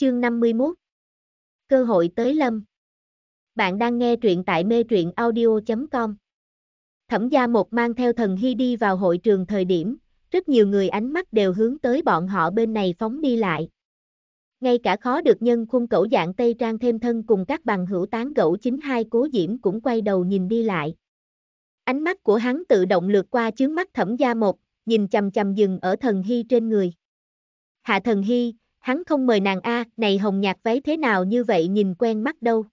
Chương 51 Cơ hội tới lâm Bạn đang nghe truyện tại mê truyện audio.com Thẩm gia một mang theo thần hy đi vào hội trường thời điểm, rất nhiều người ánh mắt đều hướng tới bọn họ bên này phóng đi lại. Ngay cả khó được nhân khung cẩu dạng Tây Trang thêm thân cùng các bằng hữu tán gẫu chính hai cố diễm cũng quay đầu nhìn đi lại. Ánh mắt của hắn tự động lượt qua chướng mắt thẩm gia một, nhìn chầm chầm dừng ở thần hy trên người. Hạ thần hy, hắn không mời nàng a, này hồng nhạt váy thế nào như vậy nhìn quen mắt đâu.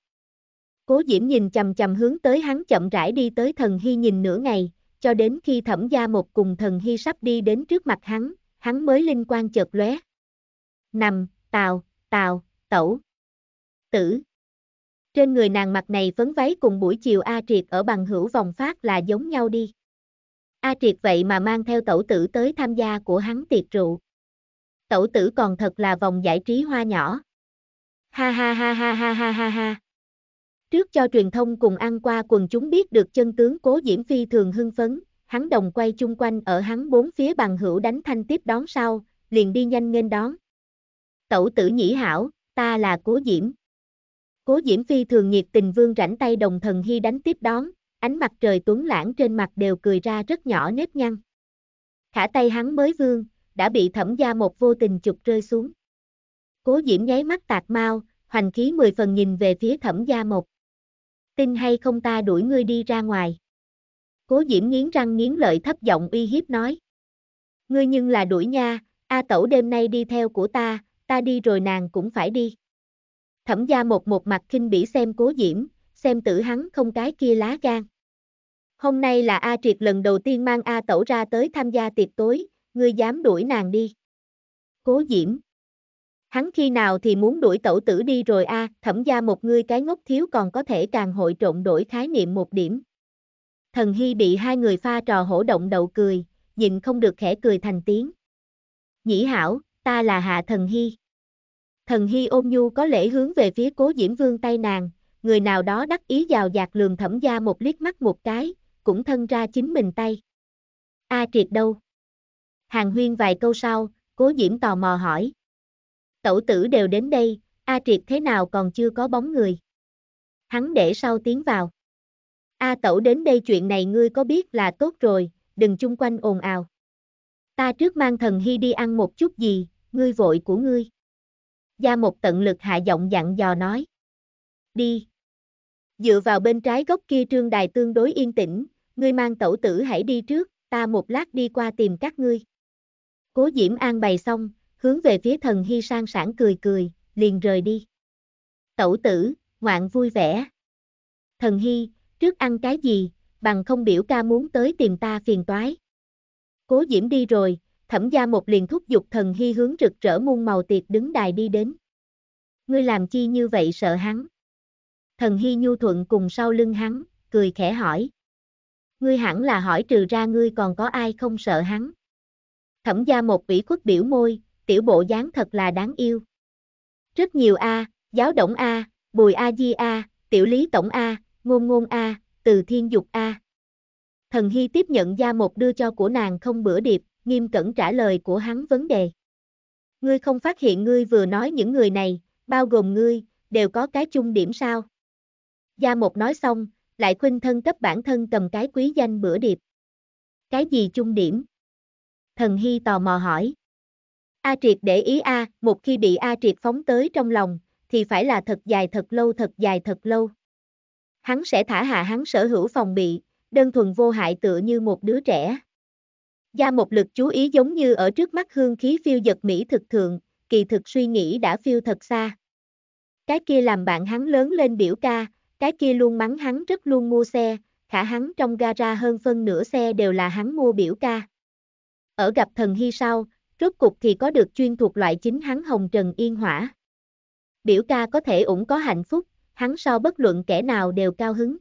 Cố Diễm nhìn chầm chầm hướng tới hắn chậm rãi đi tới thần hy nhìn nửa ngày, cho đến khi thẩm gia một cùng thần hy sắp đi đến trước mặt hắn, hắn mới linh quan chợt lóe. Nằm, tào, tào, tẩu, tử. Trên người nàng mặt này phấn váy cùng buổi chiều A Triệt ở bằng hữu vòng phát là giống nhau đi. A Triệt vậy mà mang theo tẩu tử tới tham gia của hắn tiệc rượu. Tẩu tử còn thật là vòng giải trí hoa nhỏ. Ha ha ha ha ha ha ha ha. Trước cho truyền thông cùng ăn qua quần chúng biết được chân tướng cố diễm phi thường hưng phấn, hắn đồng quay chung quanh ở hắn bốn phía bằng hữu đánh thanh tiếp đón sau, liền đi nhanh nghênh đón. Tẩu tử nhĩ hảo, ta là cố diễm. Cố diễm phi thường nhiệt tình vương rảnh tay đồng thần hy đánh tiếp đón, ánh mặt trời tuấn lãng trên mặt đều cười ra rất nhỏ nếp nhăn. Khả tay hắn mới vương, đã bị thẩm gia một vô tình chụp rơi xuống. Cố diễm nháy mắt tạc mau, hoành khí mười phần nhìn về phía thẩm gia một. Tin hay không ta đuổi ngươi đi ra ngoài. Cố diễm nghiến răng nghiến lợi thấp giọng uy hiếp nói. Ngươi nhưng là đuổi nha, A tẩu đêm nay đi theo của ta, ta đi rồi nàng cũng phải đi. Thẩm gia một một mặt kinh bỉ xem cố diễm, xem tử hắn không cái kia lá gan. Hôm nay là A Triệt lần đầu tiên mang A Tẩu ra tới tham gia tiệc tối, ngươi dám đuổi nàng đi. Cố Diễm. Hắn khi nào thì muốn đuổi tẩu tử đi rồi a, thẩm gia một ngươi cái ngốc thiếu còn có thể càng hội trộn đổi khái niệm một điểm. Thần Hy bị hai người pha trò hổ động đầu cười, nhìn không được khẽ cười thành tiếng. Nhĩ hảo, ta là Hạ Thần Hy. Thần Hy ôm nhu có lễ hướng về phía cố Diễm Vương tay nàng, người nào đó đắc ý vào dạt lường thẩm gia một liếc mắt một cái, cũng thân ra chính mình tay. A triệt đâu? Hàng huyên vài câu sau, cố diễm tò mò hỏi. Tẩu tử đều đến đây, A triệt thế nào còn chưa có bóng người? Hắn để sau tiến vào. A tẩu đến đây chuyện này ngươi có biết là tốt rồi, đừng chung quanh ồn ào. Ta trước mang thần hy đi ăn một chút gì, ngươi vội của ngươi. Gia một tận lực hạ giọng dặn dò nói. Đi. Dựa vào bên trái góc kia trương đài tương đối yên tĩnh, ngươi mang tẩu tử hãy đi trước, ta một lát đi qua tìm các ngươi. Cố Diễm An bày xong, hướng về phía thần hy sang sản cười cười, liền rời đi. Tẩu tử, ngoạn vui vẻ. Thần hy, trước ăn cái gì, bằng không biểu ca muốn tới tìm ta phiền toái. Cố Diễm đi rồi, thẩm gia một liền thúc giục thần hy hướng rực rỡ muôn màu tiệc đứng đài đi đến. Ngươi làm chi như vậy sợ hắn? Thần hy nhu thuận cùng sau lưng hắn, cười khẽ hỏi. Ngươi hẳn là hỏi trừ ra ngươi còn có ai không sợ hắn. Thẩm gia một ủy khuất biểu môi, tiểu bộ dáng thật là đáng yêu. Rất nhiều A, giáo động A, bùi A di A, tiểu lý tổng A, ngôn ngôn A, từ thiên dục A. Thần Hy tiếp nhận gia một đưa cho của nàng không bữa điệp, nghiêm cẩn trả lời của hắn vấn đề. Ngươi không phát hiện ngươi vừa nói những người này, bao gồm ngươi, đều có cái chung điểm sao? Gia một nói xong, lại khuynh thân cấp bản thân cầm cái quý danh bữa điệp. Cái gì chung điểm? Thần Hy tò mò hỏi. A Triệt để ý A, một khi bị A Triệt phóng tới trong lòng, thì phải là thật dài thật lâu thật dài thật lâu. Hắn sẽ thả hạ hắn sở hữu phòng bị, đơn thuần vô hại tựa như một đứa trẻ. Gia một lực chú ý giống như ở trước mắt hương khí phiêu giật Mỹ thực thượng, kỳ thực suy nghĩ đã phiêu thật xa. Cái kia làm bạn hắn lớn lên biểu ca, cái kia luôn mắng hắn rất luôn mua xe, khả hắn trong gara hơn phân nửa xe đều là hắn mua biểu ca. Ở gặp thần hy sau, rốt cục thì có được chuyên thuộc loại chính hắn hồng trần yên hỏa. Biểu ca có thể ủng có hạnh phúc, hắn so bất luận kẻ nào đều cao hứng.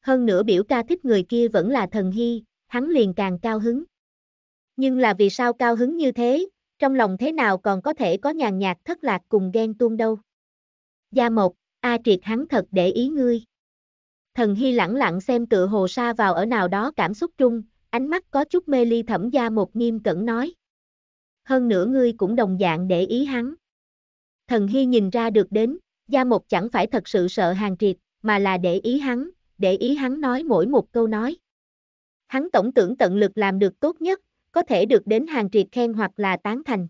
Hơn nữa biểu ca thích người kia vẫn là thần hy, hắn liền càng cao hứng. Nhưng là vì sao cao hứng như thế, trong lòng thế nào còn có thể có nhàn nhạt thất lạc cùng ghen tuông đâu. Gia Mộc, A Triệt hắn thật để ý ngươi. Thần Hy lẳng lặng xem tựa hồ sa vào ở nào đó cảm xúc trung, ánh mắt có chút mê ly thẩm gia một nghiêm cẩn nói. Hơn nữa ngươi cũng đồng dạng để ý hắn. Thần Hy nhìn ra được đến, Gia Một chẳng phải thật sự sợ hàng triệt, mà là để ý hắn, để ý hắn nói mỗi một câu nói. Hắn tổng tưởng tận lực làm được tốt nhất, có thể được đến hàng triệt khen hoặc là tán thành.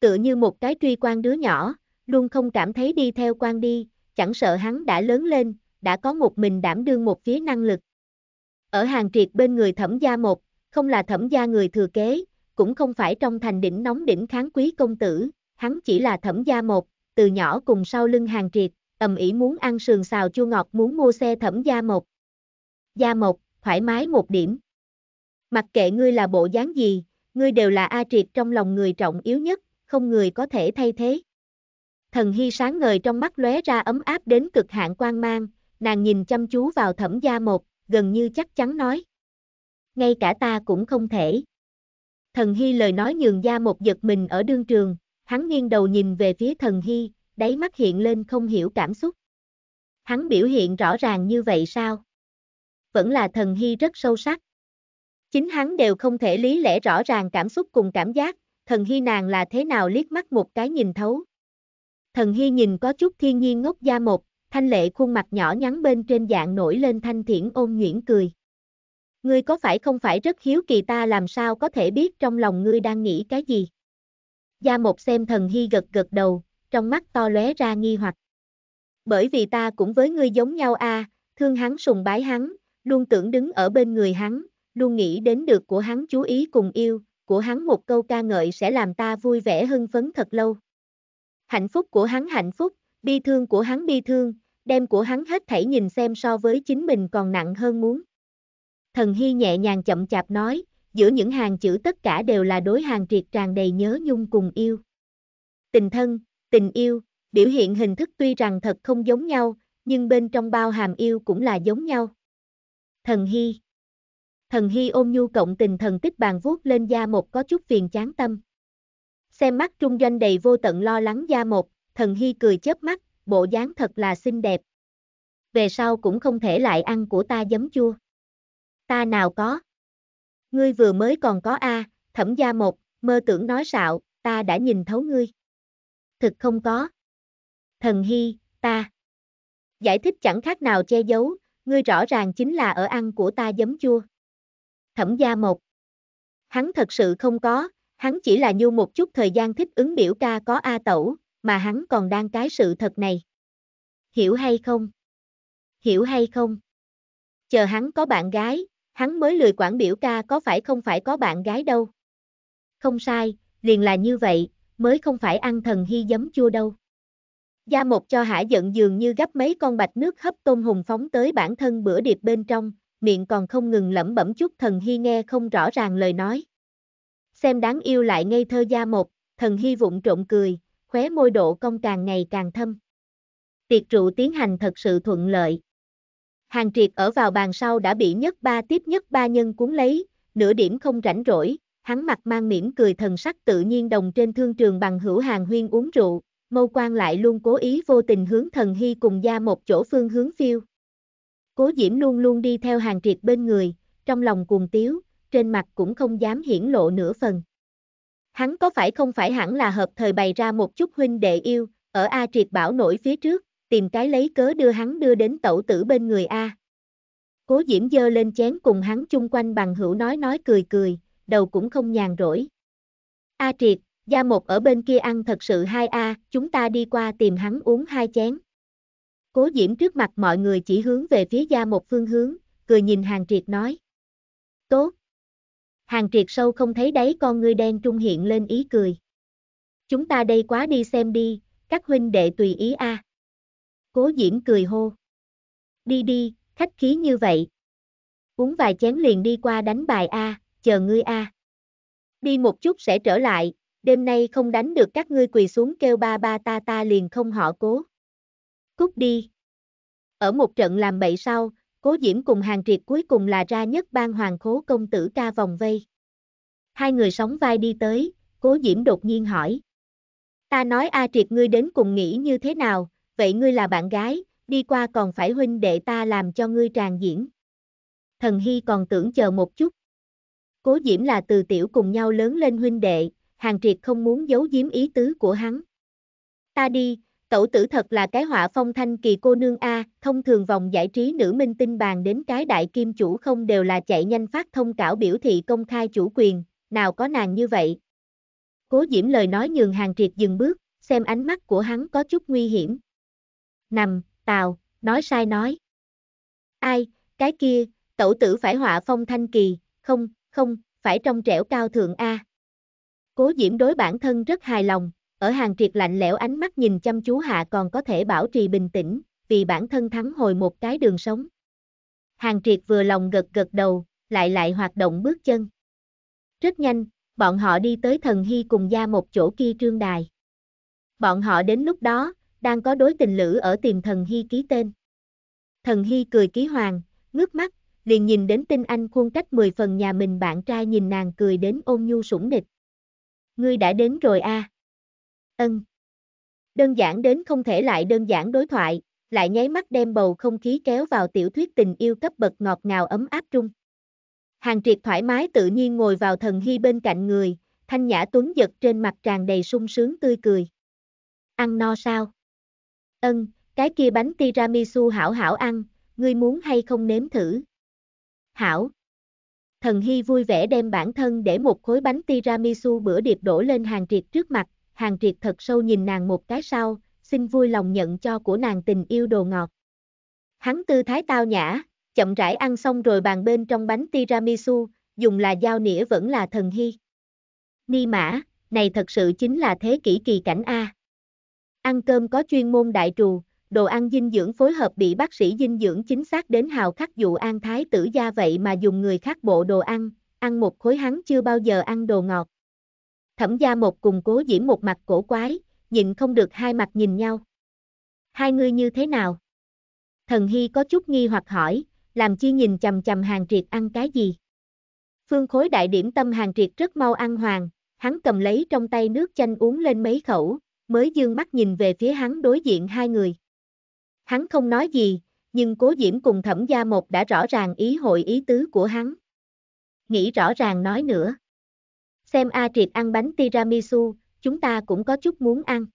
Tựa như một cái truy quan đứa nhỏ, luôn không cảm thấy đi theo quan đi, chẳng sợ hắn đã lớn lên, đã có một mình đảm đương một phía năng lực. Ở hàng triệt bên người thẩm gia một, không là thẩm gia người thừa kế, cũng không phải trong thành đỉnh nóng đỉnh kháng quý công tử, hắn chỉ là thẩm gia một, từ nhỏ cùng sau lưng hàng triệt, ầm ĩ muốn ăn sườn xào chua ngọt muốn mua xe thẩm gia một. Gia một, thoải mái một điểm. Mặc kệ ngươi là bộ dáng gì, ngươi đều là A triệt trong lòng người trọng yếu nhất, không người có thể thay thế. Thần hy sáng ngời trong mắt lóe ra ấm áp đến cực hạn quan mang, nàng nhìn chăm chú vào thẩm gia một, gần như chắc chắn nói. Ngay cả ta cũng không thể. Thần hy lời nói nhường gia một giật mình ở đương trường, hắn nghiêng đầu nhìn về phía thần hy, đáy mắt hiện lên không hiểu cảm xúc. Hắn biểu hiện rõ ràng như vậy sao? Vẫn là thần hy rất sâu sắc. Chính hắn đều không thể lý lẽ rõ ràng cảm xúc cùng cảm giác, thần hy nàng là thế nào liếc mắt một cái nhìn thấu. Thần hy nhìn có chút thiên nhiên ngốc da một, thanh lệ khuôn mặt nhỏ nhắn bên trên dạng nổi lên thanh thiển ôn nhuyễn cười. Ngươi có phải không phải rất hiếu kỳ ta làm sao có thể biết trong lòng ngươi đang nghĩ cái gì? Gia một xem thần hy gật gật đầu, trong mắt to lóe ra nghi hoặc. Bởi vì ta cũng với ngươi giống nhau a, thương hắn sùng bái hắn, luôn tưởng đứng ở bên người hắn, luôn nghĩ đến được của hắn chú ý cùng yêu, của hắn một câu ca ngợi sẽ làm ta vui vẻ hưng phấn thật lâu. Hạnh phúc của hắn hạnh phúc, bi thương của hắn bi thương, đem của hắn hết thảy nhìn xem so với chính mình còn nặng hơn muốn. Thần Hy nhẹ nhàng chậm chạp nói, giữa những hàng chữ tất cả đều là đối hàng triệt tràn đầy nhớ nhung cùng yêu. Tình thân, tình yêu, biểu hiện hình thức tuy rằng thật không giống nhau, nhưng bên trong bao hàm yêu cũng là giống nhau. Thần Hy Thần Hy ôm nhu cộng tình thần tích bàn vuốt lên da một có chút phiền chán tâm. Xem mắt trung doanh đầy vô tận lo lắng da một, thần Hy cười chớp mắt, bộ dáng thật là xinh đẹp. Về sau cũng không thể lại ăn của ta giấm chua. Ta nào có. Ngươi vừa mới còn có A, thẩm gia một, mơ tưởng nói sạo, ta đã nhìn thấu ngươi. Thực không có. Thần Hy, ta. Giải thích chẳng khác nào che giấu, ngươi rõ ràng chính là ở ăn của ta giấm chua. Thẩm gia một. Hắn thật sự không có, hắn chỉ là nhu một chút thời gian thích ứng biểu ca có A tẩu, mà hắn còn đang cái sự thật này. Hiểu hay không? Hiểu hay không? Chờ hắn có bạn gái, hắn mới lười quản biểu ca có phải không phải có bạn gái đâu. Không sai, liền là như vậy, mới không phải ăn thần hy giấm chua đâu. Gia một cho hả giận dường như gấp mấy con bạch nước hấp tôm hùng phóng tới bản thân bữa điệp bên trong, miệng còn không ngừng lẩm bẩm chút thần hy nghe không rõ ràng lời nói. Xem đáng yêu lại ngây thơ gia một, thần hy vụng trộn cười, khóe môi độ cong càng ngày càng thâm. Tiệc rượu tiến hành thật sự thuận lợi. Hàng triệt ở vào bàn sau đã bị nhất ba tiếp nhất ba nhân cuốn lấy, nửa điểm không rảnh rỗi, hắn mặt mang mỉm cười thần sắc tự nhiên đồng trên thương trường bằng hữu hàng huyên uống rượu, mâu quan lại luôn cố ý vô tình hướng thần hy cùng gia một chỗ phương hướng phiêu. Cố Diễm luôn luôn đi theo hàng triệt bên người, trong lòng cuồng tiếu, trên mặt cũng không dám hiển lộ nửa phần. Hắn có phải không phải hẳn là hợp thời bày ra một chút huynh đệ yêu, ở A triệt bảo nổi phía trước, tìm cái lấy cớ đưa hắn đưa đến tẩu tử bên người A. Cố Diễm dơ lên chén cùng hắn chung quanh bằng hữu nói nói cười cười, đầu cũng không nhàn rỗi. A triệt, gia một ở bên kia ăn thật sự hai A, chúng ta đi qua tìm hắn uống hai chén. Cố Diễm trước mặt mọi người chỉ hướng về phía gia một phương hướng, cười nhìn hàng triệt nói. Tốt. Hàng triệt sâu không thấy đáy con ngươi đen trung hiện lên ý cười. Chúng ta đây quá đi xem đi, các huynh đệ tùy ý a. Cố Diễm cười hô. Đi đi, khách khí như vậy. Uống vài chén liền đi qua đánh bài a, chờ ngươi a. Đi một chút sẽ trở lại, đêm nay không đánh được các ngươi quỳ xuống kêu ba ba ta ta liền không họ cố. Cút đi. Ở một trận làm bậy sau, cố diễm cùng hàng triệt cuối cùng là ra nhất ban hoàng khố công tử ca vòng vây. Hai người sóng vai đi tới, cố diễm đột nhiên hỏi. Ta nói A triệt ngươi đến cùng nghĩ như thế nào, vậy ngươi là bạn gái, đi qua còn phải huynh đệ ta làm cho ngươi tràn diễn. Thần Hy còn tưởng chờ một chút. Cố Diễm là từ tiểu cùng nhau lớn lên huynh đệ, hàng triệt không muốn giấu giếm ý tứ của hắn. Ta đi, tẩu tử thật là cái họa phong thanh kỳ cô nương A, thông thường vòng giải trí nữ minh tinh bàn đến cái đại kim chủ không đều là chạy nhanh phát thông cảo biểu thị công khai chủ quyền, nào có nàng như vậy. Cố Diễm lời nói nhường hàng triệt dừng bước, xem ánh mắt của hắn có chút nguy hiểm. Nằm, tào, nói sai nói. Ai, cái kia, tẩu tử phải họa phong thanh kỳ, không, không, phải trong trẻo cao thượng A. Cố Diễm đối bản thân rất hài lòng, ở hàng triệt lạnh lẽo ánh mắt nhìn chăm chú hạ còn có thể bảo trì bình tĩnh, vì bản thân thắng hồi một cái đường sống. Hàng triệt vừa lòng gật gật đầu, lại lại hoạt động bước chân. Rất nhanh, bọn họ đi tới thần hy cùng gia một chỗ kia trương đài. Bọn họ đến lúc đó, đang có đối tình lữ ở tìm thần hy ký tên. Thần hy cười ký hoàng, ngước mắt, liền nhìn đến tinh anh khuôn cách 10 phần nhà mình bạn trai nhìn nàng cười đến ôn nhu sủng nịch. Ngươi đã đến rồi a. À? Ân. Đơn giản đến không thể lại đơn giản đối thoại, lại nháy mắt đem bầu không khí kéo vào tiểu thuyết tình yêu cấp bậc ngọt ngào ấm áp trung. Hàng triệt thoải mái tự nhiên ngồi vào thần hy bên cạnh người, thanh nhã tuấn giật trên mặt tràn đầy sung sướng tươi cười. Ăn no sao? Ân, cái kia bánh tiramisu hảo hảo ăn, ngươi muốn hay không nếm thử? Hảo. Thần Hy vui vẻ đem bản thân để một khối bánh tiramisu bữa điệp đổ lên hàng triệt trước mặt, hàng triệt thật sâu nhìn nàng một cái sau, xin vui lòng nhận cho của nàng tình yêu đồ ngọt. Hắn tư thái tao nhã, chậm rãi ăn xong rồi bàn bên trong bánh tiramisu, dùng là dao nĩa vẫn là thần hy. Ni mã, này thật sự chính là thế kỷ kỳ cảnh A. Ăn cơm có chuyên môn đại trù, đồ ăn dinh dưỡng phối hợp bị bác sĩ dinh dưỡng chính xác đến hào khắc dụ an thái tử gia vậy mà dùng người khác bộ đồ ăn, ăn một khối hắn chưa bao giờ ăn đồ ngọt. Thẩm gia một cùng cố diễm một mặt cổ quái, nhìn không được hai mặt nhìn nhau. Hai người như thế nào? Thần Hy có chút nghi hoặc hỏi, làm chi nhìn chầm chầm hàng triệt ăn cái gì? Phương khối đại điểm tâm hàng triệt rất mau ăn hoàng, hắn cầm lấy trong tay nước chanh uống lên mấy khẩu, mới dương mắt nhìn về phía hắn đối diện hai người. Hắn không nói gì, nhưng cố diễm cùng thẩm gia một đã rõ ràng ý hội ý tứ của hắn. Nghĩ rõ ràng nói nữa. Xem A Triệt ăn bánh tiramisu, chúng ta cũng có chút muốn ăn.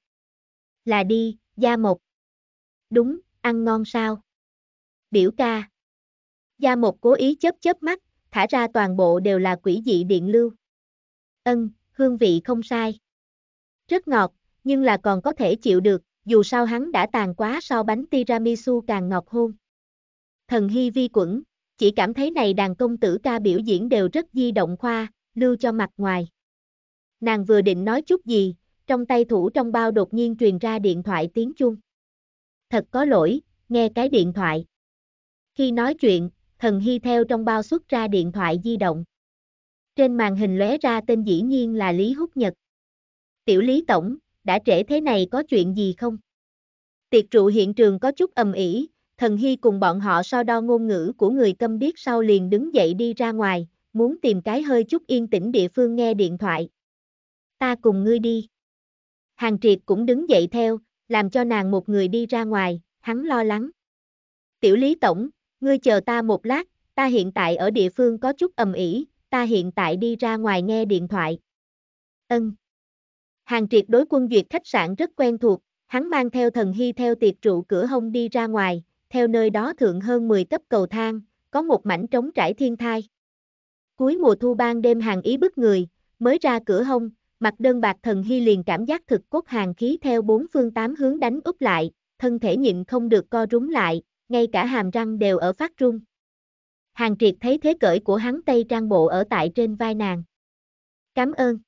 Là đi, gia một. Đúng, ăn ngon sao? Biểu ca. Gia một cố ý chớp chớp mắt, thả ra toàn bộ đều là quỷ dị điện lưu. Ân, hương vị không sai. Rất ngọt, nhưng là còn có thể chịu được, dù sao hắn đã tàn quá so bánh tiramisu càng ngọt hơn. Thần hy vi quẩn, chỉ cảm thấy này đàn công tử ca biểu diễn đều rất di động khoa, lưu cho mặt ngoài. Nàng vừa định nói chút gì, trong tay thủ trong bao đột nhiên truyền ra điện thoại tiếng chuông. Thật có lỗi, nghe cái điện thoại. Khi nói chuyện, thần hy theo trong bao xuất ra điện thoại di động. Trên màn hình lóe ra tên dĩ nhiên là Lý Húc Nhật. Tiểu Lý Tổng, đã trễ thế này có chuyện gì không? Tiệc trụ hiện trường có chút ầm ĩ, thần hy cùng bọn họ so đo ngôn ngữ của người câm điếc sau liền đứng dậy đi ra ngoài, muốn tìm cái hơi chút yên tĩnh địa phương nghe điện thoại. Ta cùng ngươi đi. Hàng triệt cũng đứng dậy theo, làm cho nàng một người đi ra ngoài, hắn lo lắng. Tiểu lý tổng, ngươi chờ ta một lát, ta hiện tại ở địa phương có chút ầm ĩ, ta hiện tại đi ra ngoài nghe điện thoại. Ân. Hàng triệt đối quân duyệt khách sạn rất quen thuộc, hắn mang theo thần hy theo tiệc trụ cửa hông đi ra ngoài, theo nơi đó thượng hơn 10 cấp cầu thang, có một mảnh trống trải thiên thai. Cuối mùa thu ban đêm hàng ý bức người, mới ra cửa hông, mặt đơn bạc thần hy liền cảm giác thực cốt hàng khí theo bốn phương tám hướng đánh úp lại, thân thể nhịn không được co rúm lại, ngay cả hàm răng đều ở phát run. Hàng triệt thấy thế cởi của hắn tây trang bộ ở tại trên vai nàng. Cảm ơn.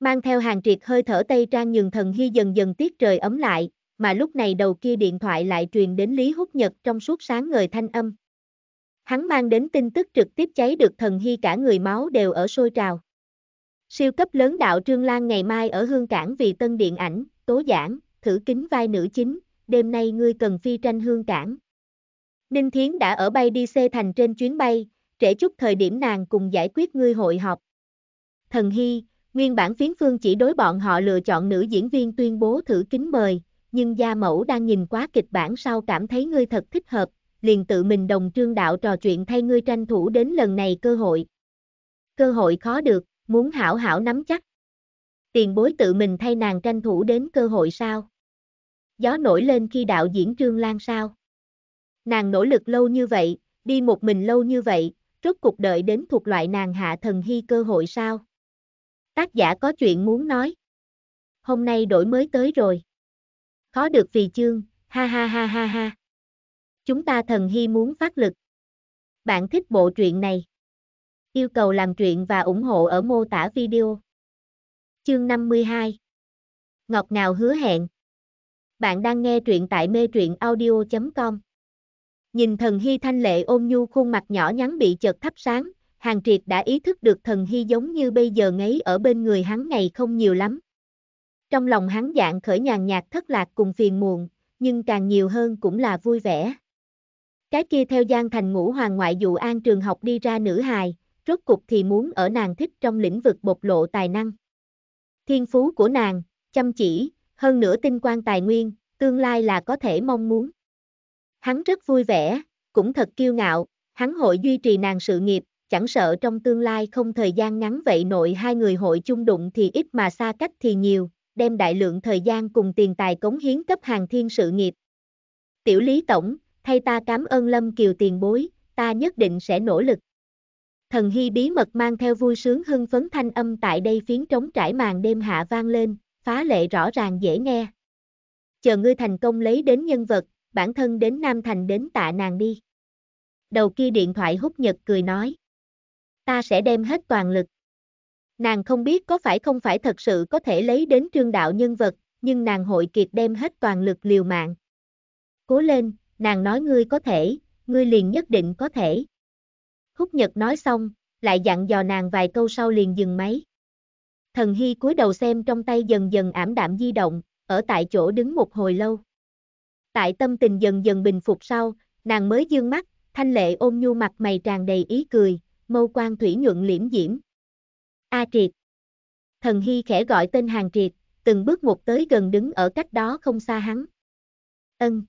Mang theo hàng triệt hơi thở tây trang nhường thần hy dần dần tiết trời ấm lại, mà lúc này đầu kia điện thoại lại truyền đến Lý Húc Nhật trong suốt sáng ngời thanh âm. Hắn mang đến tin tức trực tiếp cháy được thần hy cả người máu đều ở sôi trào. Siêu cấp lớn đạo Trương Lan ngày mai ở Hương Cảng vì tân điện ảnh, tố giảng, thử kính vai nữ chính, đêm nay ngươi cần phi tranh Hương Cảng. Ninh Thiến đã ở bay đi xe thành trên chuyến bay, trễ chút thời điểm nàng cùng giải quyết ngươi hội họp. Thần Hy, nguyên bản phiến phương chỉ đối bọn họ lựa chọn nữ diễn viên tuyên bố thử kính mời, nhưng gia mẫu đang nhìn quá kịch bản sau cảm thấy ngươi thật thích hợp, liền tự mình đồng trương đạo trò chuyện thay ngươi tranh thủ đến lần này cơ hội. Cơ hội khó được, muốn hảo hảo nắm chắc. Tiền bối tự mình thay nàng tranh thủ đến cơ hội sao? gió nổi lên khi đạo diễn Trương Lan sao? Nàng nỗ lực lâu như vậy, đi một mình lâu như vậy, rốt cuộc đợi đến thuộc loại nàng hạ thần hy cơ hội sao? Tác giả có chuyện muốn nói. Hôm nay đổi mới tới rồi. Khó được vì chương, ha ha ha ha ha. Chúng ta thần hy muốn phát lực. Bạn thích bộ truyện này? Yêu cầu làm truyện và ủng hộ ở mô tả video. Chương 52 Ngọt ngào hứa hẹn Bạn đang nghe truyện tại mê truyện audio.com Nhìn thần hy thanh lệ ôm nhu khuôn mặt nhỏ nhắn bị chợt thắp sáng, hàng triệt đã ý thức được thần hy giống như bây giờ ngấy ở bên người hắn ngày không nhiều lắm. Trong lòng hắn dạng khởi nhàn nhạt thất lạc cùng phiền muộn, nhưng càng nhiều hơn cũng là vui vẻ. Cái kia theo Giang Thành ngũ hoàng ngoại dụ an trường học đi ra nữ hài, rốt cục thì muốn ở nàng thích trong lĩnh vực bộc lộ tài năng. Thiên phú của nàng, chăm chỉ, hơn nữa tinh quan tài nguyên, tương lai là có thể mong muốn. Hắn rất vui vẻ, cũng thật kiêu ngạo, hắn hội duy trì nàng sự nghiệp, chẳng sợ trong tương lai không thời gian ngắn vậy nội hai người hội chung đụng thì ít mà xa cách thì nhiều, đem đại lượng thời gian cùng tiền tài cống hiến cấp hàng thiên sự nghiệp. Tiểu Lý Tổng, thay ta cảm ơn Lâm Kiều tiền bối, ta nhất định sẽ nỗ lực. Thần Hy bí mật mang theo vui sướng hưng phấn thanh âm tại đây phiến trống trải màn đêm hạ vang lên, phá lệ rõ ràng dễ nghe. Chờ ngươi thành công lấy đến nhân vật, bản thân đến Nam Thành đến tạ nàng đi. Đầu kia điện thoại hút nhật cười nói. Ta sẽ đem hết toàn lực. Nàng không biết có phải không phải thật sự có thể lấy đến trương đạo nhân vật, nhưng nàng hội kiệt đem hết toàn lực liều mạng. Cố lên, nàng nói ngươi có thể, ngươi liền nhất định có thể. Húc Nhật nói xong, lại dặn dò nàng vài câu sau liền dừng máy. Thần Hy cúi đầu xem trong tay dần dần ảm đạm di động, ở tại chỗ đứng một hồi lâu. Tại tâm tình dần dần bình phục sau, nàng mới dương mắt, thanh lệ ôm nhu mặt mày tràn đầy ý cười, mâu quan thủy nhuận liễm diễm. A Triệt. Thần Hy khẽ gọi tên hàng Triệt, từng bước một tới gần đứng ở cách đó không xa hắn. Ân.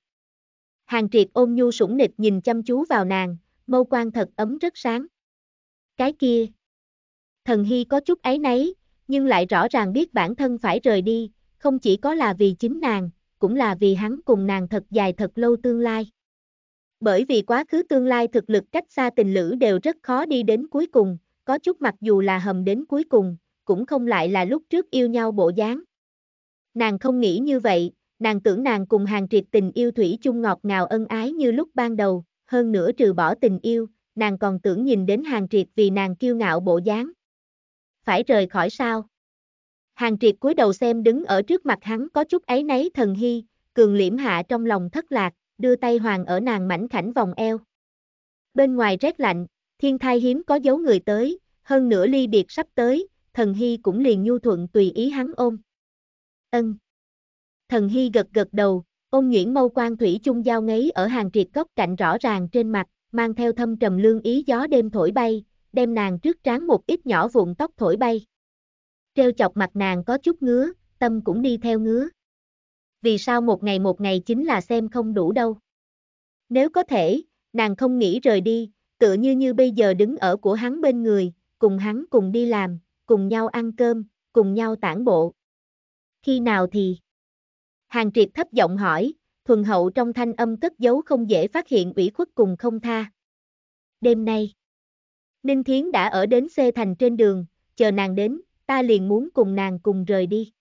Hàng Triệt ôm nhu sủng nịch nhìn chăm chú vào nàng, mâu quan thật ấm rất sáng. Cái kia. Thần Hy có chút ấy nấy, nhưng lại rõ ràng biết bản thân phải rời đi, không chỉ có là vì chính nàng, cũng là vì hắn cùng nàng thật dài thật lâu tương lai. Bởi vì quá khứ tương lai thực lực cách xa tình lữ đều rất khó đi đến cuối cùng, có chút mặc dù là hầm đến cuối cùng, cũng không lại là lúc trước yêu nhau bộ dáng. Nàng không nghĩ như vậy, nàng tưởng nàng cùng hàng triệt tình yêu thủy chung ngọt ngào ân ái như lúc ban đầu, hơn nữa trừ bỏ tình yêu, nàng còn tưởng nhìn đến hàng triệt vì nàng kiêu ngạo bộ dáng. Phải rời khỏi sao? Hàng triệt cúi đầu xem đứng ở trước mặt hắn có chút ấy nấy thần hy, cường liễm hạ trong lòng thất lạc, đưa tay hoàng ở nàng mảnh khảnh vòng eo. Bên ngoài rét lạnh, thiên thai hiếm có dấu người tới, hơn nữa ly biệt sắp tới, thần hy cũng liền nhu thuận tùy ý hắn ôm. Ân. Thần hy gật gật đầu, ôn nhuyễn mâu quan thủy chung giao ngấy ở hàng triệt góc cạnh rõ ràng trên mặt, mang theo thâm trầm lương ý gió đêm thổi bay, đem nàng trước trán một ít nhỏ vụn tóc thổi bay. Treo chọc mặt nàng có chút ngứa, tâm cũng đi theo ngứa. Vì sao một ngày một ngày chính là xem không đủ đâu. Nếu có thể, nàng không nghĩ rời đi, tựa như như bây giờ đứng ở của hắn bên người, cùng hắn cùng đi làm, cùng nhau ăn cơm, cùng nhau tản bộ. Khi nào thì? Hàng triệt thấp giọng hỏi, thuần hậu trong thanh âm cất giấu không dễ phát hiện ủy khuất cùng không tha. Đêm nay, Ninh Thiến đã ở đến xê thành trên đường, chờ nàng đến, ta liền muốn cùng nàng cùng rời đi.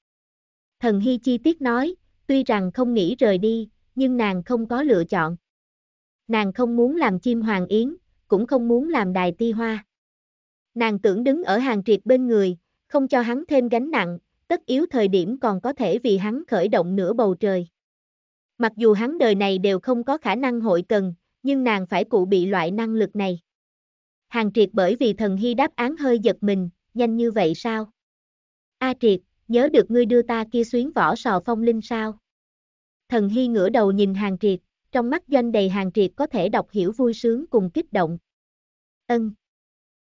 Thần Hy chi tiết nói, tuy rằng không nghĩ rời đi, nhưng nàng không có lựa chọn. Nàng không muốn làm chim hoàng yến, cũng không muốn làm đài ti hoa. Nàng tưởng đứng ở hàng triệt bên người, không cho hắn thêm gánh nặng, tất yếu thời điểm còn có thể vì hắn khởi động nửa bầu trời. Mặc dù hắn đời này đều không có khả năng hội cần, nhưng nàng phải cụ bị loại năng lực này. Hàng triệt bởi vì thần hy đáp án hơi giật mình, nhanh như vậy sao? A triệt, nhớ được ngươi đưa ta kia xuyến vỏ sò phong linh sao? Thần hy ngửa đầu nhìn hàng triệt, trong mắt doanh đầy hàng triệt có thể đọc hiểu vui sướng cùng kích động. Ân.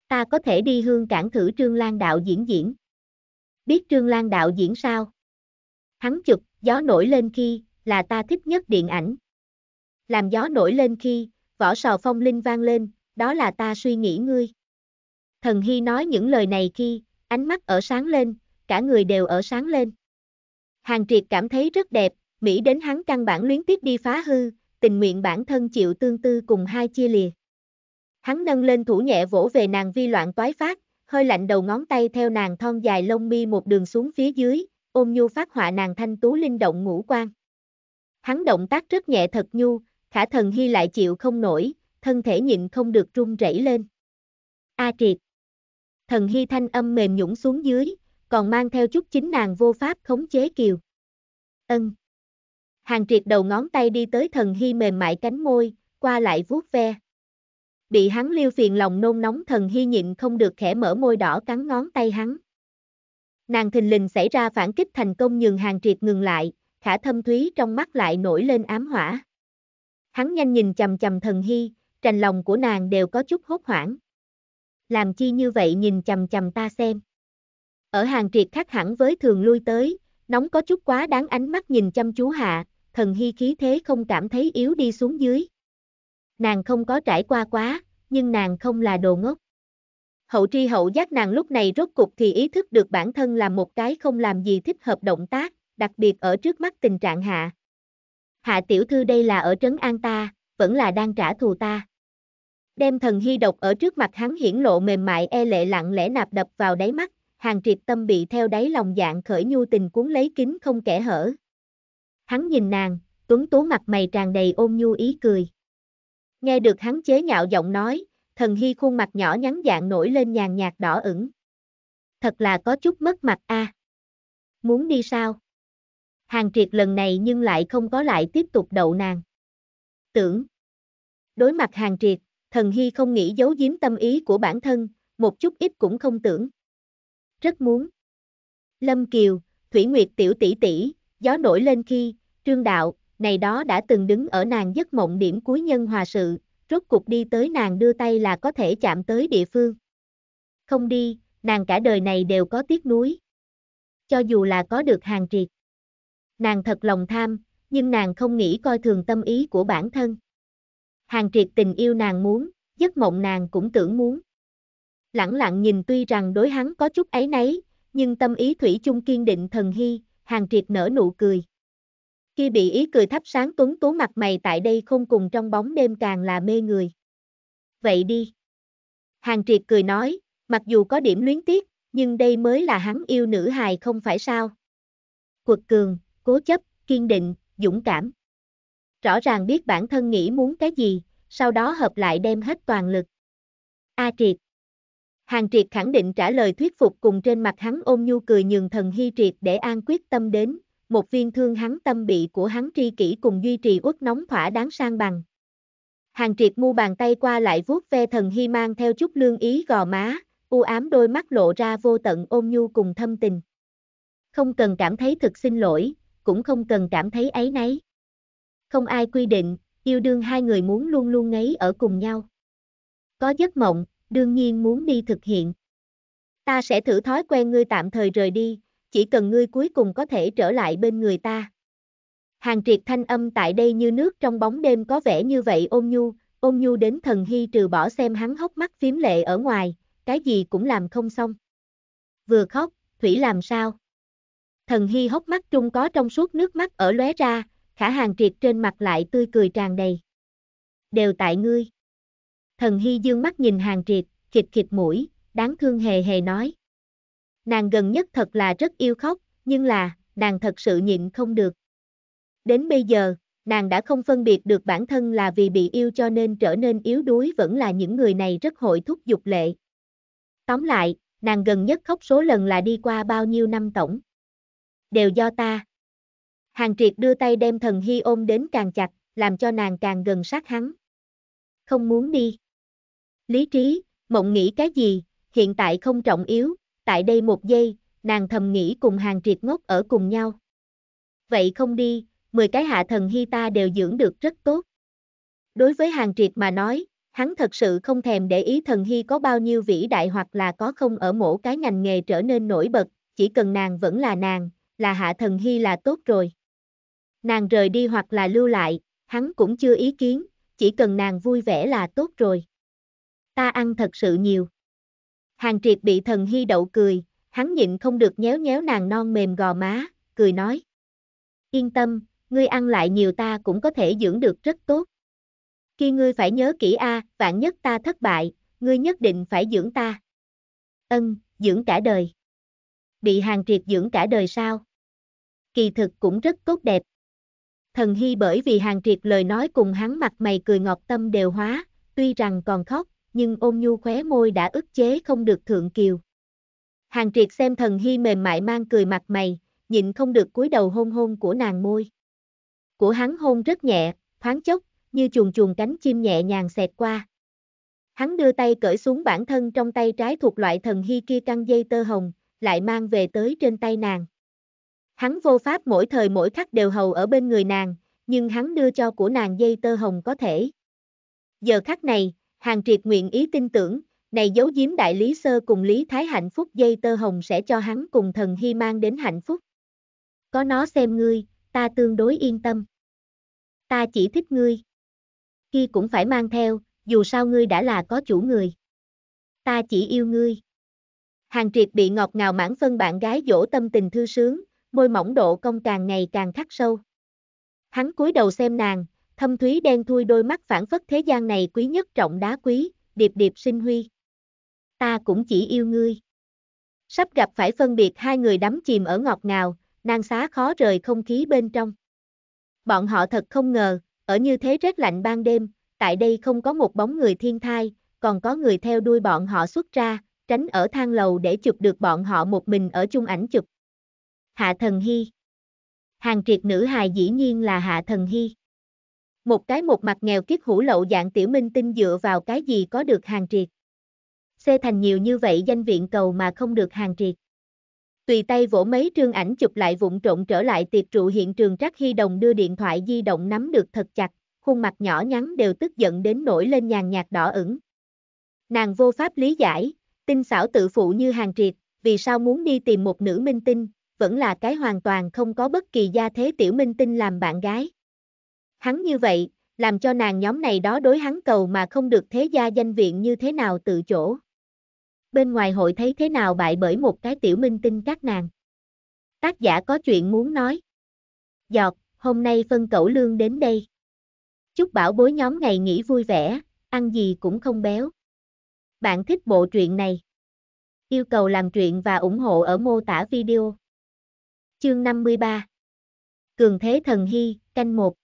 Ta có thể đi hương cảng thử Trương Lan đạo diễn diễn. Biết Trương Lan đạo diễn sao? Hắn chụp, gió nổi lên khi, là ta thích nhất điện ảnh. Làm gió nổi lên khi, vỏ sò phong linh vang lên, đó là ta suy nghĩ ngươi. Thần Hy nói những lời này khi, ánh mắt ở sáng lên, cả người đều ở sáng lên. Hàng triệt cảm thấy rất đẹp, Mỹ đến hắn căn bản luyến tiếc đi phá hư, tình nguyện bản thân chịu tương tư cùng hai chia lìa. Hắn nâng lên thủ nhẹ vỗ về nàng vi loạn toái phát, hơi lạnh đầu ngón tay theo nàng thon dài lông mi một đường xuống phía dưới, ôm nhu phát họa nàng thanh tú linh động ngũ quan. Hắn động tác rất nhẹ thật nhu, khả thần hy lại chịu không nổi, thân thể nhịn không được run rẩy lên. A triệt. Thần hy thanh âm mềm nhũng xuống dưới, còn mang theo chút chính nàng vô pháp khống chế kiều. Ân. Hàng triệt đầu ngón tay đi tới thần hy mềm mại cánh môi, qua lại vuốt ve. Bị hắn liêu phiền lòng nôn nóng thần hy nhịn không được khẽ mở môi đỏ cắn ngón tay hắn. Nàng thình lình xảy ra phản kích thành công nhường hàng triệt ngừng lại, khả thâm thúy trong mắt lại nổi lên ám hỏa. Hắn nhanh nhìn chầm chầm thần hy, trành lòng của nàng đều có chút hốt hoảng. Làm chi như vậy nhìn chầm chầm ta xem. Ở hàng triệt khác hẳn với thường lui tới, nóng có chút quá đáng ánh mắt nhìn chăm chú hạ, thần hy khí thế không cảm thấy yếu đi xuống dưới. Nàng không có trải qua quá, nhưng nàng không là đồ ngốc. Hậu tri hậu giác nàng lúc này rốt cục thì ý thức được bản thân là một cái không làm gì thích hợp động tác, đặc biệt ở trước mắt tình trạng hạ. Hạ tiểu thư đây là ở trấn an ta, vẫn là đang trả thù ta. Đem thần hy độc ở trước mặt hắn hiển lộ mềm mại e lệ lặng lẽ nạp đập vào đáy mắt, hàng triệt tâm bị theo đáy lòng dạng khởi nhu tình cuốn lấy kính không kẻ hở. Hắn nhìn nàng, tuấn tố mặt mày tràn đầy ôm nhu ý cười. Nghe được hắn chế nhạo giọng nói, thần hy khuôn mặt nhỏ nhắn dạng nổi lên nhàn nhạt đỏ ửng. Thật là có chút mất mặt a. Muốn đi sao? Hàng triệt lần này nhưng lại không có lại tiếp tục đậu nàng. Tưởng. Đối mặt hàng triệt, thần hy không nghĩ giấu giếm tâm ý của bản thân, một chút ít cũng không tưởng. Rất muốn. Lâm Kiều, Thủy Nguyệt tiểu tỷ tỷ, gió nổi lên khi, trương đạo, này đó đã từng đứng ở nàng giấc mộng điểm cuối nhân hòa sự, rốt cục đi tới nàng đưa tay là có thể chạm tới địa phương. Không đi, nàng cả đời này đều có tiếc nuối. Cho dù là có được hàng triệt. Nàng thật lòng tham, nhưng nàng không nghĩ coi thường tâm ý của bản thân. Hàng triệt tình yêu nàng muốn, giấc mộng nàng cũng tưởng muốn. Lặng lặng nhìn tuy rằng đối hắn có chút ấy nấy, nhưng tâm ý thủy chung kiên định thần hy, hàng triệt nở nụ cười. Khi bị ý cười thắp sáng tuấn tú mặt mày tại đây không cùng trong bóng đêm càng là mê người. Vậy đi. Hàng triệt cười nói, mặc dù có điểm luyến tiếc, nhưng đây mới là hắn yêu nữ hài không phải sao. Quật cường, cố chấp, kiên định, dũng cảm. Rõ ràng biết bản thân nghĩ muốn cái gì, sau đó hợp lại đem hết toàn lực. A triệt. Hàng triệt khẳng định trả lời thuyết phục cùng trên mặt hắn ôm nhu cười nhường thần hy triệt để an quyết tâm đến, một viên thương hắn tâm bị của hắn tri kỷ cùng duy trì uất nóng thỏa đáng sang bằng. Hàng triệt mu bàn tay qua lại vuốt ve thần hy mang theo chút lương ý gò má, u ám đôi mắt lộ ra vô tận ôm nhu cùng thâm tình. Không cần cảm thấy thực xin lỗi, cũng không cần cảm thấy ấy nấy. Không ai quy định, yêu đương hai người muốn luôn luôn ngấy ở cùng nhau. Có giấc mộng, đương nhiên muốn đi thực hiện. Ta sẽ thử thói quen ngươi tạm thời rời đi, chỉ cần ngươi cuối cùng có thể trở lại bên người ta. Hàng triệt thanh âm tại đây như nước trong bóng đêm có vẻ như vậy ôm nhu, ôm nhu đến thần hy trừ bỏ xem hắn hốc mắt phím lệ ở ngoài, cái gì cũng làm không xong. Vừa khóc, Thủy làm sao? Thần hy hốc mắt trung có trong suốt nước mắt ở lóe ra, khả hàng triệt trên mặt lại tươi cười tràn đầy. Đều tại ngươi. Thần hy dương mắt nhìn hàng triệt, khịt khịt mũi, đáng thương hề hề nói. Nàng gần nhất thật là rất yêu khóc, nhưng là, nàng thật sự nhịn không được. Đến bây giờ, nàng đã không phân biệt được bản thân là vì bị yêu cho nên trở nên yếu đuối vẫn là những người này rất hội thúc dục lệ. Tóm lại, nàng gần nhất khóc số lần là đi qua bao nhiêu năm tổng. Đều do ta. Hàng triệt đưa tay đem thần hy ôm đến càng chặt, làm cho nàng càng gần sát hắn. Không muốn đi. Lý trí, mộng nghĩ cái gì, hiện tại không trọng yếu, tại đây một giây, nàng thầm nghĩ cùng hàng triệt ngốc ở cùng nhau. Vậy không đi, 10 cái hạ thần hy ta đều dưỡng được rất tốt. Đối với hàng triệt mà nói, hắn thật sự không thèm để ý thần hy có bao nhiêu vĩ đại hoặc là có không ở mỗi cái ngành nghề trở nên nổi bật, chỉ cần nàng vẫn là nàng, là hạ thần hy là tốt rồi. Nàng rời đi hoặc là lưu lại, hắn cũng chưa ý kiến, chỉ cần nàng vui vẻ là tốt rồi. Ta ăn thật sự nhiều. Hàng triệt bị thần hy đậu cười, hắn nhịn không được nhéo nhéo nàng non mềm gò má, cười nói. Yên tâm, ngươi ăn lại nhiều ta cũng có thể dưỡng được rất tốt. Khi ngươi phải nhớ kỹ a, vạn nhất ta thất bại, ngươi nhất định phải dưỡng ta. Ân, dưỡng cả đời. Bị hàng triệt dưỡng cả đời sao? Kỳ thực cũng rất tốt đẹp. Thần Hy bởi vì hàng triệt lời nói cùng hắn mặt mày cười ngọt tâm đều hóa, tuy rằng còn khóc, nhưng ôm nhu khóe môi đã ức chế không được thượng kiều. Hàng triệt xem thần Hy mềm mại mang cười mặt mày, nhịn không được cúi đầu hôn hôn của nàng môi. Của hắn hôn rất nhẹ, thoáng chốc, như chuồn chuồn cánh chim nhẹ nhàng xẹt qua. Hắn đưa tay cởi xuống bản thân trong tay trái thuộc loại thần hy kia căng dây tơ hồng, lại mang về tới trên tay nàng. Hắn vô pháp mỗi thời mỗi khắc đều hầu ở bên người nàng, nhưng hắn đưa cho của nàng dây tơ hồng có thể. Giờ khắc này, hàng triệt nguyện ý tin tưởng, này giấu giếm đại lý sơ cùng lý thái hạnh phúc dây tơ hồng sẽ cho hắn cùng thần hy mang đến hạnh phúc. Có nó xem ngươi, ta tương đối yên tâm. Ta chỉ thích ngươi. Khi cũng phải mang theo, dù sao ngươi đã là có chủ người. Ta chỉ yêu ngươi. Hàng triệt bị ngọt ngào mãn phân bạn gái dỗ tâm tình thư sướng, môi mỏng độ công càng ngày càng khắc sâu. Hắn cúi đầu xem nàng, thâm thúy đen thui đôi mắt phản phất thế gian này quý nhất trọng đá quý, điệp điệp sinh huy. Ta cũng chỉ yêu ngươi. Sắp gặp phải phân biệt hai người đắm chìm ở ngọt ngào, nàng xá khó rời không khí bên trong. Bọn họ thật không ngờ, ở như thế rét lạnh ban đêm, tại đây không có một bóng người thiên thai, còn có người theo đuôi bọn họ xuất ra, tránh ở thang lầu để chụp được bọn họ một mình ở chung ảnh chụp. Hạ Thần Hy Hàng triệt nữ hài dĩ nhiên là Hạ Thần Hy. Một cái một mặt nghèo kiết hủ lậu dạng tiểu minh tinh dựa vào cái gì có được hàng triệt. Xê thành nhiều như vậy danh viện cầu mà không được hàng triệt. Tùy tay vỗ mấy trương ảnh chụp lại vụn trộn trở lại tiệc trụ hiện trường Trác Hy Đồng đưa điện thoại di động nắm được thật chặt, khuôn mặt nhỏ nhắn đều tức giận đến nổi lên nhàn nhạt đỏ ửng. Nàng vô pháp lý giải, tinh xảo tự phụ như hàng triệt, vì sao muốn đi tìm một nữ minh tinh, vẫn là cái hoàn toàn không có bất kỳ gia thế tiểu minh tinh làm bạn gái. Hắn như vậy, làm cho nàng nhóm này đó đối hắn cầu mà không được thế gia danh viện như thế nào tự chỗ. Bên ngoài hội thấy thế nào bại bởi một cái tiểu minh tinh các nàng. Tác giả có chuyện muốn nói. Giọt, hôm nay phân cẩu lương đến đây. Chúc bảo bối nhóm ngày nghỉ vui vẻ, ăn gì cũng không béo. Bạn thích bộ truyện này? Yêu cầu làm truyện và ủng hộ ở mô tả video. Chương 53 Cường Thế Thần Hy, canh 1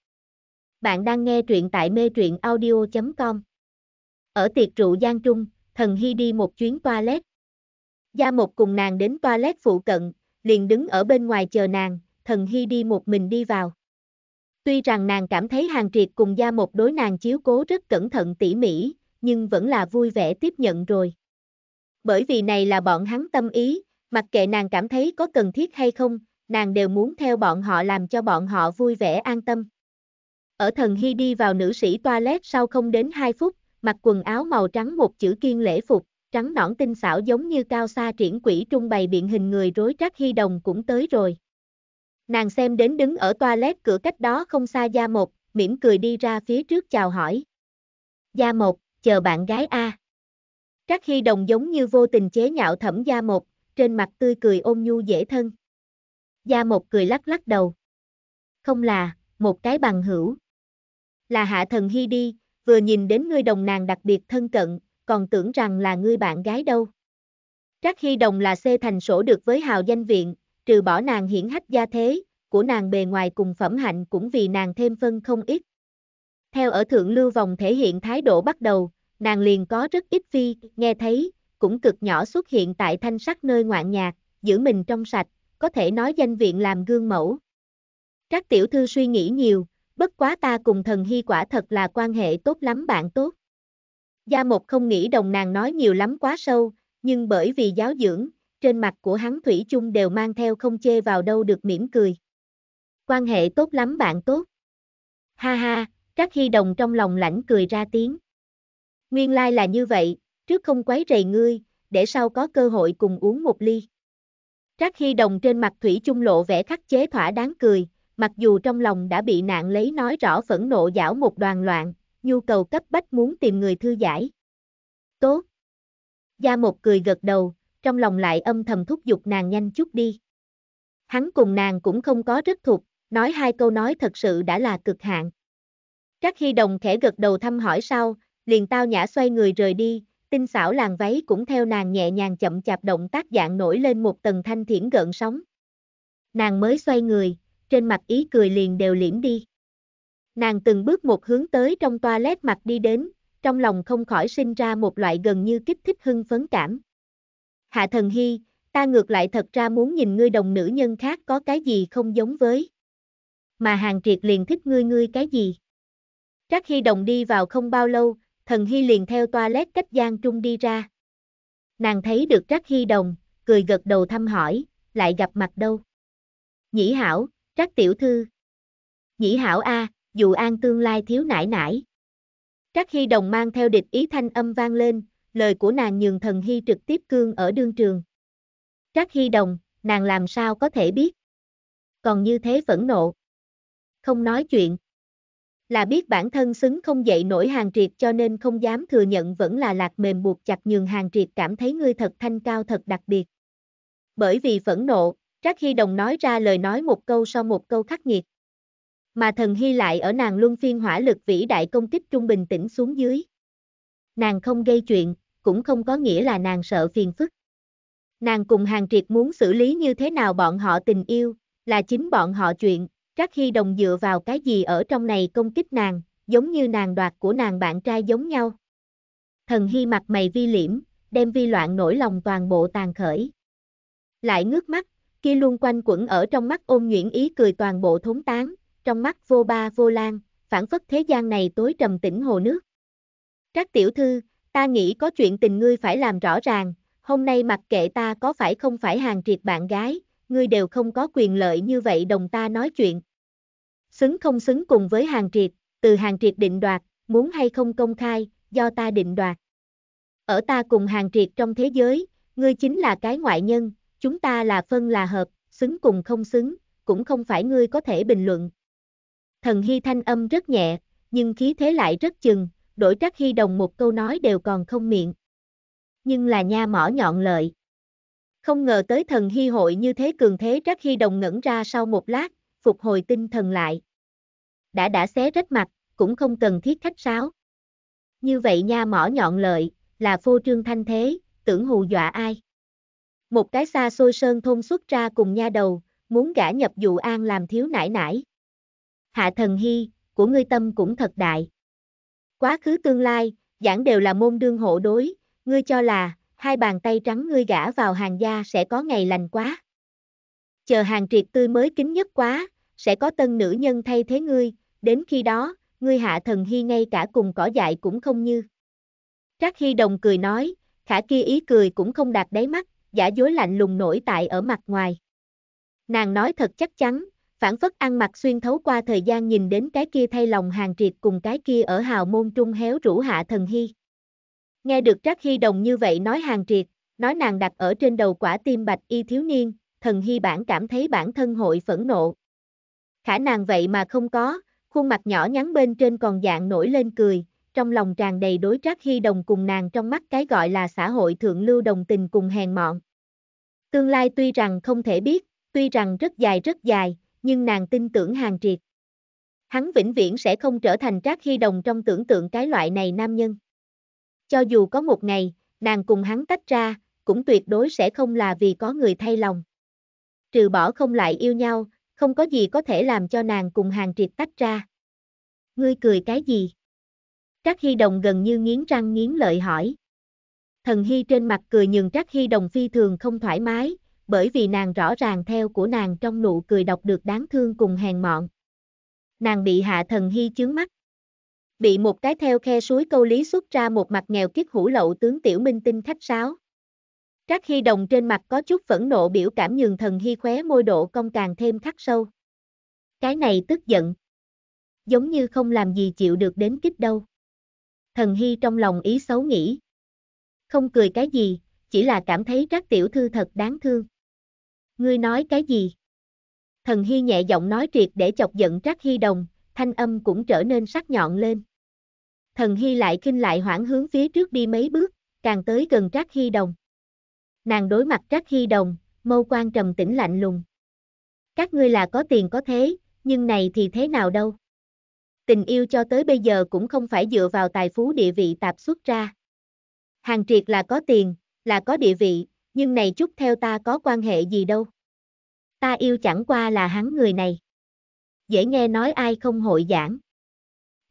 bạn đang nghe truyện tại mê truyện audio.com Ở tiệc rượu Giang Trung, Thần Hy đi một chuyến toilet. Gia một cùng nàng đến toilet phụ cận, liền đứng ở bên ngoài chờ nàng, Thần Hy đi một mình đi vào. Tuy rằng nàng cảm thấy hàng triệt cùng gia một đối nàng chiếu cố rất cẩn thận tỉ mỉ, nhưng vẫn là vui vẻ tiếp nhận rồi. Bởi vì này là bọn hắn tâm ý, mặc kệ nàng cảm thấy có cần thiết hay không, nàng đều muốn theo bọn họ làm cho bọn họ vui vẻ an tâm. Ở thần hy đi vào nữ sĩ toilet sau không đến 2 phút, mặc quần áo màu trắng một chữ kiên lễ phục, trắng nõn tinh xảo giống như cao xa triển quỷ trung bày biện hình người rối trác hy đồng cũng tới rồi. Nàng xem đến đứng ở toilet cửa cách đó không xa Gia Một, mỉm cười đi ra phía trước chào hỏi. Gia Một, chờ bạn gái A. trắc Hy Đồng giống như vô tình chế nhạo thẩm Gia Một, trên mặt tươi cười ôm nhu dễ thân. Gia Một cười lắc lắc đầu. Không là, một cái bằng hữu. Là hạ thần Hy đi, vừa nhìn đến ngươi đồng nàng đặc biệt thân cận, còn tưởng rằng là ngươi bạn gái đâu. Trác Hy Đồng là xê thành sổ được với hào danh viện, trừ bỏ nàng hiển hách gia thế, của nàng bề ngoài cùng phẩm hạnh cũng vì nàng thêm phân không ít. Theo ở thượng lưu vòng thể hiện thái độ bắt đầu, nàng liền có rất ít phi, nghe thấy, cũng cực nhỏ xuất hiện tại thanh sắc nơi ngoạn nhạc, giữ mình trong sạch, có thể nói danh viện làm gương mẫu. Trác tiểu thư suy nghĩ nhiều, bất quá ta cùng thần hy quả thật là quan hệ tốt lắm bạn tốt. Gia Mộc không nghĩ đồng nàng nói nhiều lắm quá sâu, nhưng bởi vì giáo dưỡng, trên mặt của hắn Thủy chung đều mang theo không chê vào đâu được mỉm cười. Quan hệ tốt lắm bạn tốt. Ha ha, Trác Hy Đồng trong lòng lãnh cười ra tiếng. Nguyên lai là như vậy, trước không quấy rầy ngươi, để sau có cơ hội cùng uống một ly. Trác Hy Đồng trên mặt Thủy chung lộ vẻ khắc chế thỏa đáng cười, mặc dù trong lòng đã bị nạn lấy nói rõ phẫn nộ dảo một đoàn loạn, nhu cầu cấp bách muốn tìm người thư giải. Tốt. Gia một cười gật đầu, trong lòng lại âm thầm thúc giục nàng nhanh chút đi. Hắn cùng nàng cũng không có rất thuộc, nói hai câu nói thật sự đã là cực hạn. Trác Hy Đồng khẽ gật đầu thăm hỏi sau, liền tao nhã xoay người rời đi, tinh xảo làn váy cũng theo nàng nhẹ nhàng chậm chạp động tác dạng nổi lên một tầng thanh thiển gợn sóng. Nàng mới xoay người, trên mặt ý cười liền đều liễm đi. Nàng từng bước một hướng tới trong toilet mặt đi đến, trong lòng không khỏi sinh ra một loại gần như kích thích hưng phấn cảm. Hạ thần hy, ta ngược lại thật ra muốn nhìn ngươi đồng nữ nhân khác có cái gì không giống với. Mà hàng triệt liền thích ngươi ngươi cái gì. Trác Hy đồng đi vào không bao lâu, thần Hy liền theo toilet cách gian trung đi ra. Nàng thấy được Trác Hy đồng, cười gật đầu thăm hỏi, lại gặp mặt đâu. Nhĩ hảo, Trác tiểu thư. Nhĩ hảo a, dù an tương lai thiếu nải nải. Trác Hy đồng mang theo địch ý thanh âm vang lên, lời của nàng nhường thần Hy trực tiếp cương ở đương trường. Trác Hy đồng, nàng làm sao có thể biết. Còn như thế phẫn nộ. Không nói chuyện. Là biết bản thân xứng không dậy nổi hàng triệt cho nên không dám thừa nhận vẫn là lạc mềm buộc chặt nhường hàng triệt cảm thấy ngươi thật thanh cao thật đặc biệt. Bởi vì phẫn nộ, Trác Hy Đồng nói ra lời nói một câu sau một câu khắc nghiệt. Mà thần Hy lại ở nàng luân phiên hỏa lực vĩ đại công kích trung bình tĩnh xuống dưới. Nàng không gây chuyện, cũng không có nghĩa là nàng sợ phiền phức. Nàng cùng hàng triệt muốn xử lý như thế nào bọn họ tình yêu, là chính bọn họ chuyện, Trác Hy Đồng dựa vào cái gì ở trong này công kích nàng, giống như nàng đoạt của nàng bạn trai giống nhau. Thần Hy mặt mày vi liễm, đem vi loạn nổi lòng toàn bộ tàn khởi. Lại ngước mắt, kia luôn quanh quẩn ở trong mắt ôm nhuyễn ý cười toàn bộ thốn tán, trong mắt vô ba vô lan, phản phất thế gian này tối trầm tĩnh hồ nước. Trác tiểu thư, ta nghĩ có chuyện tình ngươi phải làm rõ ràng, hôm nay mặc kệ ta có phải không phải hàng triệt bạn gái, ngươi đều không có quyền lợi như vậy đồng ta nói chuyện. Xứng không xứng cùng với hàng triệt, từ hàng triệt định đoạt, muốn hay không công khai, do ta định đoạt. Ở ta cùng hàng triệt trong thế giới, ngươi chính là cái ngoại nhân, chúng ta là phân là hợp, xứng cùng không xứng, cũng không phải ngươi có thể bình luận. Thần Hy thanh âm rất nhẹ, nhưng khí thế lại rất chừng, đổi trắc Hy đồng một câu nói đều còn không miệng. Nhưng là nha mỏ nhọn lợi. Không ngờ tới thần Hy hội như thế cường thế trắc Hy đồng ngẩn ra sau một lát, phục hồi tinh thần lại. Đã đã xé rách mặt, cũng không cần thiết khách sáo. Như vậy nha mỏ nhọn lợi, là phô trương thanh thế, tưởng hù dọa ai. Một cái xa xôi sơn thôn xuất ra cùng nha đầu, muốn gả nhập dụ an làm thiếu nải nải. Hạ thần hy, của ngươi tâm cũng thật đại. Quá khứ tương lai, giảng đều là môn đương hộ đối, ngươi cho là, hai bàn tay trắng ngươi gả vào hàng gia sẽ có ngày lành quá. Chờ hàng triệt tươi mới kính nhất quá, sẽ có tân nữ nhân thay thế ngươi, đến khi đó, ngươi hạ thần hy ngay cả cùng cỏ dại cũng không như. Trác Hy Đồng cười nói, khả kia ý cười cũng không đạt đáy mắt, giả dối lạnh lùng nổi tại ở mặt ngoài. Nàng nói thật chắc chắn, phản phất ăn mặc xuyên thấu qua thời gian nhìn đến cái kia thay lòng hàng triệt cùng cái kia ở hào môn trung héo rũ hạ thần hy. Nghe được Trác Hy Đồng như vậy nói hàng triệt, nói nàng đặt ở trên đầu quả tim bạch y thiếu niên, thần hy bản cảm thấy bản thân hội phẫn nộ. Khả nàng vậy mà không có, khuôn mặt nhỏ nhắn bên trên còn dạng nổi lên cười, trong lòng tràn đầy đối Trác Hy Đồng cùng nàng trong mắt cái gọi là xã hội thượng lưu đồng tình cùng hèn mọn. Tương lai tuy rằng không thể biết, tuy rằng rất dài rất dài, nhưng nàng tin tưởng hàng triệt. Hắn vĩnh viễn sẽ không trở thành Trác Hy Đồng trong tưởng tượng cái loại này nam nhân. Cho dù có một ngày, nàng cùng hắn tách ra, cũng tuyệt đối sẽ không là vì có người thay lòng. Trừ bỏ không lại yêu nhau, không có gì có thể làm cho nàng cùng hàng triệt tách ra. Ngươi cười cái gì? Trác Hy Đồng gần như nghiến răng nghiến lợi hỏi. Thần Hy trên mặt cười nhường Trác Hy Đồng phi thường không thoải mái, bởi vì nàng rõ ràng theo của nàng trong nụ cười đọc được đáng thương cùng hèn mọn. Nàng bị hạ thần Hy chướng mắt. Bị một cái theo khe suối câu lý xuất ra một mặt nghèo kiết hủ lậu tướng tiểu minh tinh khách sáo. Trác Hy Đồng trên mặt có chút phẫn nộ biểu cảm nhường thần Hy khóe môi độ cong càng thêm khắc sâu. Cái này tức giận. Giống như không làm gì chịu được đến kích đâu. Thần Hy trong lòng ý xấu nghĩ. Không cười cái gì, chỉ là cảm thấy Trác tiểu thư thật đáng thương. Ngươi nói cái gì? Thần Hy nhẹ giọng nói triệt để chọc giận Trác Hy Đồng, thanh âm cũng trở nên sắc nhọn lên. Thần Hy lại kinh lại hoảng hướng phía trước đi mấy bước, càng tới gần Trác Hy Đồng. Nàng đối mặt Trác Hy Đồng, mâu quan trầm tĩnh lạnh lùng. Các ngươi là có tiền có thế, nhưng này thì thế nào đâu. Tình yêu cho tới bây giờ cũng không phải dựa vào tài phú địa vị tạp xuất ra. Hàng triệt là có tiền, là có địa vị, nhưng này chút theo ta có quan hệ gì đâu. Ta yêu chẳng qua là hắn người này. Dễ nghe nói ai không hội giảng.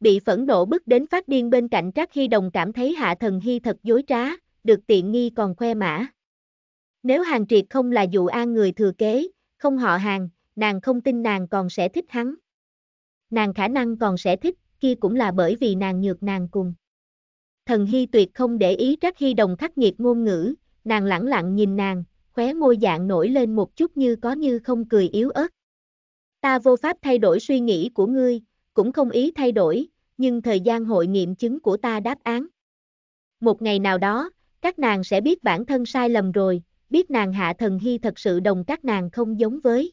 Bị phẫn nộ bức đến phát điên bên cạnh Trác Hy Đồng cảm thấy Hạ Thần Hy thật dối trá, được tiện nghi còn khoe mã. Nếu hàng triệt không là dụ an người thừa kế, không họ hàng, nàng không tin nàng còn sẽ thích hắn. Nàng khả năng còn sẽ thích, kia cũng là bởi vì nàng nhược nàng cùng. Thần Hy tuyệt không để ý Trác Hy Đồng khắc nghiệt ngôn ngữ, nàng lẳng lặng nhìn nàng, khóe môi dạng nổi lên một chút như có như không cười yếu ớt. Ta vô pháp thay đổi suy nghĩ của ngươi, cũng không ý thay đổi, nhưng thời gian hội nghiệm chứng của ta đáp án. Một ngày nào đó, các nàng sẽ biết bản thân sai lầm rồi, biết nàng hạ thần hy thật sự đồng các nàng không giống với.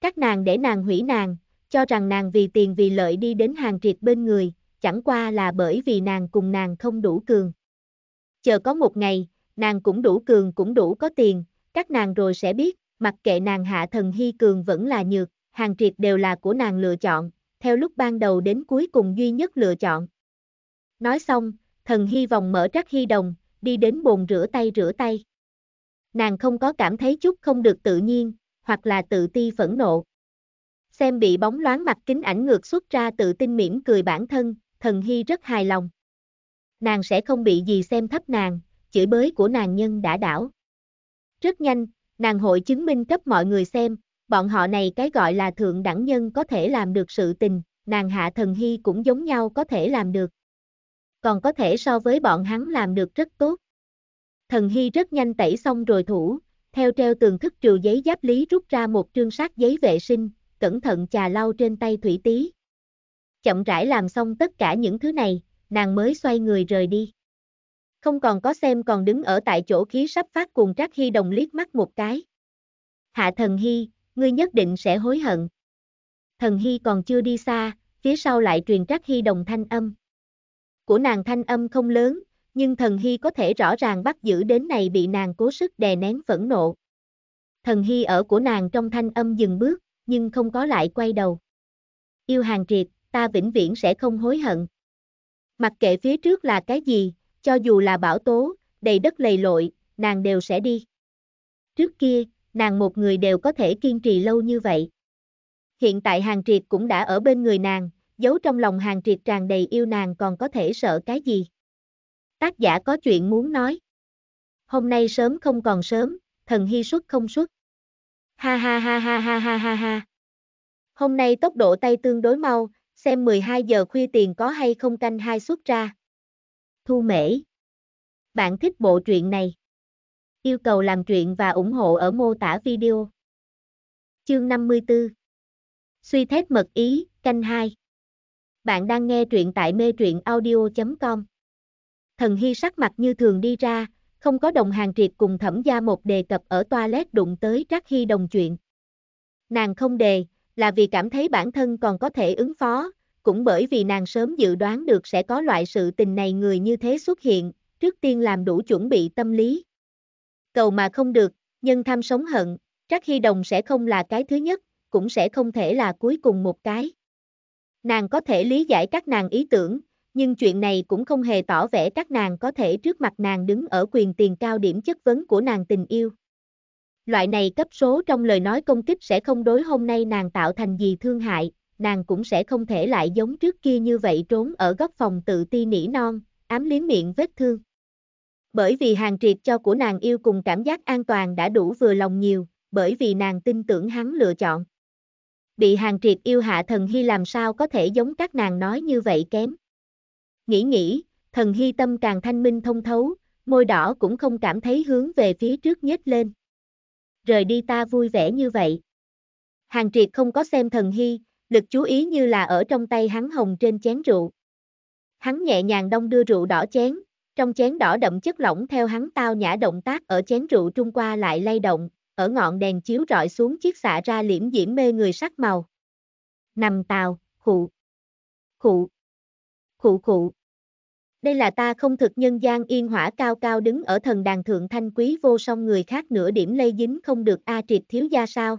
Các nàng để nàng hủy nàng, cho rằng nàng vì tiền vì lợi đi đến hàng triệt bên người, chẳng qua là bởi vì nàng cùng nàng không đủ cường. Chờ có một ngày, nàng cũng đủ cường cũng đủ có tiền, các nàng rồi sẽ biết, mặc kệ nàng hạ thần hy cường vẫn là nhược, hàng triệt đều là của nàng lựa chọn, theo lúc ban đầu đến cuối cùng duy nhất lựa chọn. Nói xong, thần hy vòng mở trắc hy đồng, đi đến bồn rửa tay rửa tay. Nàng không có cảm thấy chút không được tự nhiên, hoặc là tự ti phẫn nộ. Xem bị bóng loáng mặt kính ảnh ngược xuất ra tự tin mỉm cười bản thân, thần hy rất hài lòng. Nàng sẽ không bị gì xem thấp nàng, chửi bới của nàng nhân đã đảo. Rất nhanh, nàng hội chứng minh cấp mọi người xem, bọn họ này cái gọi là thượng đẳng nhân có thể làm được sự tình, nàng hạ thần hy cũng giống nhau có thể làm được. Còn có thể so với bọn hắn làm được rất tốt. Thần hy rất nhanh tẩy xong rồi thủ, theo treo tường thức trừ giấy giáp lý rút ra một trương sát giấy vệ sinh, cẩn thận chà lau trên tay thủy tí. Chậm rãi làm xong tất cả những thứ này, nàng mới xoay người rời đi. Không còn có xem còn đứng ở tại chỗ khí sắp phát cuồng Trác Hy đồng liếc mắt một cái. Hạ thần Hy, ngươi nhất định sẽ hối hận. Thần Hy còn chưa đi xa, phía sau lại truyền Trác Hy đồng thanh âm. Của nàng thanh âm không lớn, nhưng thần Hy có thể rõ ràng bắt giữ đến này bị nàng cố sức đè nén phẫn nộ. Thần Hy ở của nàng trong thanh âm dừng bước, nhưng không có lại quay đầu. Yêu hàng triệt, ta vĩnh viễn sẽ không hối hận. Mặc kệ phía trước là cái gì, cho dù là bão tố, đầy đất lầy lội, nàng đều sẽ đi. Trước kia, nàng một người đều có thể kiên trì lâu như vậy. Hiện tại hàng triệt cũng đã ở bên người nàng, giấu trong lòng hàng triệt tràn đầy yêu nàng còn có thể sợ cái gì. Tác giả có chuyện muốn nói. Hôm nay sớm không còn sớm, thần hy xuất không xuất. Ha ha ha ha ha ha ha ha. Hôm nay tốc độ tay tương đối mau, xem 12 giờ khuya tiền có hay không canh hai xuất ra. Thu Mễ. Bạn thích bộ truyện này? Yêu cầu làm truyện và ủng hộ ở mô tả video. Chương 54 Suy thét mật ý, canh 2 Bạn đang nghe truyện tại mê truyện audio.com Thần Hy sắc mặt như thường đi ra, không có đồng hàng triệt cùng thẩm gia một đề cập ở toilet đụng tới Trác Hy đồng chuyện. Nàng không đề, là vì cảm thấy bản thân còn có thể ứng phó, cũng bởi vì nàng sớm dự đoán được sẽ có loại sự tình này người như thế xuất hiện, trước tiên làm đủ chuẩn bị tâm lý. Cầu mà không được, nhân tham sống hận, Trác Hy Đồng sẽ không là cái thứ nhất, cũng sẽ không thể là cuối cùng một cái. Nàng có thể lý giải các nàng ý tưởng, nhưng chuyện này cũng không hề tỏ vẻ các nàng có thể trước mặt nàng đứng ở quyền tiền cao điểm chất vấn của nàng tình yêu. Loại này cấp số trong lời nói công kích sẽ không đối hôm nay nàng tạo thành gì thương hại, nàng cũng sẽ không thể lại giống trước kia như vậy trốn ở góc phòng tự ti nỉ non, ám liếm miệng vết thương. Bởi vì hàng triệt cho của nàng yêu cùng cảm giác an toàn đã đủ vừa lòng nhiều, bởi vì nàng tin tưởng hắn lựa chọn. Bị hàng triệt yêu hạ thần hy làm sao có thể giống các nàng nói như vậy kém. Nghĩ nghĩ, thần hy tâm càng thanh minh thông thấu, môi đỏ cũng không cảm thấy hướng về phía trước nhếch lên. Rời đi ta vui vẻ như vậy. Hàng triệt không có xem thần hy, lực chú ý như là ở trong tay hắn hồng trên chén rượu. Hắn nhẹ nhàng đông đưa rượu đỏ chén, trong chén đỏ đậm chất lỏng theo hắn tao nhã động tác ở chén rượu trung qua lại lay động, ở ngọn đèn chiếu rọi xuống chiếc xạ ra liễm diễm mê người sắc màu. Nằm tàu, khụ, khụ, khụ khụ. Đây là ta không thực nhân gian yên hỏa cao cao đứng ở thần đàn thượng thanh quý vô song người khác nửa điểm lây dính không được A triệt thiếu gia sao.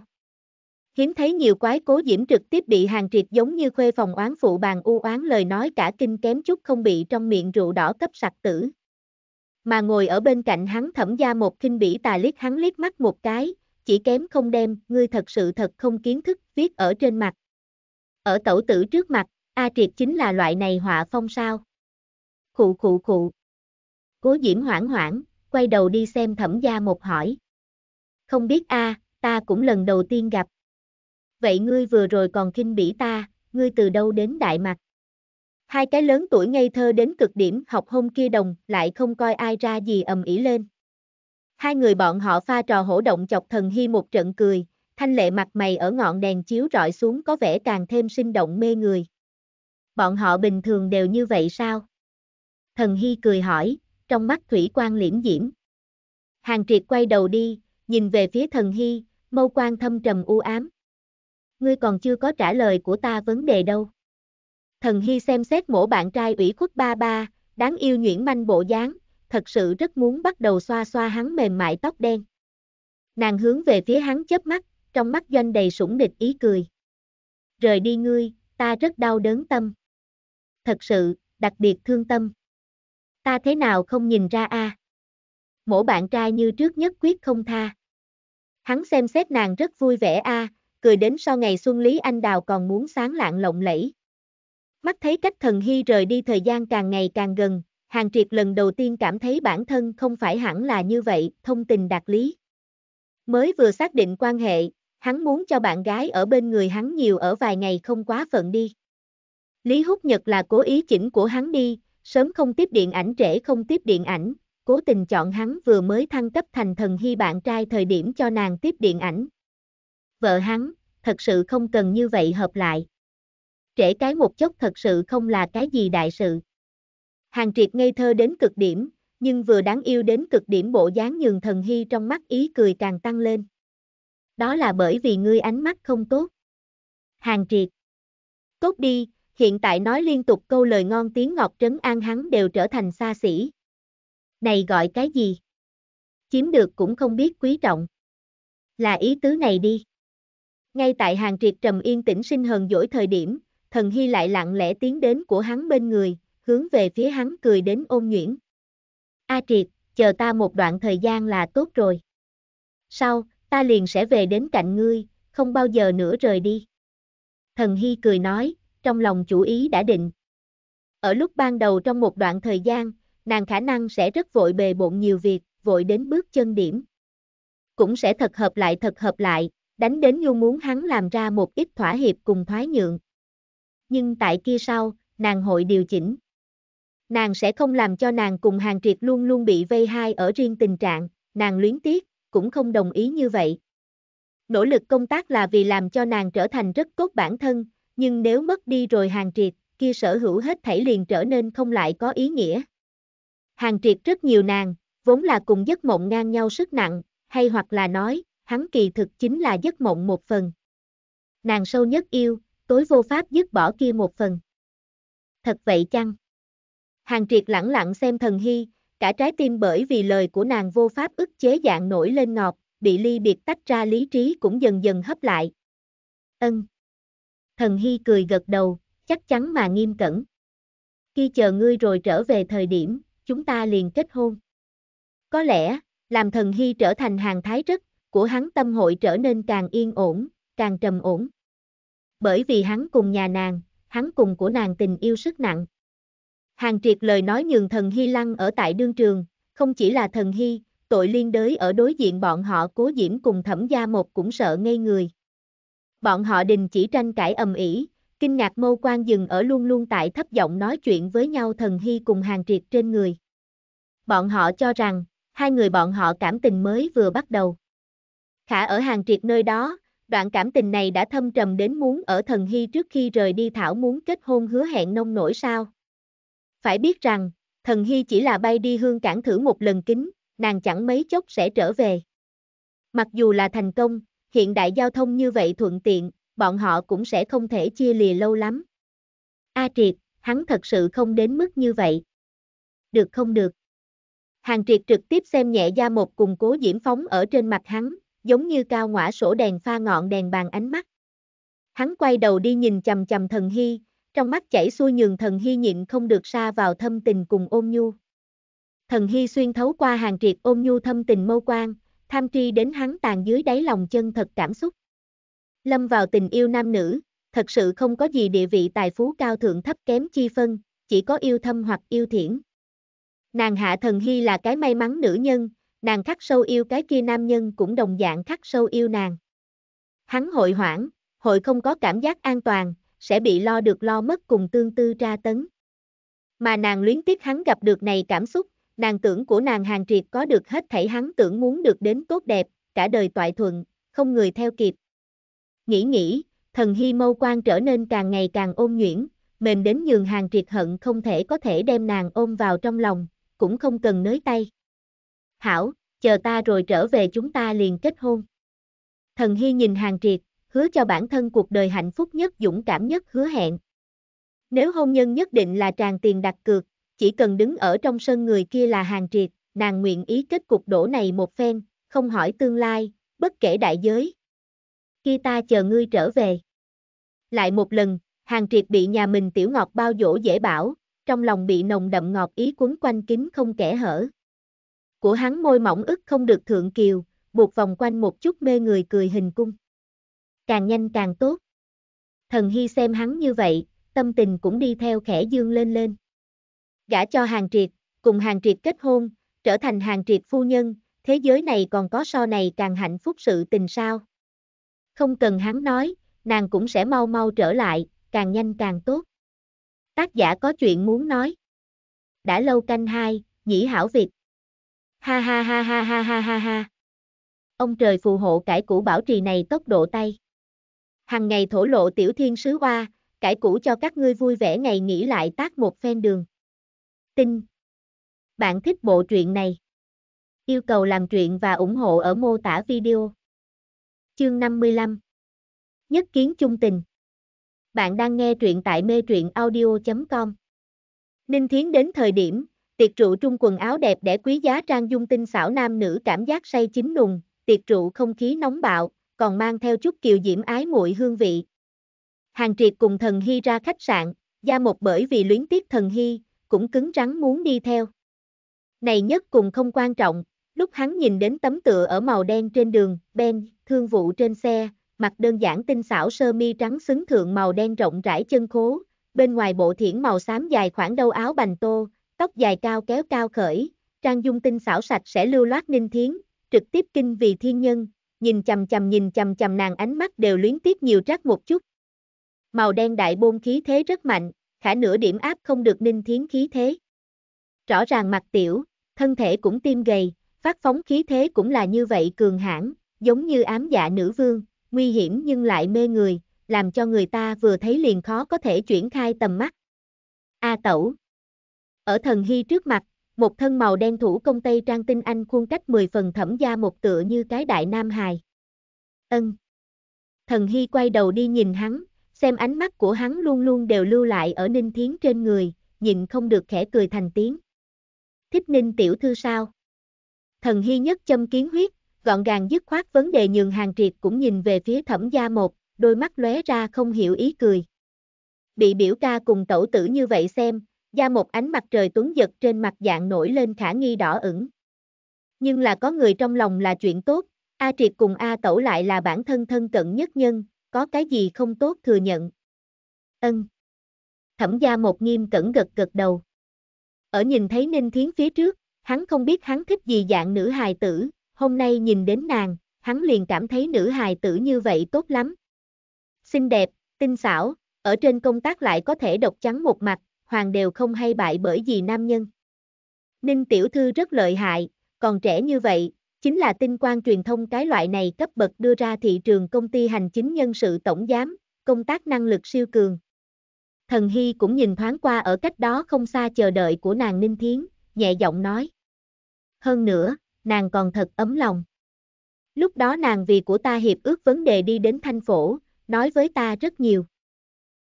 Hiếm thấy nhiều quái cố diễm trực tiếp bị hàng triệt giống như khuê phòng oán phụ bàn u oán lời nói cả kinh kém chút không bị trong miệng rượu đỏ cấp sặc tử. Mà ngồi ở bên cạnh hắn thẩm gia một kinh bỉ tà liếc hắn liếc mắt một cái, chỉ kém không đem, ngươi thật sự thật không kiến thức, viết ở trên mặt. Ở tẩu tử trước mặt, A Triệt chính là loại này họa phong sao. Khụ khụ khụ. Cố Diễm hoảng hoảng, quay đầu đi xem thẩm gia một hỏi. Không biết a, ta cũng lần đầu tiên gặp. Vậy ngươi vừa rồi còn kinh bỉ ta, ngươi từ đâu đến đại mặt? Hai cái lớn tuổi ngây thơ đến cực điểm học hôm kia đồng, lại không coi ai ra gì ầm ĩ lên. Hai người bọn họ pha trò hổ động chọc thần hy một trận cười, thanh lệ mặt mày ở ngọn đèn chiếu rọi xuống có vẻ càng thêm sinh động mê người. Bọn họ bình thường đều như vậy sao? Thần hy cười hỏi, trong mắt thủy quan liễm diễm. Hàng triệt quay đầu đi, nhìn về phía thần hy, mâu quan thâm trầm u ám. Ngươi còn chưa có trả lời của ta vấn đề đâu. Thần hy xem xét mổ bạn trai ủy khuất ba ba, đáng yêu nhuyễn manh bộ dáng, thật sự rất muốn bắt đầu xoa xoa hắn mềm mại tóc đen. Nàng hướng về phía hắn chớp mắt, trong mắt doanh đầy sủng địch ý cười. Rời đi ngươi, ta rất đau đớn tâm. Thật sự, đặc biệt thương tâm. Ta thế nào không nhìn ra a? À? Mổ bạn trai như trước nhất quyết không tha. Hắn xem xét nàng rất vui vẻ a, cười đến sau ngày xuân Lý Anh Đào còn muốn sáng lạng lộng lẫy. Mắt thấy cách thần hy rời đi thời gian càng ngày càng gần, Hàng Triệt lần đầu tiên cảm thấy bản thân không phải hẳn là như vậy, thông tình đạt lý. Mới vừa xác định quan hệ, hắn muốn cho bạn gái ở bên người hắn nhiều ở vài ngày không quá phận đi. Lý Húc Nhật là cố ý chỉnh của hắn đi, sớm không tiếp điện ảnh trễ không tiếp điện ảnh, cố tình chọn hắn vừa mới thăng cấp thành thần hy bạn trai thời điểm cho nàng tiếp điện ảnh. Vợ hắn, thật sự không cần như vậy hợp lại. Trễ cái một chốc thật sự không là cái gì đại sự. Hàng triệt ngây thơ đến cực điểm, nhưng vừa đáng yêu đến cực điểm bộ dáng nhường thần hy trong mắt ý cười càng tăng lên. Đó là bởi vì ngươi ánh mắt không tốt. Hàng triệt. Tốt đi, hiện tại nói liên tục câu lời ngon tiếng ngọt trấn an hắn đều trở thành xa xỉ. Này gọi cái gì? Chiếm được cũng không biết quý trọng. Là ý tứ này đi. Ngay tại hàng triệt trầm yên tĩnh sinh hờn dỗi thời điểm, thần hy lại lặng lẽ tiến đến của hắn bên người, hướng về phía hắn cười đến ôn nhuyễn. A triệt, chờ ta một đoạn thời gian là tốt rồi. Sau, ta liền sẽ về đến cạnh ngươi, không bao giờ nữa rời đi. Thần Hy cười nói, trong lòng chủ ý đã định. Ở lúc ban đầu trong một đoạn thời gian, nàng khả năng sẽ rất vội bề bộn nhiều việc, vội đến bước chân điểm. Cũng sẽ thật hợp lại thật hợp lại, đánh đến nhu muốn hắn làm ra một ít thỏa hiệp cùng thoái nhượng. Nhưng tại kia sau, nàng hội điều chỉnh. Nàng sẽ không làm cho nàng cùng hàng triệt luôn luôn bị vây hai ở riêng tình trạng, nàng luyến tiếc, cũng không đồng ý như vậy. Nỗ lực công tác là vì làm cho nàng trở thành rất tốt bản thân, nhưng nếu mất đi rồi hàng triệt, kia sở hữu hết thảy liền trở nên không lại có ý nghĩa. Hàng triệt rất nhiều nàng, vốn là cùng giấc mộng ngang nhau sức nặng, hay hoặc là nói, hắn kỳ thực chính là giấc mộng một phần. Nàng sâu nhất yêu, tối vô pháp dứt bỏ kia một phần. Thật vậy chăng? Hàng triệt lẳng lặng xem thần hy, cả trái tim bởi vì lời của nàng vô pháp ức chế dạng nổi lên ngọt, bị ly biệt tách ra lý trí cũng dần dần hấp lại. Ân. Thần hy cười gật đầu, chắc chắn mà nghiêm cẩn. Khi chờ ngươi rồi trở về thời điểm, chúng ta liền kết hôn. Có lẽ, làm thần hy trở thành hàng thái rất, của hắn tâm hội trở nên càng yên ổn, càng trầm ổn. Bởi vì hắn cùng nhà nàng, hắn cùng của nàng tình yêu sức nặng. Hàng triệt lời nói nhường thần hy lăng ở tại đương trường, không chỉ là thần hy, tội liên đới ở đối diện bọn họ cố diễm cùng thẩm gia một cũng sợ ngây người. Bọn họ đình chỉ tranh cãi ầm ĩ, kinh ngạc mâu quan dừng ở luôn luôn tại thấp giọng nói chuyện với nhau thần hy cùng hàng triệt trên người. Bọn họ cho rằng, hai người bọn họ cảm tình mới vừa bắt đầu. Khả ở hàng triệt nơi đó, đoạn cảm tình này đã thâm trầm đến muốn ở thần hy trước khi rời đi thảo muốn kết hôn hứa hẹn nông nổi sao. Phải biết rằng, thần hy chỉ là bay đi hương cảng thử một lần kính, nàng chẳng mấy chốc sẽ trở về. Mặc dù là thành công, hiện đại giao thông như vậy thuận tiện, bọn họ cũng sẽ không thể chia lìa lâu lắm. A Triệt, hắn thật sự không đến mức như vậy. Được không được. Hàng Triệt trực tiếp xem nhẹ ra một cùng cố diễm phóng ở trên mặt hắn, giống như cao ngõa sổ đèn pha ngọn đèn bàn ánh mắt. Hắn quay đầu đi nhìn chầm chầm thần hy, trong mắt chảy xuôi nhường thần hy nhịn không được xa vào thâm tình cùng ôm nhu. Thần hy xuyên thấu qua hàng triệt ôm nhu thâm tình mâu quan, tham tri đến hắn tàn dưới đáy lòng chân thật cảm xúc. Lâm vào tình yêu nam nữ, thật sự không có gì địa vị tài phú cao thượng thấp kém chi phân, chỉ có yêu thâm hoặc yêu thiển. Nàng hạ thần hy là cái may mắn nữ nhân, nàng khắc sâu yêu cái kia nam nhân cũng đồng dạng khắc sâu yêu nàng. Hắn hội hoảng, hội không có cảm giác an toàn, sẽ bị lo được lo mất cùng tương tư tra tấn. Mà nàng luyến tiếc hắn gặp được này cảm xúc, nàng tưởng của nàng hàng triệt có được hết thảy hắn tưởng muốn được đến tốt đẹp, cả đời toại thuận, không người theo kịp. Nghĩ nghĩ, thần hy mâu quan trở nên càng ngày càng ôn nhuyễn, mềm đến nhường hàng triệt hận không thể có thể đem nàng ôm vào trong lòng, cũng không cần nới tay. Hảo, chờ ta rồi trở về chúng ta liền kết hôn. Thần hy nhìn hàng triệt, hứa cho bản thân cuộc đời hạnh phúc nhất dũng cảm nhất hứa hẹn. Nếu hôn nhân nhất định là tràn tiền đặt cược, chỉ cần đứng ở trong sân người kia là hàng triệt, nàng nguyện ý kết cục đổ này một phen, không hỏi tương lai, bất kể đại giới. Khi ta chờ ngươi trở về. Lại một lần, hàng triệt bị nhà mình tiểu ngọt bao dỗ dễ bảo, trong lòng bị nồng đậm ngọt ý quấn quanh kín không kẻ hở. Của hắn môi mỏng ức không được thượng kiều, buộc vòng quanh một chút mê người cười hình cung. Càng nhanh càng tốt. Thần Hy xem hắn như vậy, tâm tình cũng đi theo khẽ dương lên lên. Gả cho hàng triệt, cùng hàng triệt kết hôn, trở thành hàng triệt phu nhân, thế giới này còn có so này càng hạnh phúc sự tình sao. Không cần hắn nói, nàng cũng sẽ mau mau trở lại, càng nhanh càng tốt. Tác giả có chuyện muốn nói. Đã lâu canh hai, nhĩ hảo Việt. Ha ha ha ha ha ha ha ha. Ông trời phù hộ cải củ bảo trì này tốc độ tay. Hằng ngày thổ lộ tiểu thiên sứ hoa, cải củ cho các ngươi vui vẻ ngày nghỉ lại tác một phen đường. Tin. Bạn thích bộ truyện này? Yêu cầu làm truyện và ủng hộ ở mô tả video. Chương 55 Nhất kiến chung tình Bạn đang nghe truyện tại mê truyện audio.com Ninh Thiến đến thời điểm, tiệc rượu trung quần áo đẹp đẽ quý giá trang dung tinh xảo nam nữ cảm giác say chín nùng, tiệc rượu không khí nóng bạo, còn mang theo chút kiều diễm ái muội hương vị. Hàng triệt cùng thần hy ra khách sạn, gia một bởi vì luyến tiếc thần hy, cũng cứng rắn muốn đi theo. Này nhất cùng không quan trọng, lúc hắn nhìn đến tấm tựa ở màu đen trên đường, Ben, thương vụ trên xe, mặc đơn giản tinh xảo sơ mi trắng xứng thượng màu đen rộng rãi chân khố, bên ngoài bộ thiển màu xám dài khoảng đầu áo bành tô, tóc dài cao kéo cao khởi, trang dung tinh xảo sạch sẽ lưu loát ninh thiến, trực tiếp kinh vì thiên nhân, nhìn chầm chầm nhìn chầm chầm nàng ánh mắt đều luyến tiếc nhiều trắc một chút. Màu đen đại bôn khí thế rất mạnh, khả nửa điểm áp không được ninh thiến khí thế. Rõ ràng mặt tiểu, thân thể cũng tim gầy, phát phóng khí thế cũng là như vậy cường hãn, giống như ám dạ nữ vương, nguy hiểm nhưng lại mê người, làm cho người ta vừa thấy liền khó có thể chuyển khai tầm mắt. A tẩu. Ở thần hy trước mặt, một thân màu đen thủ công tây trang tinh anh khuôn cách 10 phần thẩm gia một tựa như cái đại nam hài. Ân. Thần hy quay đầu đi nhìn hắn, xem ánh mắt của hắn luôn luôn đều lưu lại ở Ninh Thiến trên người, nhìn không được khẽ cười thành tiếng. Thích Ninh tiểu thư sao? Thần Hy nhất châm kiến huyết, gọn gàng dứt khoát vấn đề nhường hàng triệt cũng nhìn về phía thẩm gia một, đôi mắt lóe ra không hiểu ý cười. Bị biểu ca cùng tẩu tử như vậy xem, gia một ánh mặt trời tuấn giật trên mặt dạng nổi lên khả nghi đỏ ửng. Nhưng là có người trong lòng là chuyện tốt, A Triệt cùng A Tẩu lại là bản thân thân cận nhất nhân, có cái gì không tốt thừa nhận. Ân. Thẩm gia một nghiêm cẩn gật gật đầu. Ở nhìn thấy Ninh Thiến phía trước, hắn không biết hắn thích gì dạng nữ hài tử, hôm nay nhìn đến nàng, hắn liền cảm thấy nữ hài tử như vậy tốt lắm. Xinh đẹp, tinh xảo, ở trên công tác lại có thể độc trắng một mặt, hoàng đều không hay bại bởi gì nam nhân. Ninh tiểu thư rất lợi hại, còn trẻ như vậy, chính là tinh quan truyền thông cái loại này cấp bậc đưa ra thị trường công ty hành chính nhân sự tổng giám, công tác năng lực siêu cường. Thần Hy cũng nhìn thoáng qua ở cách đó không xa chờ đợi của nàng Ninh Thiến, nhẹ giọng nói. Hơn nữa, nàng còn thật ấm lòng. Lúc đó nàng vì của ta hiệp ước vấn đề đi đến thanh phổ, nói với ta rất nhiều.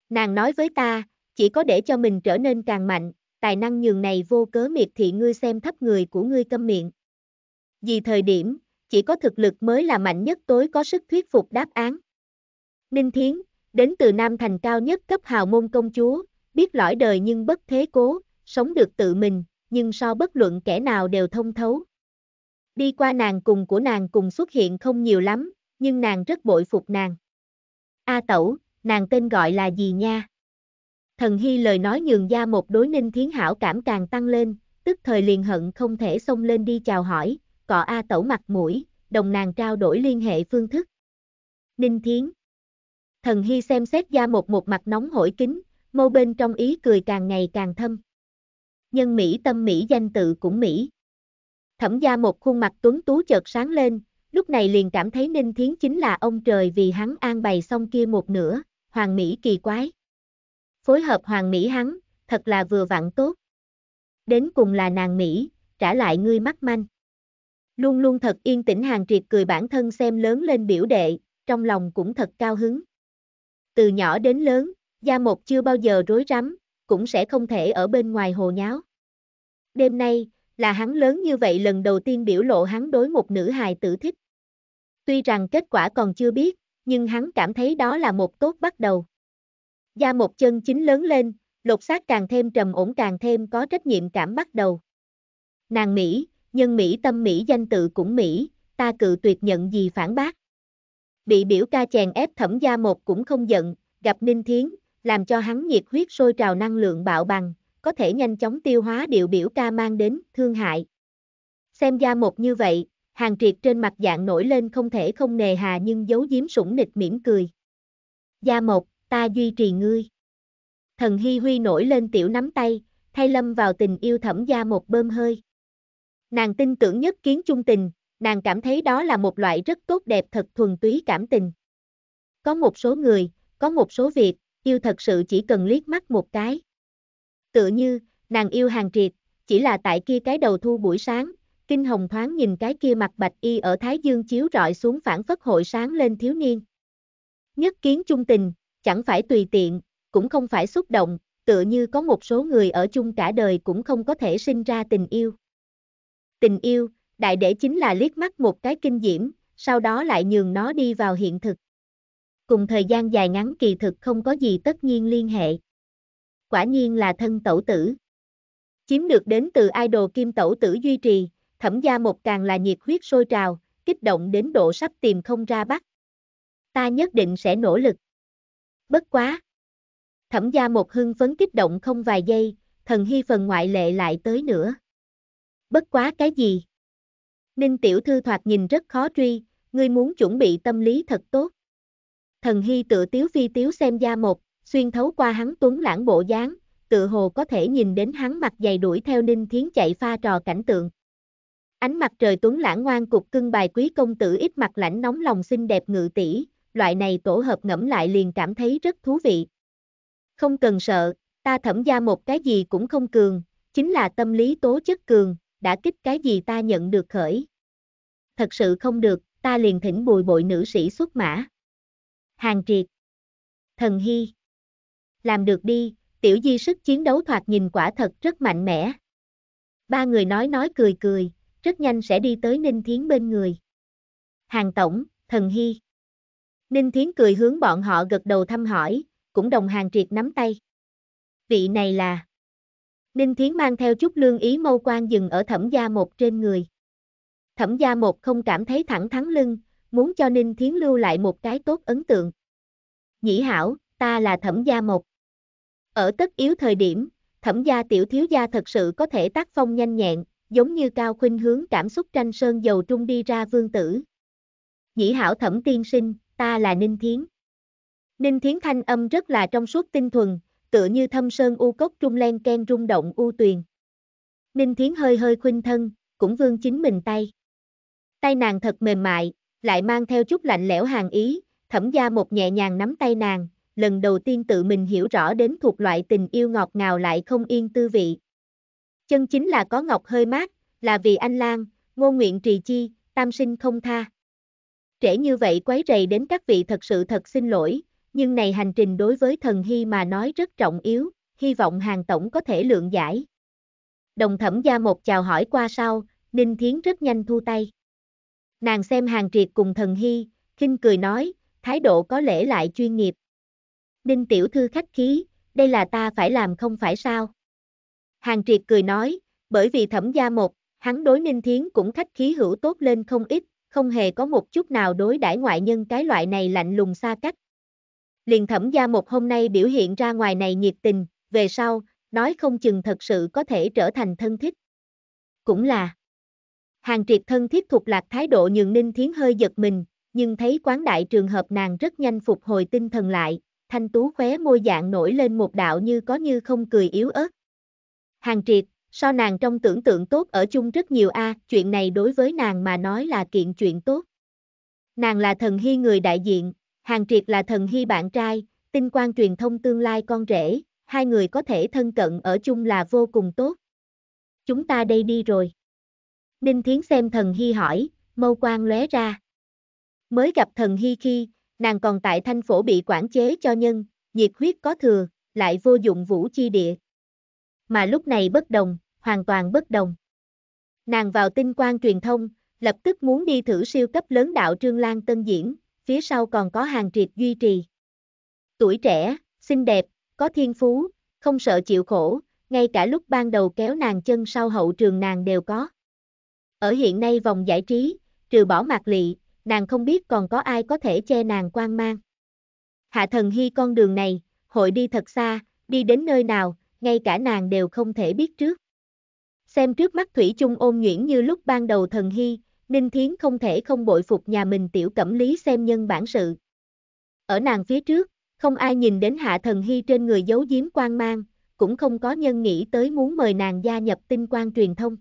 Nàng nói với ta, chỉ có để cho mình trở nên càng mạnh, tài năng nhường này vô cớ miệt thị ngươi xem thấp người của ngươi câm miệng. Vì thời điểm, chỉ có thực lực mới là mạnh nhất tối có sức thuyết phục đáp án. Ninh Thiến, đến từ Nam Thành cao nhất cấp hào môn công chúa, biết lõi đời nhưng bất thế cố, sống được tự mình, nhưng so bất luận kẻ nào đều thông thấu. Đi qua nàng cùng của nàng cùng xuất hiện không nhiều lắm, nhưng nàng rất bội phục nàng. A Tẩu, nàng tên gọi là gì nha? Thần Hy lời nói nhường ra một đối ninh thiến hảo cảm càng tăng lên, tức thời liền hận không thể xông lên đi chào hỏi, cọ A Tẩu mặt mũi, đồng nàng trao đổi liên hệ phương thức. Ninh Thiến Thần Hy xem xét ra một một mặt nóng hổi kính, mâu bên trong ý cười càng ngày càng thâm. Nhân Mỹ tâm Mỹ danh tự cũng Mỹ. Thẩm gia một khuôn mặt tuấn tú chợt sáng lên, lúc này liền cảm thấy Ninh Thiến chính là ông trời vì hắn an bày xong kia một nửa, hoàng Mỹ kỳ quái. Phối hợp hoàng Mỹ hắn, thật là vừa vặn tốt. Đến cùng là nàng Mỹ, trả lại ngươi mắt manh. Luôn luôn thật yên tĩnh hàng triệt cười bản thân xem lớn lên biểu đệ, trong lòng cũng thật cao hứng. Từ nhỏ đến lớn, Gia Một chưa bao giờ rối rắm, cũng sẽ không thể ở bên ngoài hồ nháo. Đêm nay, là hắn lớn như vậy lần đầu tiên biểu lộ hắn đối một nữ hài tử thích. Tuy rằng kết quả còn chưa biết, nhưng hắn cảm thấy đó là một tốt bắt đầu. Gia một chân chính lớn lên, lột xác càng thêm trầm ổn càng thêm có trách nhiệm cảm bắt đầu. Nàng Mỹ, nhân Mỹ tâm Mỹ danh tự cũng Mỹ, ta cự tuyệt nhận gì phản bác. Bị biểu ca chèn ép thẩm gia một cũng không giận, gặp Ninh Thiến, làm cho hắn nhiệt huyết sôi trào năng lượng bạo bằng, có thể nhanh chóng tiêu hóa điệu biểu ca mang đến, thương hại. Xem gia một như vậy, hàng triệt trên mặt dạng nổi lên không thể không nề hà nhưng giấu giếm sủng nịch mỉm cười. Gia một, ta duy trì ngươi. Thần Hy Huy nổi lên tiểu nắm tay, thay lâm vào tình yêu thẩm gia một bơm hơi. Nàng tin tưởng nhất kiến chung tình, nàng cảm thấy đó là một loại rất tốt đẹp thật thuần túy cảm tình. Có một số người, có một số việc, yêu thật sự chỉ cần liếc mắt một cái. Tựa như, nàng yêu hàng triệt, chỉ là tại kia cái đầu thu buổi sáng, kinh hồng thoáng nhìn cái kia mặt bạch y ở Thái Dương chiếu rọi xuống phản phất hội sáng lên thiếu niên. Nhất kiến chung tình, chẳng phải tùy tiện, cũng không phải xúc động, tựa như có một số người ở chung cả đời cũng không có thể sinh ra tình yêu. Tình yêu, đại để chính là liếc mắt một cái kinh diễm, sau đó lại nhường nó đi vào hiện thực. Cùng thời gian dài ngắn kỳ thực không có gì tất nhiên liên hệ. Quả nhiên là thân tẩu tử. Chiếm được đến từ idol kim tẩu tử duy trì, thẩm gia một càng là nhiệt huyết sôi trào, kích động đến độ sắp tìm không ra bắt. Ta nhất định sẽ nỗ lực. Bất quá. Thẩm gia một hưng phấn kích động không vài giây, thần hy phần ngoại lệ lại tới nữa. Bất quá cái gì? Ninh tiểu thư thoạt nhìn rất khó truy, ngươi muốn chuẩn bị tâm lý thật tốt. Thần hy tự tiếu phi tiếu xem gia một, xuyên thấu qua hắn tuấn lãng bộ dáng, tự hồ có thể nhìn đến hắn mặt dày đuổi theo Ninh Thiến chạy pha trò cảnh tượng. Ánh mặt trời tuấn lãng ngoan cục cưng bài quý công tử ít mặt lãnh nóng lòng xinh đẹp ngự tỷ, loại này tổ hợp ngẫm lại liền cảm thấy rất thú vị. Không cần sợ, ta thẩm gia một cái gì cũng không cường, chính là tâm lý tố chất cường, đã kích cái gì ta nhận được khởi. Thật sự không được, ta liền thỉnh bùi bội nữ sĩ xuất mã. Hàng triệt. Thần hy. Làm được đi, tiểu di sức chiến đấu thoạt nhìn quả thật rất mạnh mẽ. Ba người nói nói cười cười, rất nhanh sẽ đi tới Ninh Thiến bên người. Hàng tổng, thần hy. Ninh Thiến cười hướng bọn họ gật đầu thăm hỏi, cũng đồng hàng triệt nắm tay. Vị này là Ninh Thiến mang theo chút lương ý mâu quan dừng ở thẩm gia một trên người. Thẩm gia một không cảm thấy thẳng thắn lưng, muốn cho Ninh Thiến lưu lại một cái tốt ấn tượng. Nhĩ hảo, ta là thẩm gia một. Ở tất yếu thời điểm, thẩm gia tiểu thiếu gia thật sự có thể tác phong nhanh nhẹn, giống như cao khuynh hướng cảm xúc tranh sơn dầu trung đi ra vương tử. Nhĩ hảo thẩm tiên sinh, ta là Ninh Thiến. Ninh Thiến thanh âm rất là trong suốt tinh thuần, tựa như thâm sơn u cốc trung len ken rung động u tuyền. Ninh Thiến hơi hơi khuynh thân, cũng vương chính mình tay. Tay nàng thật mềm mại, lại mang theo chút lạnh lẽo hàng ý, thẩm gia một nhẹ nhàng nắm tay nàng, lần đầu tiên tự mình hiểu rõ đến thuộc loại tình yêu ngọt ngào lại không yên tư vị. Chân chính là có ngọc hơi mát, là vì anh Lan, ngôn nguyện trì chi, tam sinh không tha. Trễ như vậy quấy rầy đến các vị thật sự thật xin lỗi, nhưng này hành trình đối với thần hy mà nói rất trọng yếu, hy vọng hàng tổng có thể lượng giải. Đồng thẩm gia một chào hỏi qua sau, Ninh Thiến rất nhanh thu tay. Nàng xem hàng triệt cùng thần hy, khinh cười nói, thái độ có lẽ lại chuyên nghiệp. Ninh tiểu thư khách khí, đây là ta phải làm không phải sao? Hàng triệt cười nói, bởi vì thẩm gia một, hắn đối ninh thiến cũng khách khí hữu tốt lên không ít, không hề có một chút nào đối đãi ngoại nhân cái loại này lạnh lùng xa cách. Liền thẩm gia một hôm nay biểu hiện ra ngoài này nhiệt tình, về sau, nói không chừng thật sự có thể trở thành thân thích. Cũng là. Hàng triệt thân thiết thuộc lạc thái độ nhường ninh thiến hơi giật mình, nhưng thấy quán đại trường hợp nàng rất nhanh phục hồi tinh thần lại, thanh tú khóe môi dạng nổi lên một đạo như có như không cười yếu ớt. Hàng triệt, so nàng trong tưởng tượng tốt ở chung rất nhiều a, chuyện này đối với nàng mà nói là kiện chuyện tốt. Nàng là thần hy người đại diện, hàng triệt là thần hy bạn trai, tinh quan truyền thông tương lai con rể, hai người có thể thân cận ở chung là vô cùng tốt. Chúng ta đây đi rồi. Ninh Thiến xem thần hy hỏi, mâu quan lóe ra. Mới gặp thần hy khi, nàng còn tại thanh phổ bị quản chế cho nhân, nhiệt huyết có thừa, lại vô dụng vũ chi địa. Mà lúc này bất đồng, hoàn toàn bất đồng. Nàng vào tinh quan truyền thông, lập tức muốn đi thử siêu cấp lớn đạo Trương Lan Tân diễn, phía sau còn có hàng triệt duy trì. Tuổi trẻ, xinh đẹp, có thiên phú, không sợ chịu khổ, ngay cả lúc ban đầu kéo nàng chân sau hậu trường nàng đều có. Ở hiện nay vòng giải trí, trừ bỏ mạc lị, nàng không biết còn có ai có thể che nàng quan mang. Hạ thần hy con đường này, hội đi thật xa, đi đến nơi nào, ngay cả nàng đều không thể biết trước. Xem trước mắt Thủy chung ôm nhuyễn như lúc ban đầu thần hy, Ninh Thiến không thể không bội phục nhà mình tiểu cẩm lý xem nhân bản sự. Ở nàng phía trước, không ai nhìn đến hạ thần hy trên người giấu giếm quan mang, cũng không có nhân nghĩ tới muốn mời nàng gia nhập tinh quan truyền thông.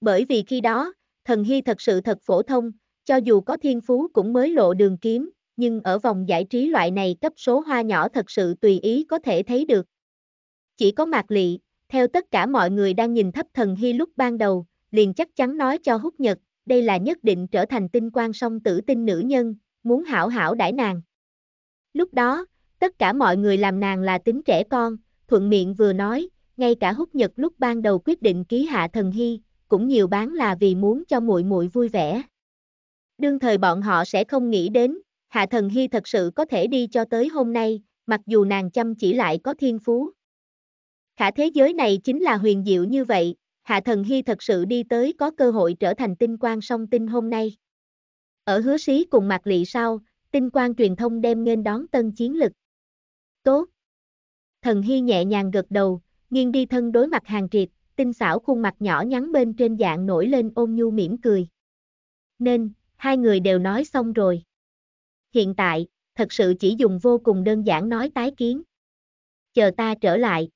Bởi vì khi đó, thần hy thật sự thật phổ thông, cho dù có thiên phú cũng mới lộ đường kiếm, nhưng ở vòng giải trí loại này cấp số hoa nhỏ thật sự tùy ý có thể thấy được. Chỉ có mạc lị, theo tất cả mọi người đang nhìn thấp thần hy lúc ban đầu, liền chắc chắn nói cho hút nhật, đây là nhất định trở thành tinh quan song tử tinh nữ nhân, muốn hảo hảo đãi nàng. Lúc đó, tất cả mọi người làm nàng là tính trẻ con, thuận miệng vừa nói, ngay cả hút nhật lúc ban đầu quyết định ký hạ thần hy, cũng nhiều bán là vì muốn cho muội muội vui vẻ. Đương thời bọn họ sẽ không nghĩ đến, hạ thần hy thật sự có thể đi cho tới hôm nay, mặc dù nàng chăm chỉ lại có thiên phú. Khả thế giới này chính là huyền diệu như vậy, hạ thần hy thật sự đi tới có cơ hội trở thành tinh quan song tinh hôm nay. Ở hứa sĩ cùng mặt lị sau, tinh quan truyền thông đem nên đón tân chiến lực. Tốt. Thần Hy nhẹ nhàng gật đầu, nghiêng đi thân đối mặt hàng triệt, tinh xảo khuôn mặt nhỏ nhắn bên trên dạng nổi lên ôn nhu mỉm cười. Nên, hai người đều nói xong rồi. Hiện tại, thật sự chỉ dùng vô cùng đơn giản nói tái kiến. Chờ ta trở lại.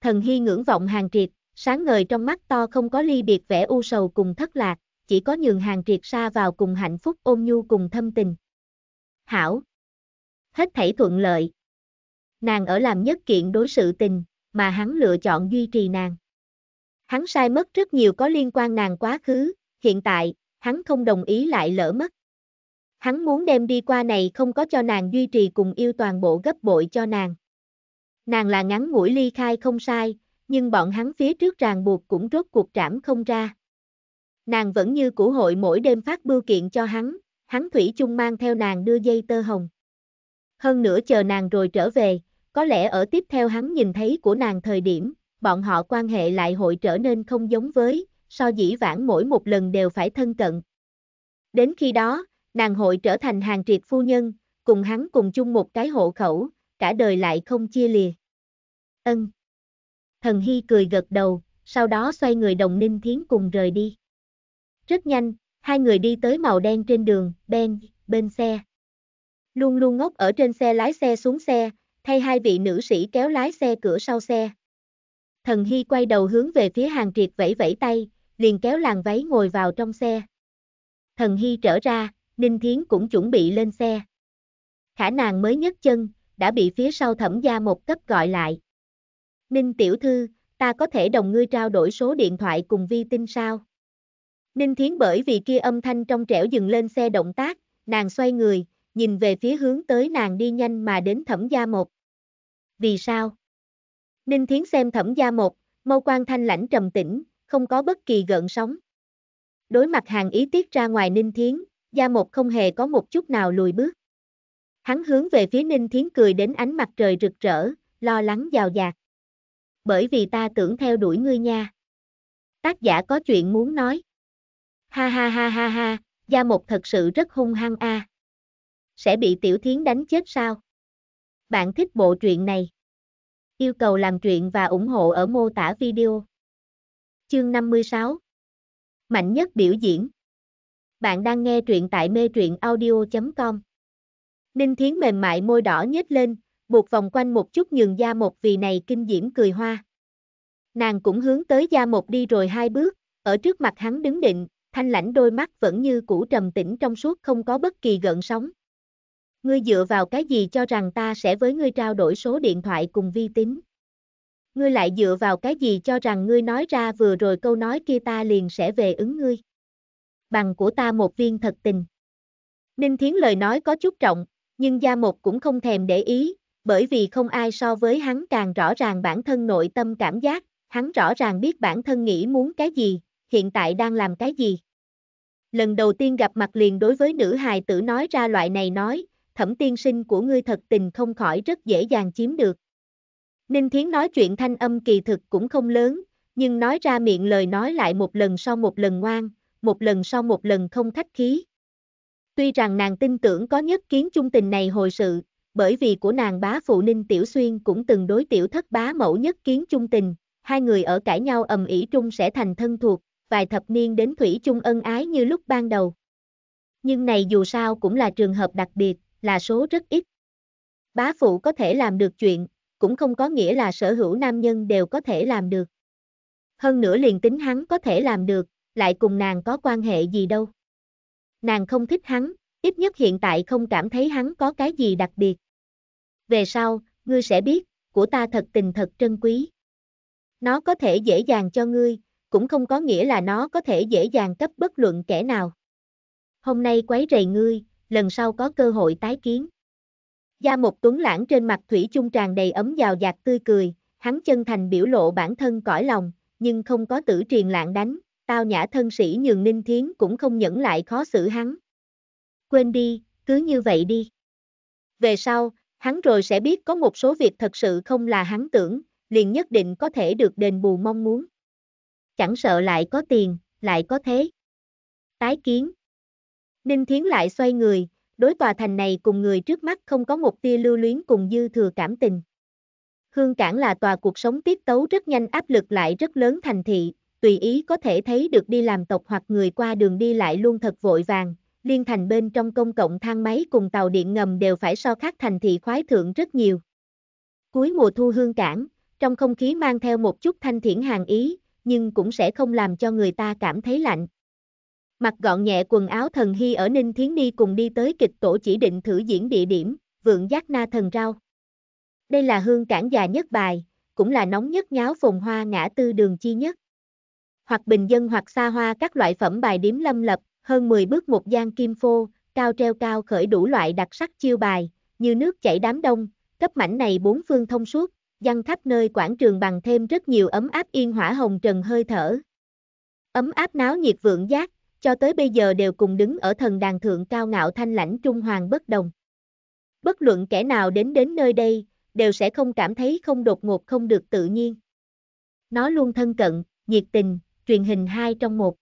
Thần Hy ngưỡng vọng hàng triệt, sáng ngời trong mắt to không có ly biệt vẻ u sầu cùng thất lạc, chỉ có nhường hàng triệt xa vào cùng hạnh phúc ôm nhu cùng thâm tình. Hảo. Hết thảy thuận lợi. Nàng ở làm nhất kiện đối sự tình, mà hắn lựa chọn duy trì nàng. Hắn sai mất rất nhiều có liên quan nàng quá khứ, hiện tại, hắn không đồng ý lại lỡ mất. Hắn muốn đem đi qua này không có cho nàng duy trì cùng yêu toàn bộ gấp bội cho nàng. Nàng là ngắn ngủi ly khai không sai, nhưng bọn hắn phía trước ràng buộc cũng rốt cuộc trảm không ra. Nàng vẫn như cũ hội mỗi đêm phát bưu kiện cho hắn, hắn thủy chung mang theo nàng đưa dây tơ hồng. Hơn nữa chờ nàng rồi trở về, có lẽ ở tiếp theo hắn nhìn thấy của nàng thời điểm, bọn họ quan hệ lại hội trở nên không giống với, so dĩ vãng mỗi một lần đều phải thân cận. Đến khi đó, nàng hội trở thành hàng triệt phu nhân, cùng hắn cùng chung một cái hộ khẩu, cả đời lại không chia lìa. Ân. Thần Hy cười gật đầu, sau đó xoay người đồng ninh thiến cùng rời đi. Rất nhanh, hai người đi tới màu đen trên đường, Ben, bên xe. Luôn luôn ngốc ở trên xe lái xe xuống xe, thay hai vị nữ sĩ kéo lái xe cửa sau xe. Thần Hy quay đầu hướng về phía hàng triệt vẫy vẫy tay, liền kéo làng váy ngồi vào trong xe. Thần Hy trở ra, Ninh Thiến cũng chuẩn bị lên xe. Khả nàng mới nhấc chân, đã bị phía sau thẩm gia một cấp gọi lại. Ninh tiểu thư, ta có thể đồng ngươi trao đổi số điện thoại cùng vi tinh sao? Ninh Thiến bởi vì kia âm thanh trong trẻo dừng lên xe động tác, nàng xoay người, nhìn về phía hướng tới nàng đi nhanh mà đến thẩm gia một. Vì sao? Ninh Thiến xem thẩm gia một, mâu quan thanh lãnh trầm tĩnh, không có bất kỳ gợn sóng. Đối mặt hàng ý tiết ra ngoài Ninh Thiến, Gia Một không hề có một chút nào lùi bước. Hắn hướng về phía Ninh Thiến cười đến ánh mặt trời rực rỡ, lo lắng giàu dạt. Bởi vì ta tưởng theo đuổi ngươi nha. Tác giả có chuyện muốn nói. Ha ha ha ha ha, Gia Mộc thật sự rất hung hăng a. Sẽ bị Tiểu Thiến đánh chết sao? Bạn thích bộ truyện này? Yêu cầu làm truyện và ủng hộ ở mô tả video. Chương 56 Mạnh nhất biểu diễn Bạn đang nghe truyện tại mê truyện audio.com Ninh Thiến mềm mại môi đỏ nhếch lên, buộc vòng quanh một chút nhường Gia Một vì này kinh diễm cười hoa. Nàng cũng hướng tới Gia Một đi rồi hai bước, ở trước mặt hắn đứng định, thanh lãnh đôi mắt vẫn như cũ trầm tĩnh trong suốt không có bất kỳ gợn sóng. Ngươi dựa vào cái gì cho rằng ta sẽ với ngươi trao đổi số điện thoại cùng vi tính? Ngươi lại dựa vào cái gì cho rằng ngươi nói ra vừa rồi câu nói kia ta liền sẽ về ứng ngươi? Bằng của ta một viên thật tình. Ninh Thiến lời nói có chút trọng, nhưng Gia Một cũng không thèm để ý, bởi vì không ai so với hắn càng rõ ràng bản thân nội tâm cảm giác, hắn rõ ràng biết bản thân nghĩ muốn cái gì, hiện tại đang làm cái gì. Lần đầu tiên gặp mặt liền đối với nữ hài tử nói ra loại này nói, thẩm tiên sinh của ngươi thật tình không khỏi rất dễ dàng chiếm được. Ninh Thiến nói chuyện thanh âm kỳ thực cũng không lớn, nhưng nói ra miệng lời nói lại một lần sau một lần ngoan, một lần sau một lần không khách khí. Tuy rằng nàng tin tưởng có nhất kiến chung tình này hồi sự, bởi vì của nàng bá phụ Ninh Tiểu Xuyên cũng từng đối tiểu thất bá mẫu nhất kiến chung tình, hai người ở cãi nhau ầm ĩ trung sẽ thành thân thuộc, vài thập niên đến thủy chung ân ái như lúc ban đầu. Nhưng này dù sao cũng là trường hợp đặc biệt, là số rất ít. Bá phụ có thể làm được chuyện, cũng không có nghĩa là sở hữu nam nhân đều có thể làm được. Hơn nữa liền tính hắn có thể làm được, lại cùng nàng có quan hệ gì đâu. Nàng không thích hắn, ít nhất hiện tại không cảm thấy hắn có cái gì đặc biệt. Về sau, ngươi sẽ biết, của ta thật tình thật trân quý. Nó có thể dễ dàng cho ngươi, cũng không có nghĩa là nó có thể dễ dàng cấp bất luận kẻ nào. Hôm nay quấy rầy ngươi, lần sau có cơ hội tái kiến. Gia một tuấn lãng trên mặt thủy chung tràn đầy ấm giàu dạt tươi cười, hắn chân thành biểu lộ bản thân cõi lòng, nhưng không có tử truyền lạng đánh, tao nhã thân sĩ nhường ninh thiến cũng không nhẫn lại khó xử hắn. Quên đi, cứ như vậy đi. Về sau, hắn rồi sẽ biết có một số việc thật sự không là hắn tưởng, liền nhất định có thể được đền bù mong muốn. Chẳng sợ lại có tiền, lại có thế. Tái kiến. Ninh Thiến lại xoay người, đối tòa thành này cùng người trước mắt không có một tia lưu luyến cùng dư thừa cảm tình. Hương Cảng là tòa cuộc sống tiết tấu rất nhanh áp lực lại rất lớn thành thị, tùy ý có thể thấy được đi làm tộc hoặc người qua đường đi lại luôn thật vội vàng, liên thành bên trong công cộng thang máy cùng tàu điện ngầm đều phải so khác thành thị khoái thượng rất nhiều. Cuối mùa thu Hương Cảng, trong không khí mang theo một chút thanh thiển hàng ý, nhưng cũng sẽ không làm cho người ta cảm thấy lạnh. Mặc gọn nhẹ quần áo thần hy ở Ninh Thiến Ni cùng đi tới kịch tổ chỉ định thử diễn địa điểm, vượng giác na thần rau. Đây là hương cảng già nhất bài, cũng là nóng nhất nháo phồn hoa ngã tư đường chi nhất. Hoặc bình dân hoặc xa hoa các loại phẩm bài điếm lâm lập, hơn 10 bước một gian kim phô, cao treo cao khởi đủ loại đặc sắc chiêu bài, như nước chảy đám đông, cấp mảnh này bốn phương thông suốt, dăng khắp nơi quảng trường bằng thêm rất nhiều ấm áp yên hỏa hồng trần hơi thở. Ấm áp náo nhiệt vượng giác, cho tới bây giờ đều cùng đứng ở thần đàn thượng cao ngạo thanh lãnh trung hoàng bất đồng. Bất luận kẻ nào đến đến nơi đây, đều sẽ không cảm thấy không đột ngột không được tự nhiên. Nó luôn thân cận, nhiệt tình, truyền hình hai trong một.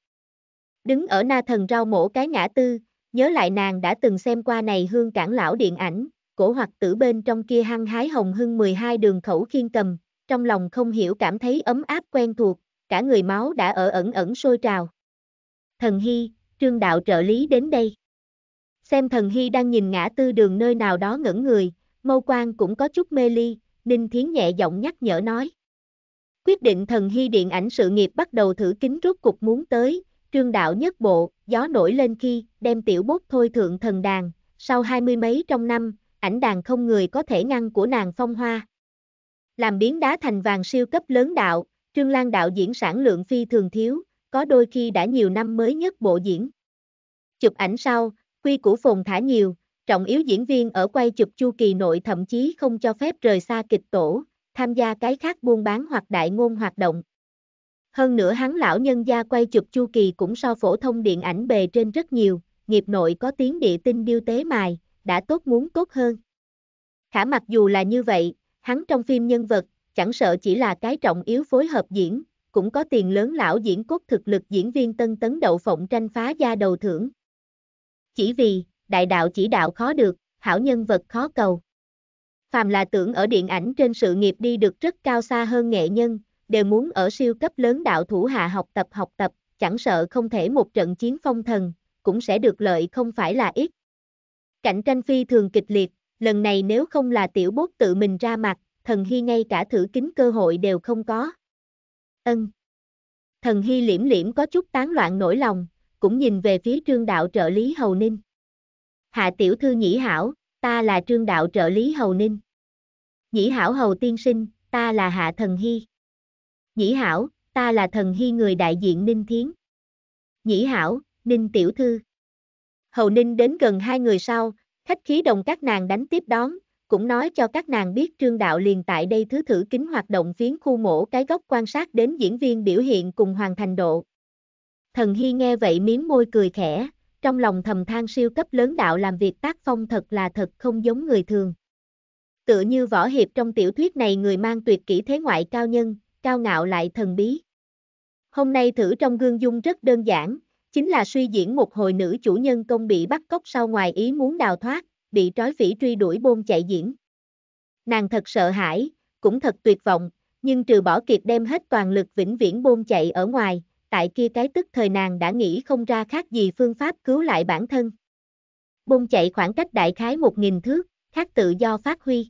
Đứng ở na thần rau mổ cái ngã tư, nhớ lại nàng đã từng xem qua này hương cảng lão điện ảnh, cổ hoặc tử bên trong kia hăng hái hồng hưng 12 đường khẩu khiên cầm, trong lòng không hiểu cảm thấy ấm áp quen thuộc, cả người máu đã ở ẩn ẩn sôi trào. Thần Hy, trương đạo trợ lý đến đây. Xem thần Hy đang nhìn ngã tư đường nơi nào đó ngẩn người, mâu quan cũng có chút mê ly, Ninh Thiến nhẹ giọng nhắc nhở nói. Quyết định thần Hy điện ảnh sự nghiệp bắt đầu thử kính rốt cục muốn tới, trương đạo nhất bộ, gió nổi lên khi, đem tiểu bốt thôi thượng thần đàn, sau hai mươi mấy trong năm, ảnh đàn không người có thể ngăn của nàng phong hoa. Làm biến đá thành vàng siêu cấp lớn đạo, Trương Lan đạo diễn sản lượng phi thường thiếu, có đôi khi đã nhiều năm mới nhất bộ diễn. Chụp ảnh sau, quy củ phồn thả nhiều, trọng yếu diễn viên ở quay chụp chu kỳ nội thậm chí không cho phép rời xa kịch tổ, tham gia cái khác buôn bán hoặc đại ngôn hoạt động. Hơn nữa hắn lão nhân gia quay chụp chu kỳ cũng so phổ thông điện ảnh bề trên rất nhiều, nghiệp nội có tiếng địa tinh điêu tế mài, đã tốt muốn tốt hơn. Khả mặc dù là như vậy, hắn trong phim nhân vật, chẳng sợ chỉ là cái trọng yếu phối hợp diễn, cũng có tiền lớn lão diễn cốt thực lực diễn viên tân tấn đậu phộng tranh phá gia đầu thưởng. Chỉ vì, đại đạo chỉ đạo khó được, hảo nhân vật khó cầu. Phàm là tưởng ở điện ảnh trên sự nghiệp đi được rất cao xa hơn nghệ nhân, đều muốn ở siêu cấp lớn đạo thủ hạ học tập học tập, chẳng sợ không thể một trận chiến phong thần, cũng sẽ được lợi không phải là ít. Cạnh tranh phi thường kịch liệt, lần này nếu không là tiểu bốt tự mình ra mặt, thần hy ngay cả thử kính cơ hội đều không có. Ân. Thần hy liễm liễm có chút tán loạn nổi lòng, cũng nhìn về phía trương đạo trợ lý Hầu Ninh. Hạ tiểu thư nhĩ hảo, ta là trương đạo trợ lý Hầu Ninh. Nhĩ hảo Hầu tiên sinh, ta là Hạ Thần Hy. Nhĩ hảo, ta là Thần Hy người đại diện Ninh Thiến. Nhĩ hảo, Ninh tiểu thư. Hầu Ninh đến gần hai người sau, khách khí đồng các nàng đánh tiếp đón, cũng nói cho các nàng biết trương đạo liền tại đây thứ thử kính hoạt động phiến khu mổ cái góc quan sát đến diễn viên biểu hiện cùng hoàn thành độ. Thần Hy nghe vậy miếng môi cười khẽ, trong lòng thầm than siêu cấp lớn đạo làm việc tác phong thật là thật không giống người thường. Tựa như võ hiệp trong tiểu thuyết này người mang tuyệt kỹ thế ngoại cao nhân, cao ngạo lại thần bí. Hôm nay thử trong gương dung rất đơn giản, chính là suy diễn một hồi nữ chủ nhân công bị bắt cóc sau ngoài ý muốn đào thoát, bị trói phỉ truy đuổi bôn chạy diễn. Nàng thật sợ hãi, cũng thật tuyệt vọng, nhưng trừ bỏ kiệt đem hết toàn lực vĩnh viễn bôn chạy ở ngoài, tại kia cái tức thời nàng đã nghĩ không ra khác gì phương pháp cứu lại bản thân. Bôn chạy khoảng cách đại khái một nghìn thước, khác tự do phát huy.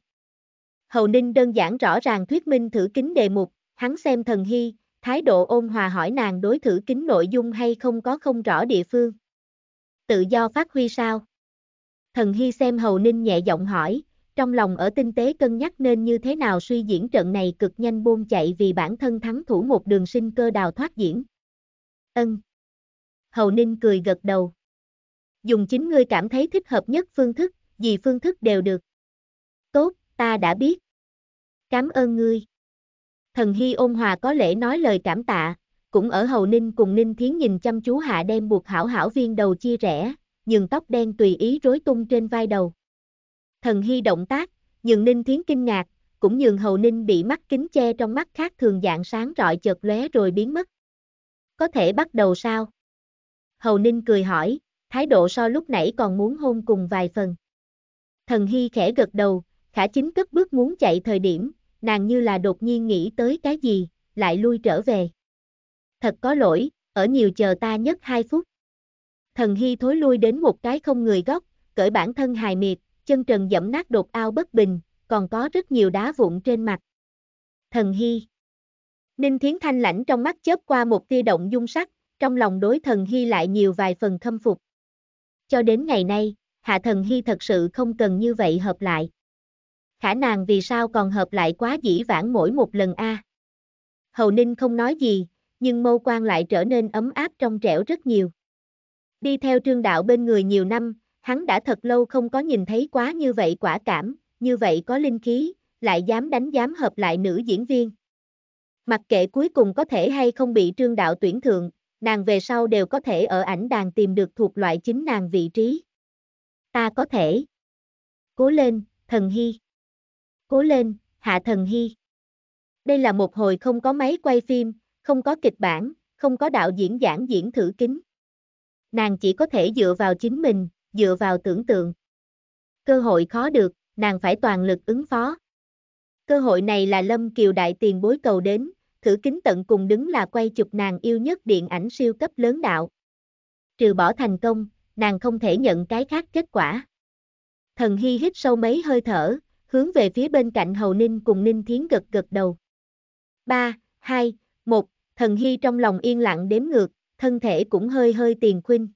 Hầu Ninh đơn giản rõ ràng thuyết minh thử kính đề mục, hắn xem thần hy, thái độ ôn hòa hỏi nàng đối thử kính nội dung hay không có không rõ địa phương. Tự do phát huy sao? Thần Hy xem Hầu Ninh nhẹ giọng hỏi, trong lòng ở tinh tế cân nhắc nên như thế nào suy diễn trận này cực nhanh buông chạy vì bản thân thắng thủ một đường sinh cơ đào thoát diễn. Ân. Hầu Ninh cười gật đầu. Dùng chính ngươi cảm thấy thích hợp nhất phương thức, gì phương thức đều được. Tốt, ta đã biết. Cảm ơn ngươi. Thần Hy ôn hòa có lễ nói lời cảm tạ, cũng ở Hầu Ninh cùng Ninh Thiến nhìn chăm chú hạ đem buộc hảo hảo viên đầu chia rẽ, nhường tóc đen tùy ý rối tung trên vai đầu. Thần Hy động tác, nhường Ninh Thiến kinh ngạc, cũng nhường Hầu Ninh bị mắt kính che trong mắt khác thường dạng sáng rọi chợt lóe rồi biến mất. Có thể bắt đầu sao? Hầu Ninh cười hỏi, thái độ so lúc nãy còn muốn hôn cùng vài phần. Thần Hy khẽ gật đầu, khả chính cất bước muốn chạy thời điểm, nàng như là đột nhiên nghĩ tới cái gì, lại lui trở về. Thật có lỗi, ở nhiều chờ ta nhất hai phút. Thần Hy thối lui đến một cái không người góc, cởi bản thân hài miệt, chân trần dẫm nát đột ao bất bình, còn có rất nhiều đá vụn trên mặt. Thần Hy Ninh Thiến Thanh lãnh trong mắt chớp qua một tia động dung sắc, trong lòng đối thần Hy lại nhiều vài phần khâm phục. Cho đến ngày nay, Hạ thần Hy thật sự không cần như vậy hợp lại. Khả nàng vì sao còn hợp lại quá dĩ vãng mỗi một lần a? Hầu Ninh không nói gì, nhưng mâu quan lại trở nên ấm áp trong trẻo rất nhiều. Đi theo trương đạo bên người nhiều năm, hắn đã thật lâu không có nhìn thấy quá như vậy quả cảm, như vậy có linh khí, lại dám đánh dám hợp lại nữ diễn viên. Mặc kệ cuối cùng có thể hay không bị trương đạo tuyển thượng, nàng về sau đều có thể ở ảnh đàn tìm được thuộc loại chính nàng vị trí. Ta có thể. Cố lên, thần hy. Cố lên, hạ thần hy. Đây là một hồi không có máy quay phim, không có kịch bản, không có đạo diễn giảng diễn thử kính nàng chỉ có thể dựa vào chính mình, dựa vào tưởng tượng. Cơ hội khó được, nàng phải toàn lực ứng phó. Cơ hội này là Lâm Kiều đại tiền bối cầu đến, thử kính tận cùng đứng là quay chụp nàng yêu nhất điện ảnh siêu cấp lớn đạo. Trừ bỏ thành công, nàng không thể nhận cái khác kết quả. Thần Hy hít sâu mấy hơi thở, hướng về phía bên cạnh Hầu Ninh cùng Ninh Thiến gật gật đầu. 3, 2, 1, Thần Hy trong lòng yên lặng đếm ngược, thân thể cũng hơi hơi tiền khuynh.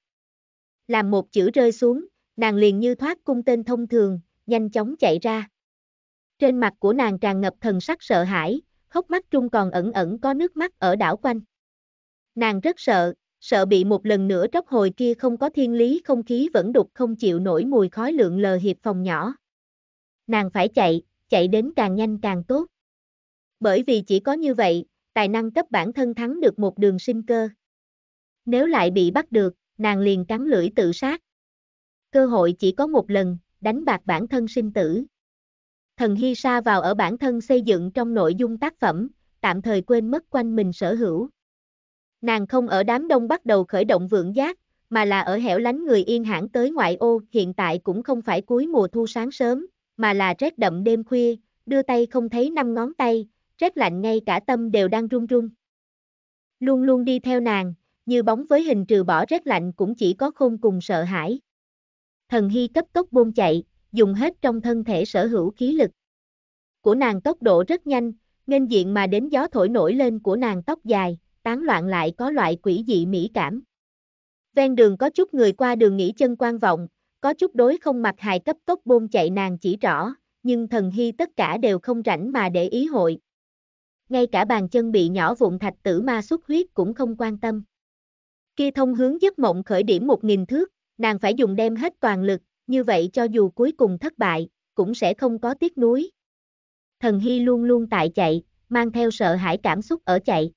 Làm một chữ rơi xuống, nàng liền như thoát cung tên thông thường, nhanh chóng chạy ra. Trên mặt của nàng tràn ngập thần sắc sợ hãi, hốc mắt trung còn ẩn ẩn có nước mắt ở đảo quanh. Nàng rất sợ, sợ bị một lần nữa tróc hồi kia không có thiên lý không khí vẫn đục không chịu nổi mùi khói lượng lờ hiệp phòng nhỏ. Nàng phải chạy, chạy đến càng nhanh càng tốt. Bởi vì chỉ có như vậy, tài năng cấp bản thân thắng được một đường sinh cơ. Nếu lại bị bắt được, nàng liền cắn lưỡi tự sát. Cơ hội chỉ có một lần, đánh bạc bản thân sinh tử. Thần Hy Sa vào ở bản thân xây dựng trong nội dung tác phẩm, tạm thời quên mất quanh mình sở hữu. Nàng không ở đám đông bắt đầu khởi động vượng giác, mà là ở hẻo lánh người yên hãng tới ngoại ô, hiện tại cũng không phải cuối mùa thu sáng sớm, mà là rét đậm đêm khuya, đưa tay không thấy năm ngón tay, rét lạnh ngay cả tâm đều đang run run. Luôn luôn đi theo nàng, như bóng với hình trừ bỏ rét lạnh cũng chỉ có khôn cùng sợ hãi. Thần Hy cấp tốc buông chạy, dùng hết trong thân thể sở hữu khí lực. Của nàng tốc độ rất nhanh, nên diện mà đến gió thổi nổi lên của nàng tóc dài, tán loạn lại có loại quỷ dị mỹ cảm. Ven đường có chút người qua đường nghỉ chân quan vọng, có chút đối không mặc hài cấp tốc bôn chạy nàng chỉ rõ, nhưng thần hy tất cả đều không rảnh mà để ý hội. Ngay cả bàn chân bị nhỏ vụn thạch tử ma xuất huyết cũng không quan tâm. Kia thông hướng giấc mộng khởi điểm một nghìn thước, nàng phải dùng đem hết toàn lực, như vậy cho dù cuối cùng thất bại, cũng sẽ không có tiếc nuối. Thần Hy luôn luôn tại chạy, mang theo sợ hãi cảm xúc ở chạy.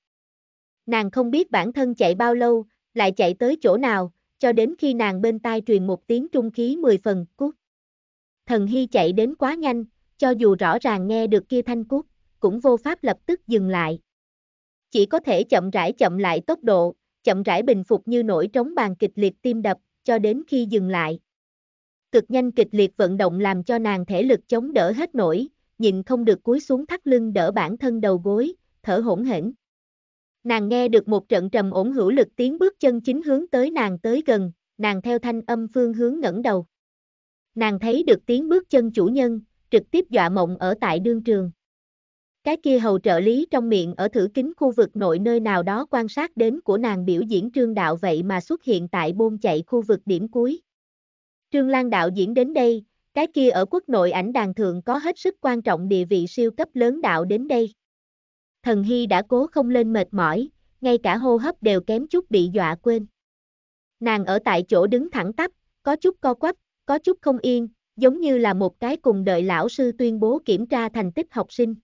Nàng không biết bản thân chạy bao lâu, lại chạy tới chỗ nào, cho đến khi nàng bên tai truyền một tiếng trung khí mười phần, cút. Thần Hy chạy đến quá nhanh, cho dù rõ ràng nghe được kia thanh cút, cũng vô pháp lập tức dừng lại. Chỉ có thể chậm rãi chậm lại tốc độ, chậm rãi bình phục như nổi trống bàn kịch liệt tim đập, cho đến khi dừng lại. Cực nhanh kịch liệt vận động làm cho nàng thể lực chống đỡ hết nổi, nhịn không được cúi xuống thắt lưng đỡ bản thân đầu gối, thở hỗn hển. Nàng nghe được một trận trầm ổn hữu lực tiếng bước chân chính hướng tới nàng tới gần, nàng theo thanh âm phương hướng ngẩng đầu. Nàng thấy được tiếng bước chân chủ nhân, trực tiếp dọa mộng ở tại đương trường. Cái kia hầu trợ lý trong miệng ở thử kính khu vực nội nơi nào đó quan sát đến của nàng biểu diễn trương đạo vậy mà xuất hiện tại bôn chạy khu vực điểm cuối. Trương Lan đạo diễn đến đây, cái kia ở quốc nội ảnh đàn thượng có hết sức quan trọng địa vị siêu cấp lớn đạo đến đây. Thần Hy đã cố không lên mệt mỏi, ngay cả hô hấp đều kém chút bị dọa quên. Nàng ở tại chỗ đứng thẳng tắp, có chút co quắp, có chút không yên, giống như là một cái cùng đợi lão sư tuyên bố kiểm tra thành tích học sinh.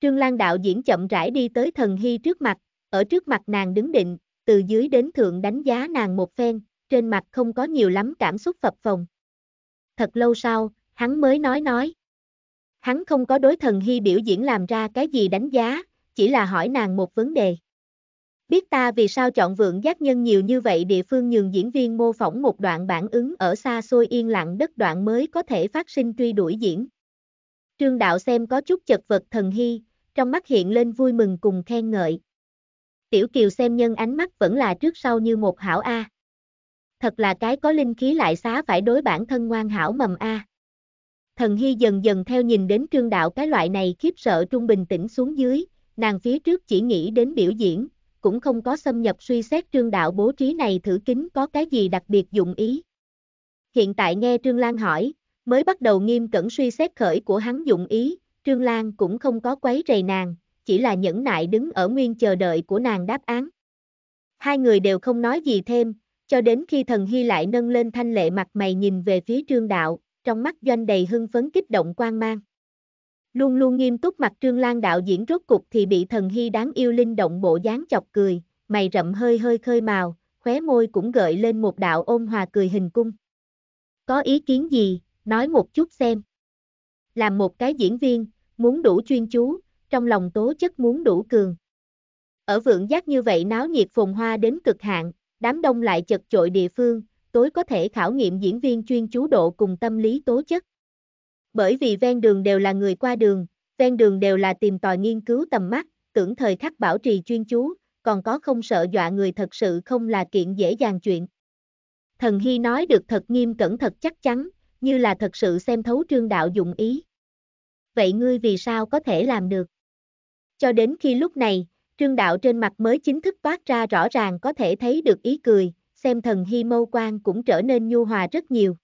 Trương Lan đạo diễn chậm rãi đi tới thần hy trước mặt, ở trước mặt nàng đứng định, từ dưới đến thượng đánh giá nàng một phen, trên mặt không có nhiều lắm cảm xúc phập phồng. Thật lâu sau, hắn mới nói nói. Hắn không có đối thần hy biểu diễn làm ra cái gì đánh giá, chỉ là hỏi nàng một vấn đề. Biết ta vì sao chọn vượng giác nhân nhiều như vậy địa phương nhường diễn viên mô phỏng một đoạn bản ứng ở xa xôi yên lặng đất đoạn mới có thể phát sinh truy đuổi diễn. Trương đạo xem có chút chật vật thần hy, trong mắt hiện lên vui mừng cùng khen ngợi. Tiểu Kiều xem nhân ánh mắt vẫn là trước sau như một hảo A. Thật là cái có linh khí lại xá phải đối bản thân ngoan hảo mầm A. Thần Hy dần dần theo nhìn đến trương đạo cái loại này khiếp sợ trung bình tĩnh xuống dưới, nàng phía trước chỉ nghĩ đến biểu diễn, cũng không có xâm nhập suy xét trương đạo bố trí này thử kính có cái gì đặc biệt dụng ý. Hiện tại nghe Trương Lan hỏi, mới bắt đầu nghiêm cẩn suy xét khởi của hắn dụng ý, Trương Lan cũng không có quấy rầy nàng, chỉ là nhẫn nại đứng ở nguyên chờ đợi của nàng đáp án. Hai người đều không nói gì thêm, cho đến khi thần hy lại nâng lên thanh lệ mặt mày nhìn về phía trương đạo, trong mắt doanh đầy hưng phấn kích động quan mang. Luôn luôn nghiêm túc mặt trương lan đạo diễn rốt cục thì bị thần hy đáng yêu linh động bộ dáng chọc cười, mày rậm hơi hơi khơi màu, khóe môi cũng gợi lên một đạo ôn hòa cười hình cung. Có ý kiến gì, nói một chút xem. Làm một cái diễn viên, muốn đủ chuyên chú, trong lòng tố chất muốn đủ cường. Ở vượng giác như vậy náo nhiệt phồn hoa đến cực hạn, đám đông lại chật chội địa phương, tối có thể khảo nghiệm diễn viên chuyên chú độ cùng tâm lý tố chất. Bởi vì ven đường đều là người qua đường, ven đường đều là tìm tòi nghiên cứu tầm mắt, tưởng thời khắc bảo trì chuyên chú, còn có không sợ dọa người thật sự không là kiện dễ dàng chuyện. Thần Hy nói được thật nghiêm cẩn thật chắc chắn, như là thật sự xem thấu trương đạo dụng ý. Vậy ngươi vì sao có thể làm được? Cho đến khi lúc này, trương đạo trên mặt mới chính thức toát ra rõ ràng có thể thấy được ý cười, xem thần hy mâu quan cũng trở nên nhu hòa rất nhiều.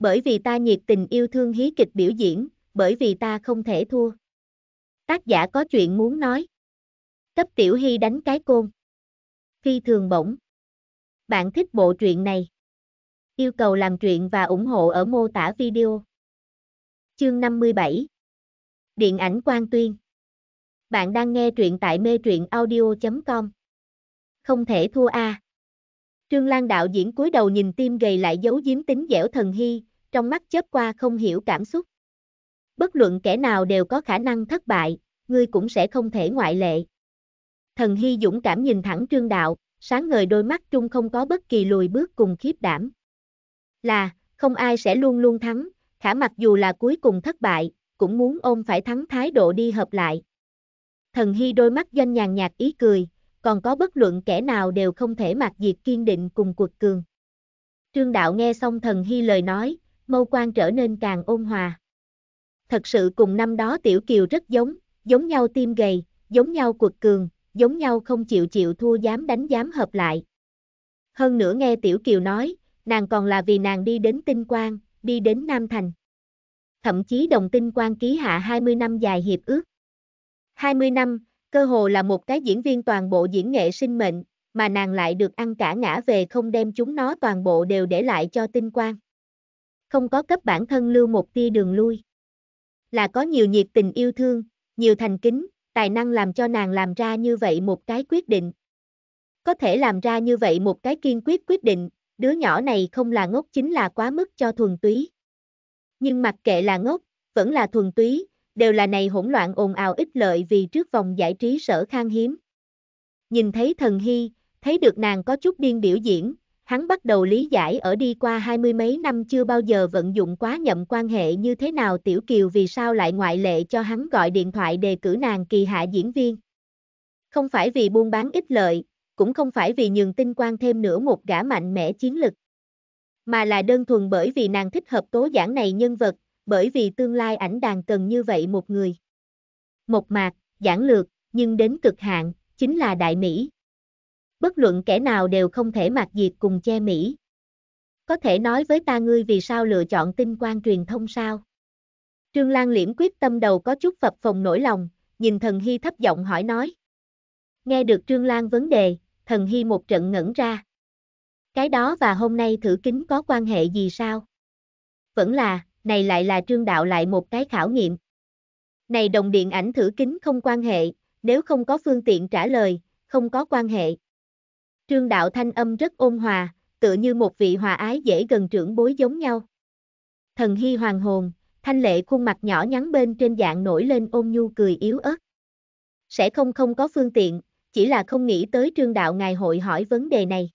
Bởi vì ta nhiệt tình yêu thương hí kịch biểu diễn, bởi vì ta không thể thua. Tác giả có chuyện muốn nói. Cấp tiểu hy đánh cái côn. Phi thường bổng. Bạn thích bộ truyện này? Yêu cầu làm truyện và ủng hộ ở mô tả video. Chương 57 Điện ảnh quan tuyên Bạn đang nghe truyện tại mê truyện audio.com. Không thể thua a. Trương Lan đạo diễn cúi đầu nhìn tim gầy lại giấu giếm tính dẻo thần hy, trong mắt chớp qua không hiểu cảm xúc. Bất luận kẻ nào đều có khả năng thất bại, ngươi cũng sẽ không thể ngoại lệ. Thần hy dũng cảm nhìn thẳng Trương đạo, sáng ngời đôi mắt trung không có bất kỳ lùi bước cùng khiếp đảm. Là, không ai sẽ luôn luôn thắng, khả mặc dù là cuối cùng thất bại, cũng muốn ôm phải thắng thái độ đi hợp lại. Thần Hy đôi mắt doanh nhàn nhạt ý cười, còn có bất luận kẻ nào đều không thể mặc diệt kiên định cùng cuộc cường. Trương Đạo nghe xong Thần Hy lời nói, mâu quan trở nên càng ôn hòa. Thật sự cùng năm đó Tiểu Kiều rất giống, giống nhau tim gầy, giống nhau cuột cường, giống nhau không chịu chịu thua dám đánh dám hợp lại. Hơn nữa nghe Tiểu Kiều nói, nàng còn là vì nàng đi đến tinh quang, đi đến Nam Thành. Thậm chí đồng tinh quan ký hạ 20 năm dài hiệp ước. 20 năm, cơ hồ là một cái diễn viên toàn bộ diễn nghệ sinh mệnh, mà nàng lại được ăn cả ngã về không đem chúng nó toàn bộ đều để lại cho tinh quang. Không có cấp bản thân lưu một tia đường lui. Là có nhiều nhiệt tình yêu thương, nhiều thành kính, tài năng làm cho nàng làm ra như vậy một cái quyết định. Có thể làm ra như vậy một cái kiên quyết quyết định, đứa nhỏ này không là ngốc chính là quá mức cho thuần túy. Nhưng mặc kệ là ngốc, vẫn là thuần túy, đều là này hỗn loạn ồn ào ích lợi vì trước vòng giải trí sở khang hiếm. Nhìn thấy thần hy, thấy được nàng có chút điên biểu diễn, hắn bắt đầu lý giải ở đi qua hai mươi mấy năm chưa bao giờ vận dụng quá nhậm quan hệ như thế nào Tiểu Kiều vì sao lại ngoại lệ cho hắn gọi điện thoại đề cử nàng kỳ hạ diễn viên. Không phải vì buôn bán ít lợi, cũng không phải vì nhường tinh quan thêm nữa một gã mạnh mẽ chiến lực. Mà là đơn thuần bởi vì nàng thích hợp tố giảng này nhân vật, bởi vì tương lai ảnh đàn cần như vậy một người. Một mạc, giảng lược, nhưng đến cực hạn, chính là đại Mỹ. Bất luận kẻ nào đều không thể mặc diệt cùng che Mỹ. Có thể nói với ta ngươi vì sao lựa chọn tinh quan truyền thông sao? Trương Lan liễm quyết tâm đầu có chút phập phồng nổi lòng, nhìn thần hy thấp giọng hỏi nói. Nghe được Trương Lan vấn đề, thần hy một trận ngẩn ra. Cái đó và hôm nay thử kính có quan hệ gì sao? Vẫn là, này lại là trương đạo lại một cái khảo nghiệm. Này đồng điện ảnh thử kính không quan hệ, nếu không có phương tiện trả lời, không có quan hệ. Trương đạo thanh âm rất ôn hòa, tựa như một vị hòa ái dễ gần trưởng bối giống nhau. Thần hy hoàng hồn, thanh lệ khuôn mặt nhỏ nhắn bên trên dạng nổi lên ôn nhu cười yếu ớt. Sẽ không không có phương tiện, chỉ là không nghĩ tới trương đạo ngài hội hỏi vấn đề này.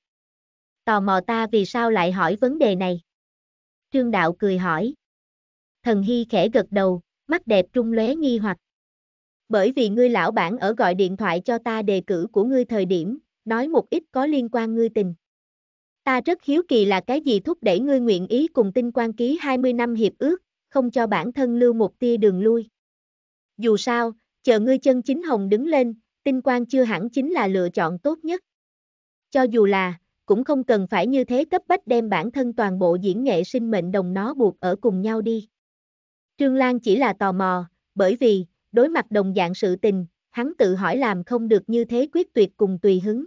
Tò mò ta vì sao lại hỏi vấn đề này? Trương đạo cười hỏi. Thần Hy khẽ gật đầu, mắt đẹp trung lóe nghi hoặc. Bởi vì ngươi lão bản ở gọi điện thoại cho ta đề cử của ngươi thời điểm, nói một ít có liên quan ngươi tình. Ta rất hiếu kỳ là cái gì thúc đẩy ngươi nguyện ý cùng tinh quan ký 20 năm hiệp ước, không cho bản thân lưu một tia đường lui. Dù sao, chờ ngươi chân chính hồng đứng lên, tinh quan chưa hẳn chính là lựa chọn tốt nhất. Cho dù là, cũng không cần phải như thế cấp bách đem bản thân toàn bộ diễn nghệ sinh mệnh đồng nó buộc ở cùng nhau đi. Trương Lan chỉ là tò mò, bởi vì, đối mặt đồng dạng sự tình, hắn tự hỏi làm không được như thế quyết tuyệt cùng tùy hứng.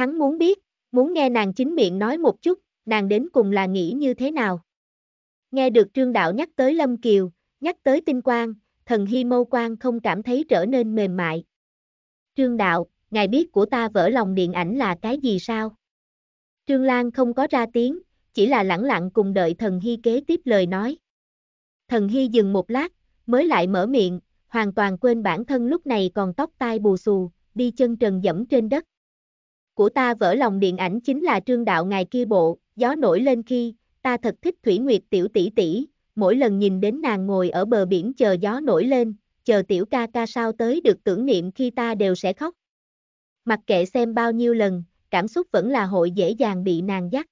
Hắn muốn biết, muốn nghe nàng chính miệng nói một chút, nàng đến cùng là nghĩ như thế nào. Nghe được Trương Đạo nhắc tới Lâm Kiều, nhắc tới tinh quang, thần hy mâu quang không cảm thấy trở nên mềm mại. Trương Đạo, ngài biết của ta vỡ lòng điện ảnh là cái gì sao? Trương Lan không có ra tiếng, chỉ là lẳng lặng cùng đợi thần hy kế tiếp lời nói. Thần Hy dừng một lát, mới lại mở miệng, hoàn toàn quên bản thân lúc này còn tóc tai bù xù, đi chân trần dẫm trên đất. Của ta vỡ lòng điện ảnh chính là trương đạo ngài kia bộ, gió nổi lên khi, ta thật thích Thủy Nguyệt tiểu tỷ tỷ, mỗi lần nhìn đến nàng ngồi ở bờ biển chờ gió nổi lên, chờ tiểu ca ca sao tới được tưởng niệm khi ta đều sẽ khóc. Mặc kệ xem bao nhiêu lần, cảm xúc vẫn là hội dễ dàng bị nàng dắt.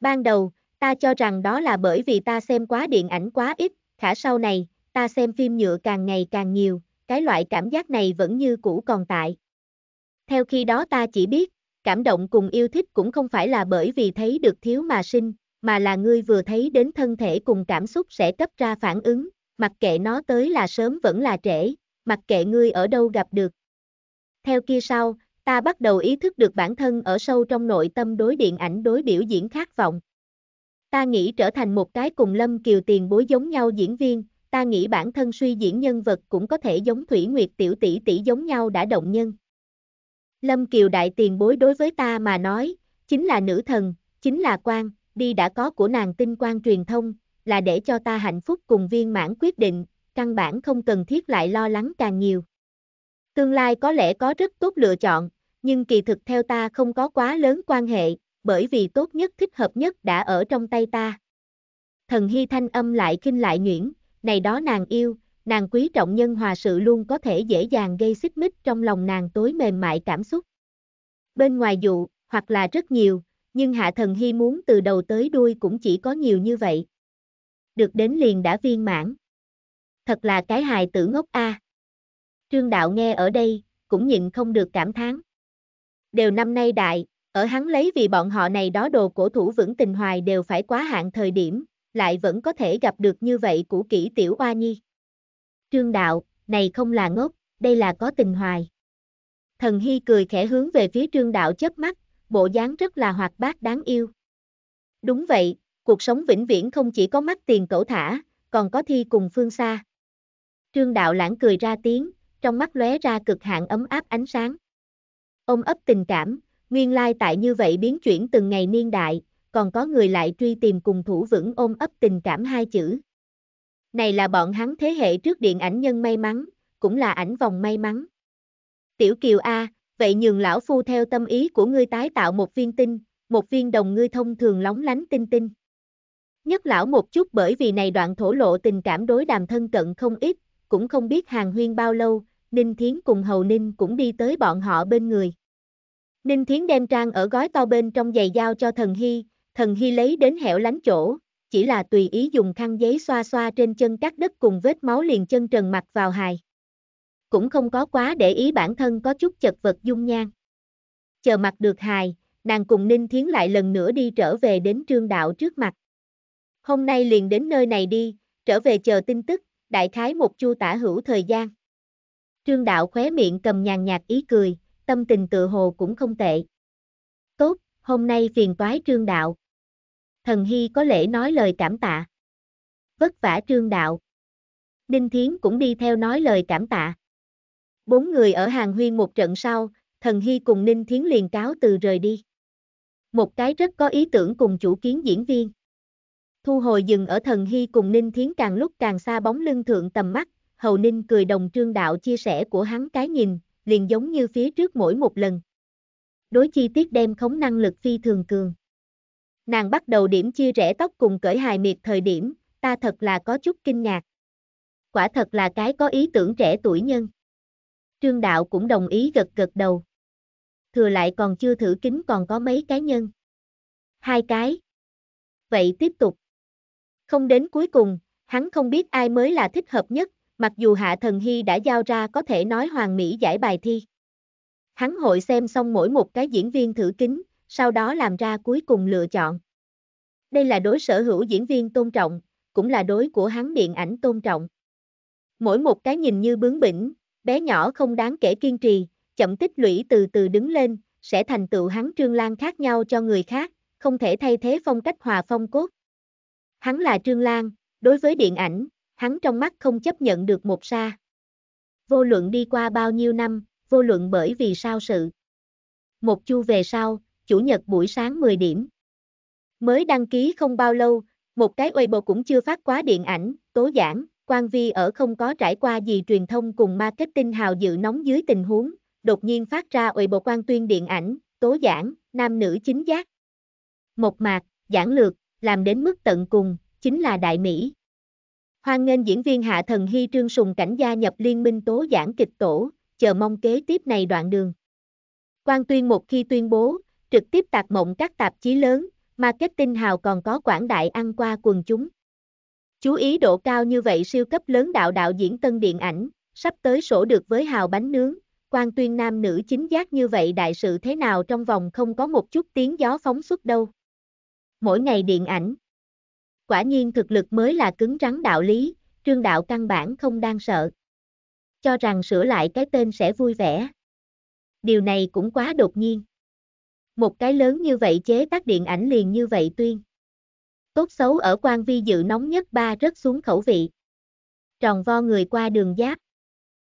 Ban đầu, ta cho rằng đó là bởi vì ta xem quá điện ảnh quá ít, khả sau này, ta xem phim nhựa càng ngày càng nhiều, cái loại cảm giác này vẫn như cũ còn tại. Theo khi đó ta chỉ biết, cảm động cùng yêu thích cũng không phải là bởi vì thấy được thiếu mà sinh, mà là ngươi vừa thấy đến thân thể cùng cảm xúc sẽ cấp ra phản ứng, mặc kệ nó tới là sớm vẫn là trễ, mặc kệ ngươi ở đâu gặp được. Theo kia sau, ta bắt đầu ý thức được bản thân ở sâu trong nội tâm đối điện ảnh đối biểu diễn khát vọng. Ta nghĩ trở thành một cái cùng Lâm Kiều tiền bối giống nhau diễn viên, ta nghĩ bản thân suy diễn nhân vật cũng có thể giống Thủy Nguyệt tiểu tỷ tỷ giống nhau đã động nhân. Lâm Kiều đại tiền bối đối với ta mà nói, chính là nữ thần, chính là quan, đi đã có của nàng tinh quan truyền thông, là để cho ta hạnh phúc cùng viên mãn quyết định, căn bản không cần thiết lại lo lắng càng nhiều. Tương lai có lẽ có rất tốt lựa chọn, nhưng kỳ thực theo ta không có quá lớn quan hệ, bởi vì tốt nhất thích hợp nhất đã ở trong tay ta. Thần Hy thanh âm lại kinh lại nhuyễn, này đó nàng yêu, nàng quý trọng nhân hòa sự luôn có thể dễ dàng gây xích mích trong lòng nàng tối mềm mại cảm xúc. Bên ngoài dụ, hoặc là rất nhiều, nhưng Hạ Thần Hy muốn từ đầu tới đuôi cũng chỉ có nhiều như vậy. Được đến liền đã viên mãn. Thật là cái hài tử ngốc a. Trương Đạo nghe ở đây, cũng nhịn không được cảm thán. Đều năm nay đại, ở hắn lấy vì bọn họ này đó đồ cổ thủ vững tình hoài đều phải quá hạn thời điểm, lại vẫn có thể gặp được như vậy của kỹ tiểu oa nhi. Trương Đạo, này không là ngốc, đây là có tình hoài. Thần Hy cười khẽ hướng về phía Trương Đạo chớp mắt, bộ dáng rất là hoạt bát đáng yêu. Đúng vậy, cuộc sống vĩnh viễn không chỉ có mắt tiền cẩu thả, còn có thi cùng phương xa. Trương Đạo lãng cười ra tiếng, trong mắt lóe ra cực hạn ấm áp ánh sáng. Ông ấp tình cảm, nguyên lai tại như vậy biến chuyển từng ngày niên đại, còn có người lại truy tìm cùng thủ vững ôm ấp tình cảm hai chữ. Này là bọn hắn thế hệ trước điện ảnh nhân may mắn, cũng là ảnh vòng may mắn. Tiểu Kiều A, vậy nhường lão phu theo tâm ý của ngươi tái tạo một viên tinh, một viên đồng ngươi thông thường lóng lánh tinh tinh. Nhất lão một chút bởi vì này đoạn thổ lộ tình cảm đối đàm thân cận không ít, cũng không biết hàng huyên bao lâu, Ninh Thiến cùng Hầu Ninh cũng đi tới bọn họ bên người. Ninh Thiến đem trang ở gói to bên trong giày dao cho thần Hy, thần Hy lấy đến hẻo lánh chỗ, chỉ là tùy ý dùng khăn giấy xoa xoa trên chân các đất cùng vết máu liền chân trần mặt vào hài. Cũng không có quá để ý bản thân có chút chật vật dung nhan. Chờ mặt được hài, nàng cùng Ninh Thiến lại lần nữa đi trở về đến trương đạo trước mặt. Hôm nay liền đến nơi này đi, trở về chờ tin tức, đại khái một chu tả hữu thời gian. Trương đạo khóe miệng cầm nhàn nhạt ý cười, tâm tình tự hồ cũng không tệ. Tốt, hôm nay phiền toái trương đạo. Thần Hy có lễ nói lời cảm tạ. Vất vả trương đạo. Ninh Thiến cũng đi theo nói lời cảm tạ. Bốn người ở hàng huyên một trận sau, thần Hy cùng Ninh Thiến liền cáo từ rời đi. Một cái rất có ý tưởng cùng chủ kiến diễn viên. Thu hồi dừng ở thần Hy cùng Ninh Thiến càng lúc càng xa bóng lưng thượng tầm mắt, Hầu Ninh cười đồng trương đạo chia sẻ của hắn cái nhìn, liền giống như phía trước mỗi một lần. Đối chi tiết đem khống năng lực phi thường cường. Nàng bắt đầu điểm chia rẽ tóc cùng cởi hài miệt thời điểm, ta thật là có chút kinh ngạc. Quả thật là cái có ý tưởng trẻ tuổi nhân. Trương Đạo cũng đồng ý gật gật đầu. Thừa lại còn chưa thử kính còn có mấy cái nhân. Hai cái. Vậy tiếp tục. Không đến cuối cùng, hắn không biết ai mới là thích hợp nhất, mặc dù Hạ Thần Hy đã giao ra có thể nói hoàn mỹ giải bài thi. Hắn hội xem xong mỗi một cái diễn viên thử kính, sau đó làm ra cuối cùng lựa chọn. Đây là đối sở hữu diễn viên tôn trọng, cũng là đối của hắn điện ảnh tôn trọng. Mỗi một cái nhìn như bướng bỉnh, bé nhỏ không đáng kể kiên trì, chậm tích lũy từ từ đứng lên, sẽ thành tựu hắn Trương Lan khác nhau cho người khác, không thể thay thế phong cách hòa phong cốt. Hắn là Trương Lan, đối với điện ảnh, hắn trong mắt không chấp nhận được một sa. Vô luận đi qua bao nhiêu năm, vô luận bởi vì sao sự. Một chu về sau, chủ nhật buổi sáng 10 điểm. Mới đăng ký không bao lâu, một cái Weibo cũng chưa phát quá điện ảnh, tố giảng, quan vi ở không có trải qua gì truyền thông cùng marketing hào dự nóng dưới tình huống, đột nhiên phát ra Weibo quan tuyên điện ảnh, tố giảng, nam nữ chính giác. Một mạc, giảng lược, làm đến mức tận cùng, chính là đại Mỹ. Hoan nghênh diễn viên Hạ Thần Hy Trương Sùng Cảnh gia nhập liên minh tố giảng kịch tổ, chờ mong kế tiếp này đoạn đường. Quan tuyên một khi tuyên bố, trực tiếp tạc mộng các tạp chí lớn, marketing hào còn có quảng đại ăn qua quần chúng. Chú ý độ cao như vậy siêu cấp lớn đạo đạo diễn tân điện ảnh, sắp tới sổ được với hào bánh nướng, quan tuyên nam nữ chính giác như vậy đại sự thế nào trong vòng không có một chút tiếng gió phóng xuất đâu. Mỗi ngày điện ảnh. Quả nhiên thực lực mới là cứng rắn đạo lý, trương đạo căn bản không đang sợ. Cho rằng sửa lại cái tên sẽ vui vẻ. Điều này cũng quá đột nhiên. Một cái lớn như vậy chế tác điện ảnh liền như vậy tuyên. Tốt xấu ở quan vi dự nóng nhất ba rất xuống khẩu vị. Tròn vo người qua đường giáp.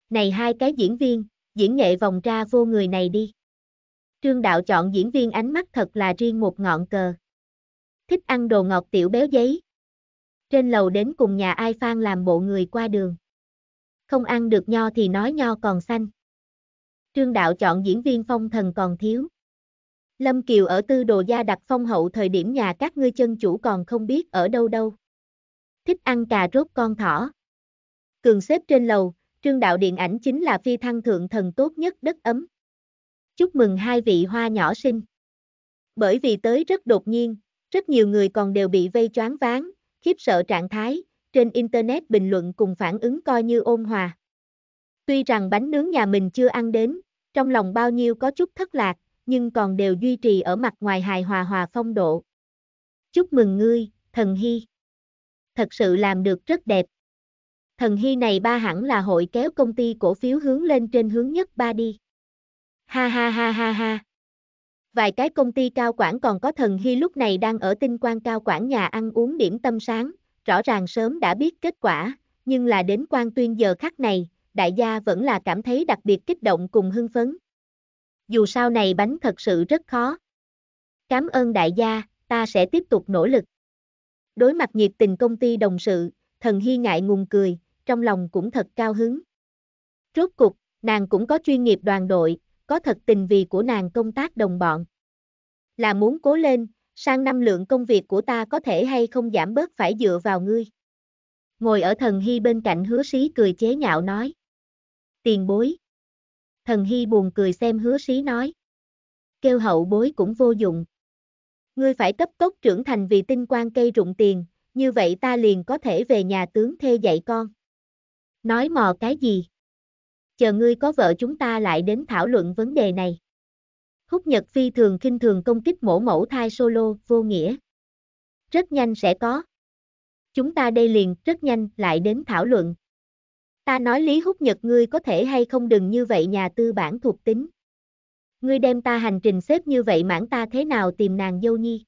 Này hai cái diễn viên, diễn nghệ vòng ra vô người này đi. Trương Đạo chọn diễn viên ánh mắt thật là riêng một ngọn cờ. Thích ăn đồ ngọt tiểu béo giấy. Trên lầu đến cùng nhà ai phan làm bộ người qua đường. Không ăn được nho thì nói nho còn xanh. Trương Đạo chọn diễn viên phong thần còn thiếu. Lâm Kiều ở tư đồ gia đặt phong hậu thời điểm nhà các ngươi chân chủ còn không biết ở đâu đâu. Thích ăn cà rốt con thỏ. Cường xếp trên lầu, trương đạo điện ảnh chính là phi thăng thượng thần tốt nhất đất ấm. Chúc mừng hai vị hoa nhỏ sinh. Bởi vì tới rất đột nhiên, rất nhiều người còn đều bị vây choáng váng, khiếp sợ trạng thái, trên Internet bình luận cùng phản ứng coi như ôn hòa. Tuy rằng bánh nướng nhà mình chưa ăn đến, trong lòng bao nhiêu có chút thất lạc, nhưng còn đều duy trì ở mặt ngoài hài hòa hòa phong độ. Chúc mừng ngươi, thần hy. Thật sự làm được rất đẹp. Thần hy này ba hẳn là hội kéo công ty cổ phiếu hướng lên trên hướng nhất ba đi. Ha ha ha ha ha. Vài cái công ty cao quản còn có thần hy lúc này đang ở tinh quan cao quản nhà ăn uống điểm tâm sáng, rõ ràng sớm đã biết kết quả, nhưng là đến quan tuyên giờ khắc này, đại gia vẫn là cảm thấy đặc biệt kích động cùng hưng phấn. Dù sao này bánh thật sự rất khó. Cảm ơn đại gia, ta sẽ tiếp tục nỗ lực. Đối mặt nhiệt tình công ty đồng sự, thần hy ngại ngùng cười, trong lòng cũng thật cao hứng. Rốt cục, nàng cũng có chuyên nghiệp đoàn đội, có thật tình vì của nàng công tác đồng bọn. Là muốn cố lên, sang năm lượng công việc của ta có thể hay không giảm bớt phải dựa vào ngươi. Ngồi ở thần hy bên cạnh hứa sĩ cười chế nhạo nói. Tiền bối. Thần hy buồn cười xem hứa sĩ nói. Kêu hậu bối cũng vô dụng. Ngươi phải cấp tốc trưởng thành vì tinh quan cây rụng tiền, như vậy ta liền có thể về nhà tướng thê dạy con. Nói mò cái gì? Chờ ngươi có vợ chúng ta lại đến thảo luận vấn đề này. Húc Nhật Phi thường kinh thường công kích mổ mẫu thai solo, vô nghĩa. Rất nhanh sẽ có. Chúng ta đây liền, rất nhanh, lại đến thảo luận. Ta nói Lý Húc Nhật ngươi có thể hay không đừng như vậy nhà tư bản thuộc tính. Ngươi đem ta hành trình xếp như vậy mãn ta thế nào tìm nàng dâu nhi.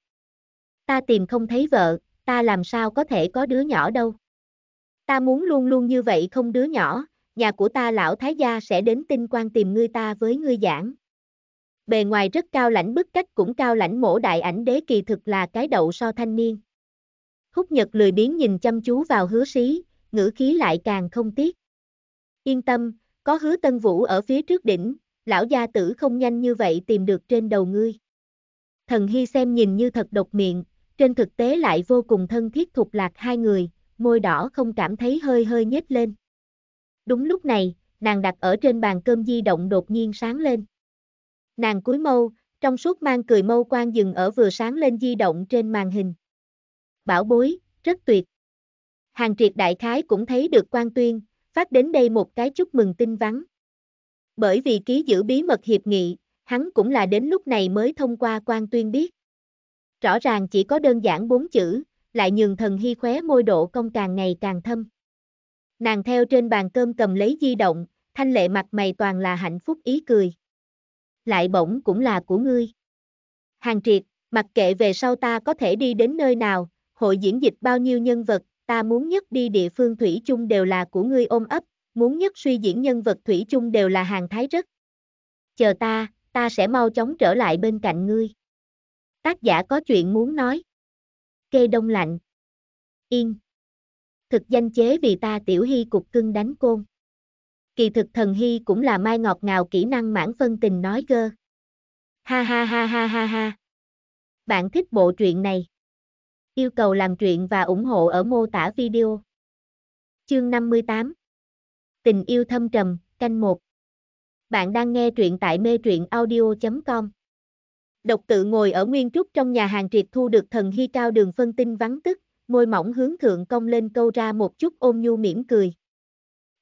Ta tìm không thấy vợ, ta làm sao có thể có đứa nhỏ đâu. Ta muốn luôn luôn như vậy không đứa nhỏ, nhà của ta lão thái gia sẽ đến tinh quan tìm ngươi ta với ngươi giảng. Bề ngoài rất cao lãnh bức cách cũng cao lãnh mổ đại ảnh đế kỳ thực là cái đậu so thanh niên. Húc Nhật lười biến nhìn chăm chú vào hứa sĩ, ngữ khí lại càng không tiếc. Yên tâm, có hứa tân vũ ở phía trước đỉnh, lão gia tử không nhanh như vậy tìm được trên đầu ngươi. Thần Hy xem nhìn như thật độc miệng, trên thực tế lại vô cùng thân thiết thuộc lạc hai người, môi đỏ không cảm thấy hơi hơi nhếch lên. Đúng lúc này, nàng đặt ở trên bàn cơm di động đột nhiên sáng lên. Nàng cúi mâu, trong suốt mang cười mâu quan dừng ở vừa sáng lên di động trên màn hình. Bảo bối, rất tuyệt. Hàng triệt đại khái cũng thấy được quan tuyên, phát đến đây một cái chúc mừng tin vắng. Bởi vì ký giữ bí mật hiệp nghị, hắn cũng là đến lúc này mới thông qua quan tuyên biết. Rõ ràng chỉ có đơn giản bốn chữ, lại nhường thần hy khóe môi độ công càng ngày càng thâm. Nàng theo trên bàn cơm cầm lấy di động, thanh lệ mặt mày toàn là hạnh phúc ý cười. Lại bổng cũng là của ngươi. Hàng triệt, mặc kệ về sau ta có thể đi đến nơi nào, hội diễn dịch bao nhiêu nhân vật, ta muốn nhất đi địa phương thủy chung đều là của ngươi ôm ấp, muốn nhất suy diễn nhân vật thủy chung đều là hàng thái rất. Chờ ta, ta sẽ mau chóng trở lại bên cạnh ngươi. Tác giả có chuyện muốn nói. Kê đông lạnh. Yên. Thực danh chế vì ta tiểu hy cục cưng đánh côn. Kỳ thực thần hy cũng là mai ngọt ngào kỹ năng mãn phân tình nói gơ. Ha ha ha ha ha ha. Bạn thích bộ truyện này? Yêu cầu làm truyện và ủng hộ ở mô tả video. Chương 58 Tình yêu thâm trầm, canh 1 Bạn đang nghe truyện tại mê truyện audio.com Độc tự ngồi ở nguyên trúc trong nhà hàng triệt thu được thần hy cao đường phân tinh vắng tức, môi mỏng hướng thượng công lên câu ra một chút ôm nhu mỉm cười.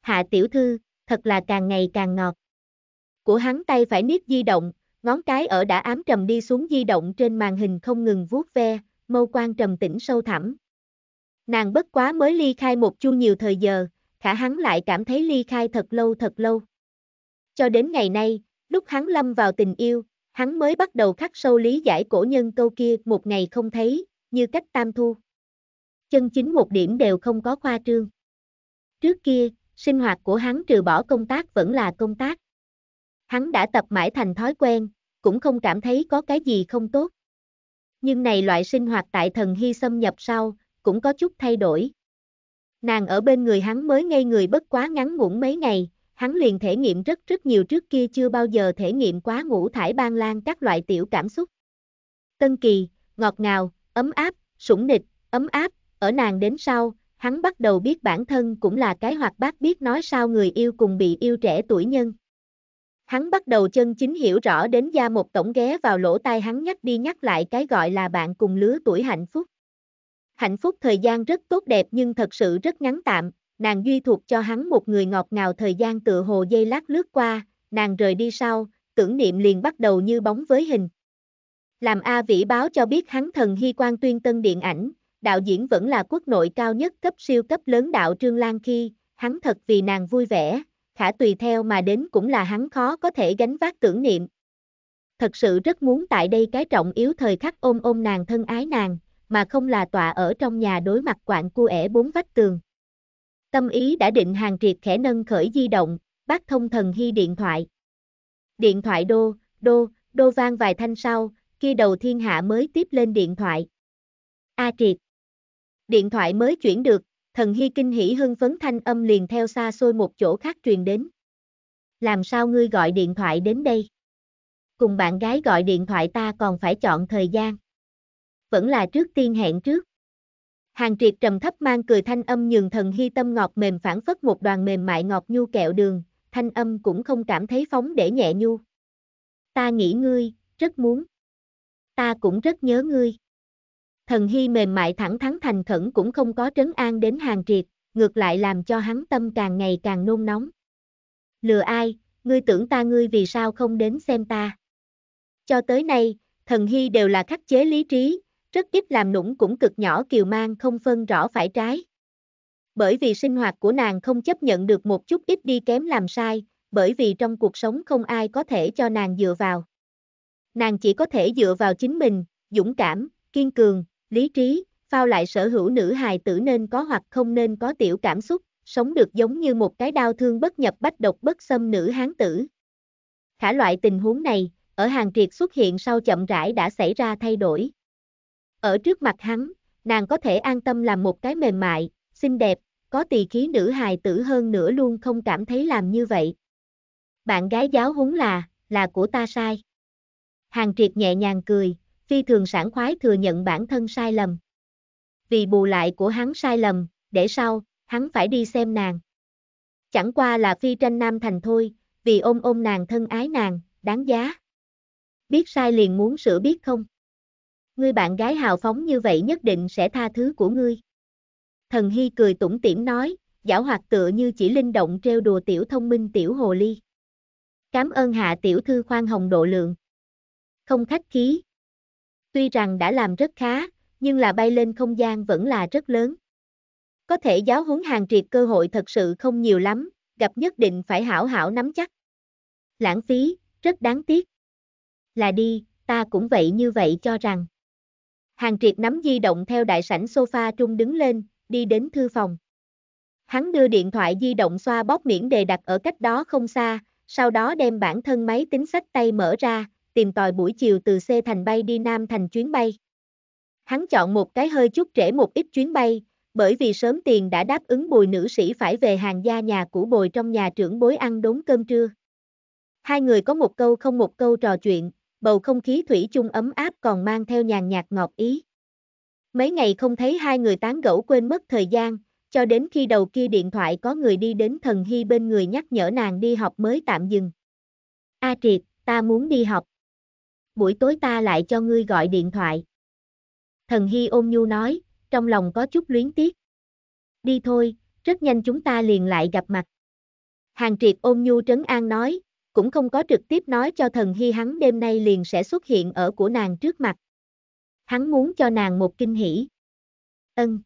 Hạ tiểu thư, thật là càng ngày càng ngọt. Của hắn tay phải niết di động, ngón cái ở đã ám trầm đi xuống di động trên màn hình không ngừng vuốt ve, mâu quan trầm tĩnh sâu thẳm. Nàng bất quá mới ly khai một chu nhiều thời giờ, khả hắn lại cảm thấy ly khai thật lâu thật lâu. Cho đến ngày nay, lúc hắn lâm vào tình yêu, hắn mới bắt đầu khắc sâu lý giải cổ nhân câu kia một ngày không thấy, như cách tam thu. Chân chính một điểm đều không có khoa trương. Trước kia, sinh hoạt của hắn trừ bỏ công tác vẫn là công tác. Hắn đã tập mãi thành thói quen, cũng không cảm thấy có cái gì không tốt. Nhưng này loại sinh hoạt tại thần hy xâm nhập sau, cũng có chút thay đổi. Nàng ở bên người hắn mới ngây người bất quá ngắn ngủn mấy ngày, hắn liền thể nghiệm rất rất nhiều trước kia chưa bao giờ thể nghiệm quá ngũ thải ban lan các loại tiểu cảm xúc. Tân kỳ, ngọt ngào, ấm áp, sủng nịch, ấm áp, ở nàng đến sau, hắn bắt đầu biết bản thân cũng là cái hoạt bát biết nói sao người yêu cùng bị yêu trẻ tuổi nhân. Hắn bắt đầu chân chính hiểu rõ đến gia một tổng ghé vào lỗ tai hắn nhắc đi nhắc lại cái gọi là bạn cùng lứa tuổi hạnh phúc. Hạnh phúc thời gian rất tốt đẹp nhưng thật sự rất ngắn tạm, nàng duy thuộc cho hắn một người ngọt ngào thời gian tựa hồ dây lát lướt qua, nàng rời đi sau, tưởng niệm liền bắt đầu như bóng với hình. Làm A Vĩ báo cho biết hắn thần hy quan tuyên tân điện ảnh, đạo diễn vẫn là quốc nội cao nhất cấp siêu cấp lớn đạo Trương Lan khi, hắn thật vì nàng vui vẻ, khả tùy theo mà đến cũng là hắn khó có thể gánh vác tưởng niệm. Thật sự rất muốn tại đây cái trọng yếu thời khắc ôm ôm nàng thân ái nàng, mà không là tọa ở trong nhà đối mặt quạng cu ẻ bốn vách tường. Tâm ý đã định hàng triệt khẽ nâng khởi di động, bác thông thần hy điện thoại. Điện thoại đô, đô, đô vang vài thanh sau, kia đầu thiên hạ mới tiếp lên điện thoại. A triệt. Điện thoại mới chuyển được, thần hy kinh hỉ hưng phấn thanh âm liền theo xa xôi một chỗ khác truyền đến. Làm sao ngươi gọi điện thoại đến đây? Cùng bạn gái gọi điện thoại ta còn phải chọn thời gian. Vẫn là trước tiên hẹn trước. Hàng triệt trầm thấp mang cười thanh âm nhường thần hy tâm ngọt mềm phản phất một đoàn mềm mại ngọt nhu kẹo đường, thanh âm cũng không cảm thấy phóng để nhẹ nhu. Ta nghĩ ngươi, rất muốn. Ta cũng rất nhớ ngươi. Thần hy mềm mại thẳng thắn thành khẩn cũng không có trấn an đến hàng triệt, ngược lại làm cho hắn tâm càng ngày càng nôn nóng. Lừa ai, ngươi tưởng ta ngươi vì sao không đến xem ta. Cho tới nay, thần hy đều là khắc chế lý trí, rất ít làm nũng cũng cực nhỏ kiều mang không phân rõ phải trái. Bởi vì sinh hoạt của nàng không chấp nhận được một chút ít đi kém làm sai, bởi vì trong cuộc sống không ai có thể cho nàng dựa vào. Nàng chỉ có thể dựa vào chính mình, dũng cảm, kiên cường, lý trí, phao lại sở hữu nữ hài tử nên có hoặc không nên có tiểu cảm xúc, sống được giống như một cái đau thương bất nhập bách độc bất xâm nữ hán tử. Khả loại tình huống này, ở hàng triệt xuất hiện sau chậm rãi đã xảy ra thay đổi. Ở trước mặt hắn, nàng có thể an tâm làm một cái mềm mại, xinh đẹp, có tỳ khí nữ hài tử hơn nữa luôn không cảm thấy làm như vậy. Bạn gái giáo huấn là, là của ta sai. Hàng triệt nhẹ nhàng cười, phi thường sản khoái thừa nhận bản thân sai lầm. Vì bù lại của hắn sai lầm, để sau, hắn phải đi xem nàng. Chẳng qua là phi tranh nam thành thôi, vì ôm ôm nàng thân ái nàng, đáng giá. Biết sai liền muốn sửa biết không? Ngươi bạn gái hào phóng như vậy nhất định sẽ tha thứ của ngươi. Thần Hy cười tủm tỉm nói, giảo hoạt tựa như chỉ linh động trêu đùa tiểu thông minh tiểu hồ ly. Cảm ơn hạ tiểu thư khoan hồng độ lượng. Không khách khí. Tuy rằng đã làm rất khá, nhưng là bay lên không gian vẫn là rất lớn. Có thể giáo huấn hàng triệt cơ hội thật sự không nhiều lắm, gặp nhất định phải hảo hảo nắm chắc. Lãng phí, rất đáng tiếc. Là đi, ta cũng vậy như vậy cho rằng. Hàng triệt nắm di động theo đại sảnh sofa trung đứng lên, đi đến thư phòng. Hắn đưa điện thoại di động xoa bóp miễn đề đặt ở cách đó không xa, sau đó đem bản thân máy tính sách tay mở ra, tìm tòi buổi chiều từ C thành bay đi Nam thành chuyến bay. Hắn chọn một cái hơi chút trễ một ít chuyến bay, bởi vì sớm tiền đã đáp ứng bồi nữ sĩ phải về hàng gia nhà của bồi trong nhà trưởng bối ăn đốn cơm trưa. Hai người có một câu không một câu trò chuyện, bầu không khí thủy chung ấm áp còn mang theo nhàn nhạt ngọt ý. Mấy ngày không thấy hai người tán gẫu quên mất thời gian, cho đến khi đầu kia điện thoại có người đi đến thần hy bên người nhắc nhở nàng đi học mới tạm dừng. A Triệt, ta muốn đi học. Buổi tối ta lại cho ngươi gọi điện thoại. Thần hy ôm nhu nói, trong lòng có chút luyến tiếc. Đi thôi, rất nhanh chúng ta liền lại gặp mặt. Hàng triệt ôm nhu trấn an nói, cũng không có trực tiếp nói cho thần hy hắn đêm nay liền sẽ xuất hiện ở của nàng trước mặt. Hắn muốn cho nàng một kinh hỉ. Ân.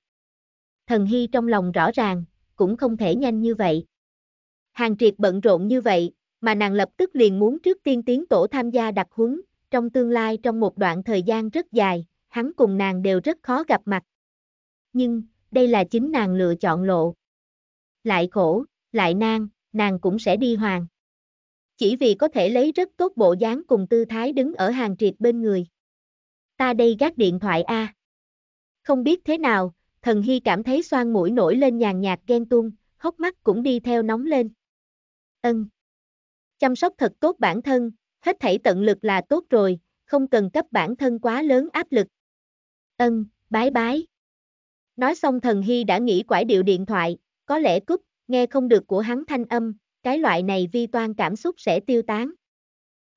Thần hy trong lòng rõ ràng, cũng không thể nhanh như vậy. Hàng triệt bận rộn như vậy, mà nàng lập tức liền muốn trước tiên tiến tổ tham gia đặc huấn, trong tương lai trong một đoạn thời gian rất dài, hắn cùng nàng đều rất khó gặp mặt. Nhưng, đây là chính nàng lựa chọn lộ. lại khổ, lại nan, nàng cũng sẽ đi hoàng. Chỉ vì có thể lấy rất tốt bộ dáng cùng tư thái đứng ở hàng triệt bên người. Ta đây gác điện thoại a. Không biết thế nào, thần hy cảm thấy xoan mũi nổi lên nhàn nhạt ghen tuông, hốc mắt cũng đi theo nóng lên. Ân. Chăm sóc thật tốt bản thân, hết thảy tận lực là tốt rồi, không cần cấp bản thân quá lớn áp lực. Ân, bái bái. Nói xong thần hy đã nghĩ quải điệu điện thoại, có lẽ cúp, nghe không được của hắn thanh âm, cái loại này vi toan cảm xúc sẽ tiêu tán.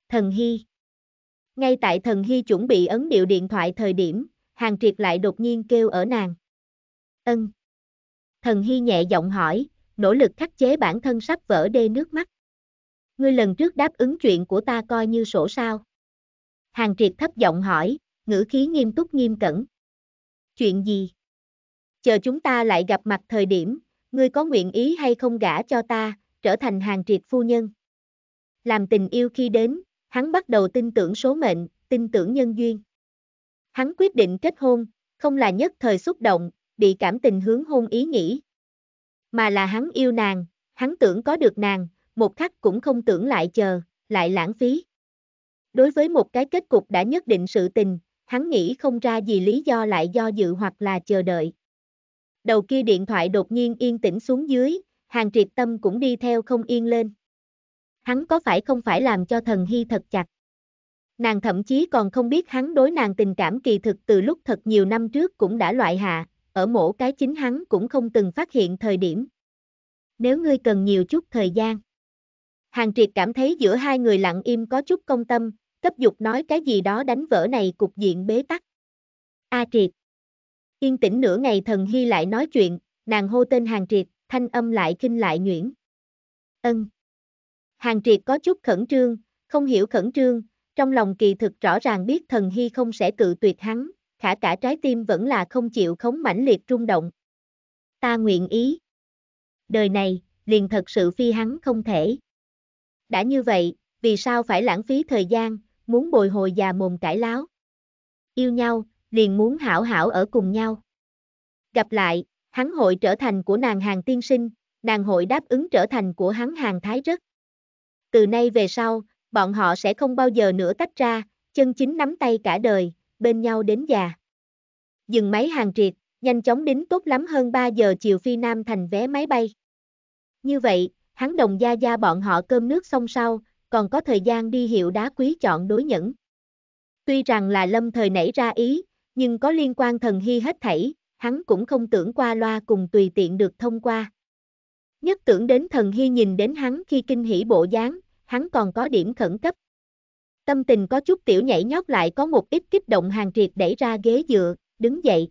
Thần hy. Ngay tại thần hy chuẩn bị ấn điệu điện thoại thời điểm, hàng triệt lại đột nhiên kêu ở nàng. Ân. Thần hy nhẹ giọng hỏi, nỗ lực khắc chế bản thân sắp vỡ đê nước mắt. Ngươi lần trước đáp ứng chuyện của ta coi như sổ sao. Hàng triệt thấp giọng hỏi, ngữ khí nghiêm túc nghiêm cẩn. Chuyện gì? Chờ chúng ta lại gặp mặt thời điểm, ngươi có nguyện ý hay không gả cho ta, trở thành hàng triệt phu nhân. Làm tình yêu khi đến, hắn bắt đầu tin tưởng số mệnh, tin tưởng nhân duyên. Hắn quyết định kết hôn, không là nhất thời xúc động, bị cảm tình hướng hôn ý nghĩ. Mà là hắn yêu nàng, hắn tưởng có được nàng, một khắc cũng không tưởng lại chờ, lại lãng phí. Đối với một cái kết cục đã nhất định sự tình, hắn nghĩ không ra gì lý do lại do dự hoặc là chờ đợi. Đầu kia điện thoại đột nhiên yên tĩnh xuống dưới, hàng triệt tâm cũng đi theo không yên lên. Hắn có phải không phải làm cho thần hy thật chặt. Nàng thậm chí còn không biết hắn đối nàng tình cảm kỳ thực từ lúc thật nhiều năm trước cũng đã loại hạ, ở mỗi cái chính hắn cũng không từng phát hiện thời điểm. Nếu ngươi cần nhiều chút thời gian. Hàng triệt cảm thấy giữa hai người lặng im có chút công tâm, cấp dục nói cái gì đó đánh vỡ này cục diện bế tắc. A triệt. Yên tĩnh nửa ngày thần hy lại nói chuyện, nàng hô tên hàng triệt, thanh âm lại kinh lại nhuyễn. Ân. Hàng triệt có chút khẩn trương, không hiểu khẩn trương, trong lòng kỳ thực rõ ràng biết thần hy không sẽ cự tuyệt hắn, khả cả trái tim vẫn là không chịu khống mãnh liệt rung động. Ta nguyện ý. Đời này, liền thật sự phi hắn không thể. Đã như vậy, vì sao phải lãng phí thời gian, muốn bồi hồi già mồm cãi láo. Yêu nhau, liền muốn hảo hảo ở cùng nhau. Gặp lại, hắn hội trở thành của nàng hàng tiên sinh, nàng hội đáp ứng trở thành của hắn hàng thái rất. Từ nay về sau, bọn họ sẽ không bao giờ nữa tách ra, chân chính nắm tay cả đời, bên nhau đến già. Dừng máy hàng triệt, nhanh chóng đến tốt lắm hơn 3 giờ chiều phi Nam thành vé máy bay. Như vậy, hắn đồng gia gia bọn họ cơm nước xong sau, còn có thời gian đi hiệu đá quý chọn đối nhẫn. Tuy rằng là lâm thời nảy ra ý, nhưng có liên quan thần hy hết thảy, hắn cũng không tưởng qua loa cùng tùy tiện được thông qua. Nhất tưởng đến thần hy nhìn đến hắn khi kinh hỉ bộ dáng, hắn còn có điểm khẩn cấp. Tâm tình có chút tiểu nhảy nhót lại có một ít kích động hàng triệt đẩy ra ghế dựa, đứng dậy.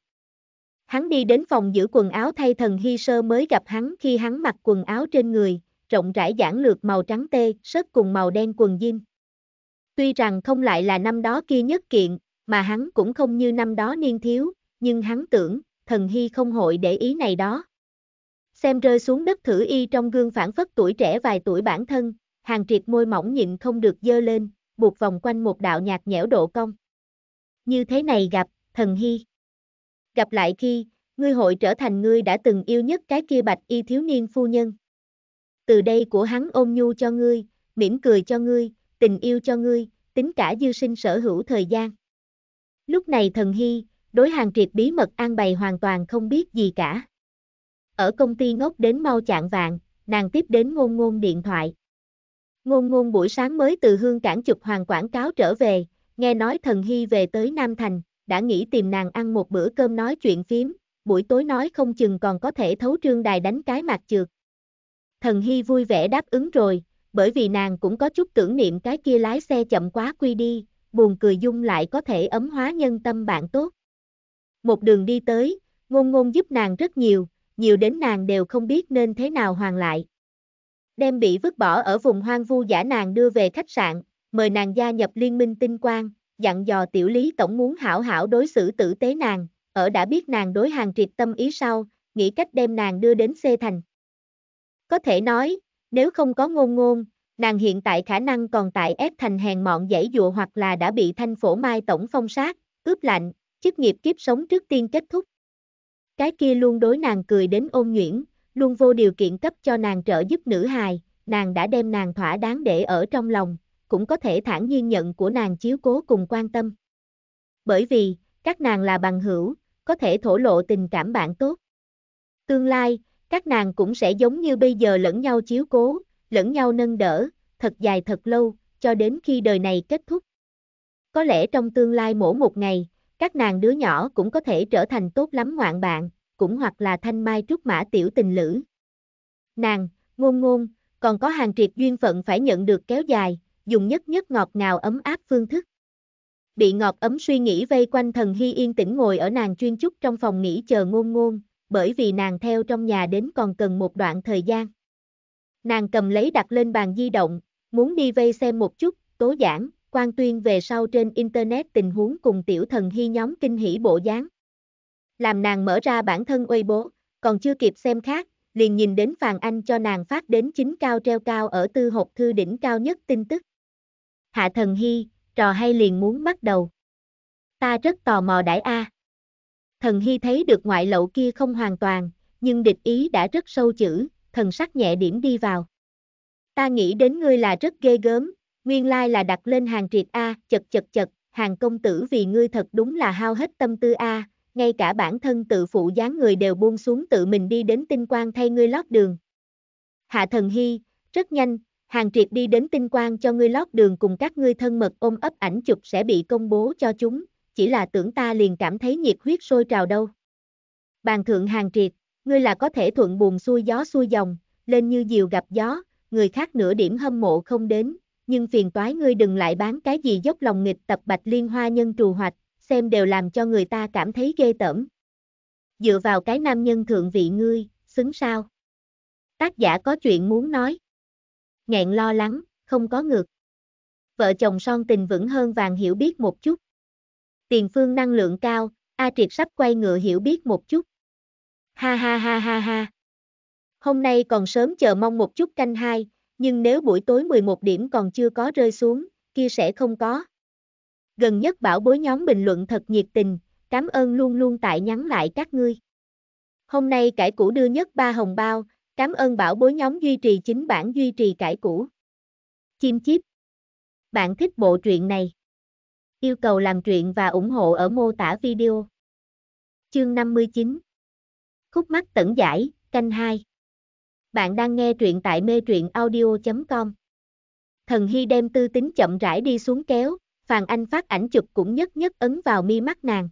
Hắn đi đến phòng giữ quần áo thay thần hy sơ mới gặp hắn khi hắn mặc quần áo trên người, rộng rãi giản lược màu trắng tê, sớt cùng màu đen quần jean. Tuy rằng không lại là năm đó kia nhất kiện, mà hắn cũng không như năm đó niên thiếu, nhưng hắn tưởng, thần hy không hội để ý này đó. Xem rơi xuống đất thử y trong gương phản phất tuổi trẻ vài tuổi bản thân, hàng triệt môi mỏng nhịn không được dơ lên, buộc vòng quanh một đạo nhạt nhẽo độ cong. Như thế này gặp, thần hy. Gặp lại khi, ngươi hội trở thành ngươi đã từng yêu nhất cái kia bạch y thiếu niên phu nhân. Từ đây của hắn ôm nhu cho ngươi, mỉm cười cho ngươi, tình yêu cho ngươi, tính cả dư sinh sở hữu thời gian. Lúc này thần hy, đối hàng triệt bí mật an bày hoàn toàn không biết gì cả. Ở công ty ngốc đến mau chạng vàng, nàng tiếp đến ngôn ngôn điện thoại. Ngôn ngôn buổi sáng mới từ hương cảng chụp hoàng quảng cáo trở về, nghe nói thần hy về tới Nam Thành, đã nghĩ tìm nàng ăn một bữa cơm nói chuyện phím, buổi tối nói không chừng còn có thể thấu trương đài đánh cái mạc trượt. Thần hy vui vẻ đáp ứng rồi, bởi vì nàng cũng có chút tưởng niệm cái kia lái xe chậm quá quy đi, buồn cười dung lại có thể ấm hóa nhân tâm bạn tốt. Một đường đi tới, ngôn ngôn giúp nàng rất nhiều, nhiều đến nàng đều không biết nên thế nào hoàn lại. Đem bị vứt bỏ ở vùng hoang vu giả nàng đưa về khách sạn, mời nàng gia nhập liên minh tinh quang, dặn dò tiểu lý tổng muốn hảo hảo đối xử tử tế nàng, ở đã biết nàng đối hàng triệt tâm ý sau, nghĩ cách đem nàng đưa đến xê thành. Có thể nói, nếu không có ngôn ngôn, nàng hiện tại khả năng còn tại ép thành hèn mọn dãy dụa hoặc là đã bị thanh phổ mai tổng phong sát, cướp lạnh, chức nghiệp kiếp sống trước tiên kết thúc. Cái kia luôn đối nàng cười đến ôn nhuyễn, luôn vô điều kiện cấp cho nàng trợ giúp nữ hài, nàng đã đem nàng thỏa đáng để ở trong lòng, cũng có thể thản nhiên nhận của nàng chiếu cố cùng quan tâm. Bởi vì, các nàng là bằng hữu, có thể thổ lộ tình cảm bạn tốt. Tương lai, các nàng cũng sẽ giống như bây giờ lẫn nhau chiếu cố, lẫn nhau nâng đỡ, thật dài thật lâu, cho đến khi đời này kết thúc. Có lẽ trong tương lai mỗi một ngày, các nàng đứa nhỏ cũng có thể trở thành tốt lắm ngoạn bạn, cũng hoặc là thanh mai trúc mã tiểu tình lữ. Nàng, ngôn ngôn, còn có hàng triệt duyên phận phải nhận được kéo dài, dùng nhất nhất ngọt ngào ấm áp phương thức. Bị ngọt ấm suy nghĩ vây quanh thần hy yên tĩnh ngồi ở nàng chuyên trúc trong phòng nghỉ chờ ngôn ngôn, bởi vì nàng theo trong nhà đến còn cần một đoạn thời gian. Nàng cầm lấy đặt lên bàn di động, muốn đi vây xem một chút, tố giảng, quan tuyên về sau trên Internet tình huống cùng tiểu thần hy nhóm kinh hỉ bộ dáng. Làm nàng mở ra bản thân uy bố, còn chưa kịp xem khác, liền nhìn đến Phàn Anh cho nàng phát đến chính cao treo cao ở tư hộp thư đỉnh cao nhất tin tức. Hạ thần hy, trò hay liền muốn bắt đầu. Ta rất tò mò đãi A. Thần hy thấy được ngoại lậu kia không hoàn toàn, nhưng địch ý đã rất sâu chữ, thần sắc nhẹ điểm đi vào. Ta nghĩ đến ngươi là rất ghê gớm, nguyên lai là đặt lên hàng triệt A, chật chật chật, hàng công tử vì ngươi thật đúng là hao hết tâm tư A, ngay cả bản thân tự phụ dáng người đều buông xuống tự mình đi đến tinh quang thay ngươi lót đường. Hạ thần hy, rất nhanh, hàng triệt đi đến tinh quang cho ngươi lót đường cùng các ngươi thân mật ôm ấp ảnh chụp sẽ bị công bố cho chúng, chỉ là tưởng ta liền cảm thấy nhiệt huyết sôi trào đâu. Bàn thượng hàng triệt, ngươi là có thể thuận buồm xuôi gió xuôi dòng, lên như diều gặp gió, người khác nửa điểm hâm mộ không đến, nhưng phiền toái ngươi đừng lại bán cái gì dốc lòng nghịch tập bạch liên hoa nhân trù hoạch, xem đều làm cho người ta cảm thấy ghê tởm. Dựa vào cái nam nhân thượng vị ngươi, xứng sao? Tác giả có chuyện muốn nói. Nghẹn lo lắng, không có ngược. Vợ chồng son tình vững hơn vàng hiểu biết một chút. Tiền phương năng lượng cao, A Triệt sắp quay ngựa hiểu biết một chút. Ha ha ha ha ha. Hôm nay còn sớm chờ mong một chút canh hai, nhưng nếu buổi tối 11 điểm còn chưa có rơi xuống, kia sẽ không có. Gần nhất bảo bối nhóm bình luận thật nhiệt tình, cảm ơn luôn luôn tại nhắn lại các ngươi. Hôm nay cải cũ đưa nhất ba hồng bao, cảm ơn bảo bối nhóm duy trì chính bản duy trì cải cũ. Chim chip. Bạn thích bộ truyện này? Yêu cầu làm truyện và ủng hộ ở mô tả video. Chương 59 Khúc mắt tẩn giải, canh 2 Bạn đang nghe truyện tại mê truyện audio.com Thần Hy đem tư tính chậm rãi đi xuống kéo, Phàn Anh phát ảnh chụp cũng nhất nhất ấn vào mi mắt nàng.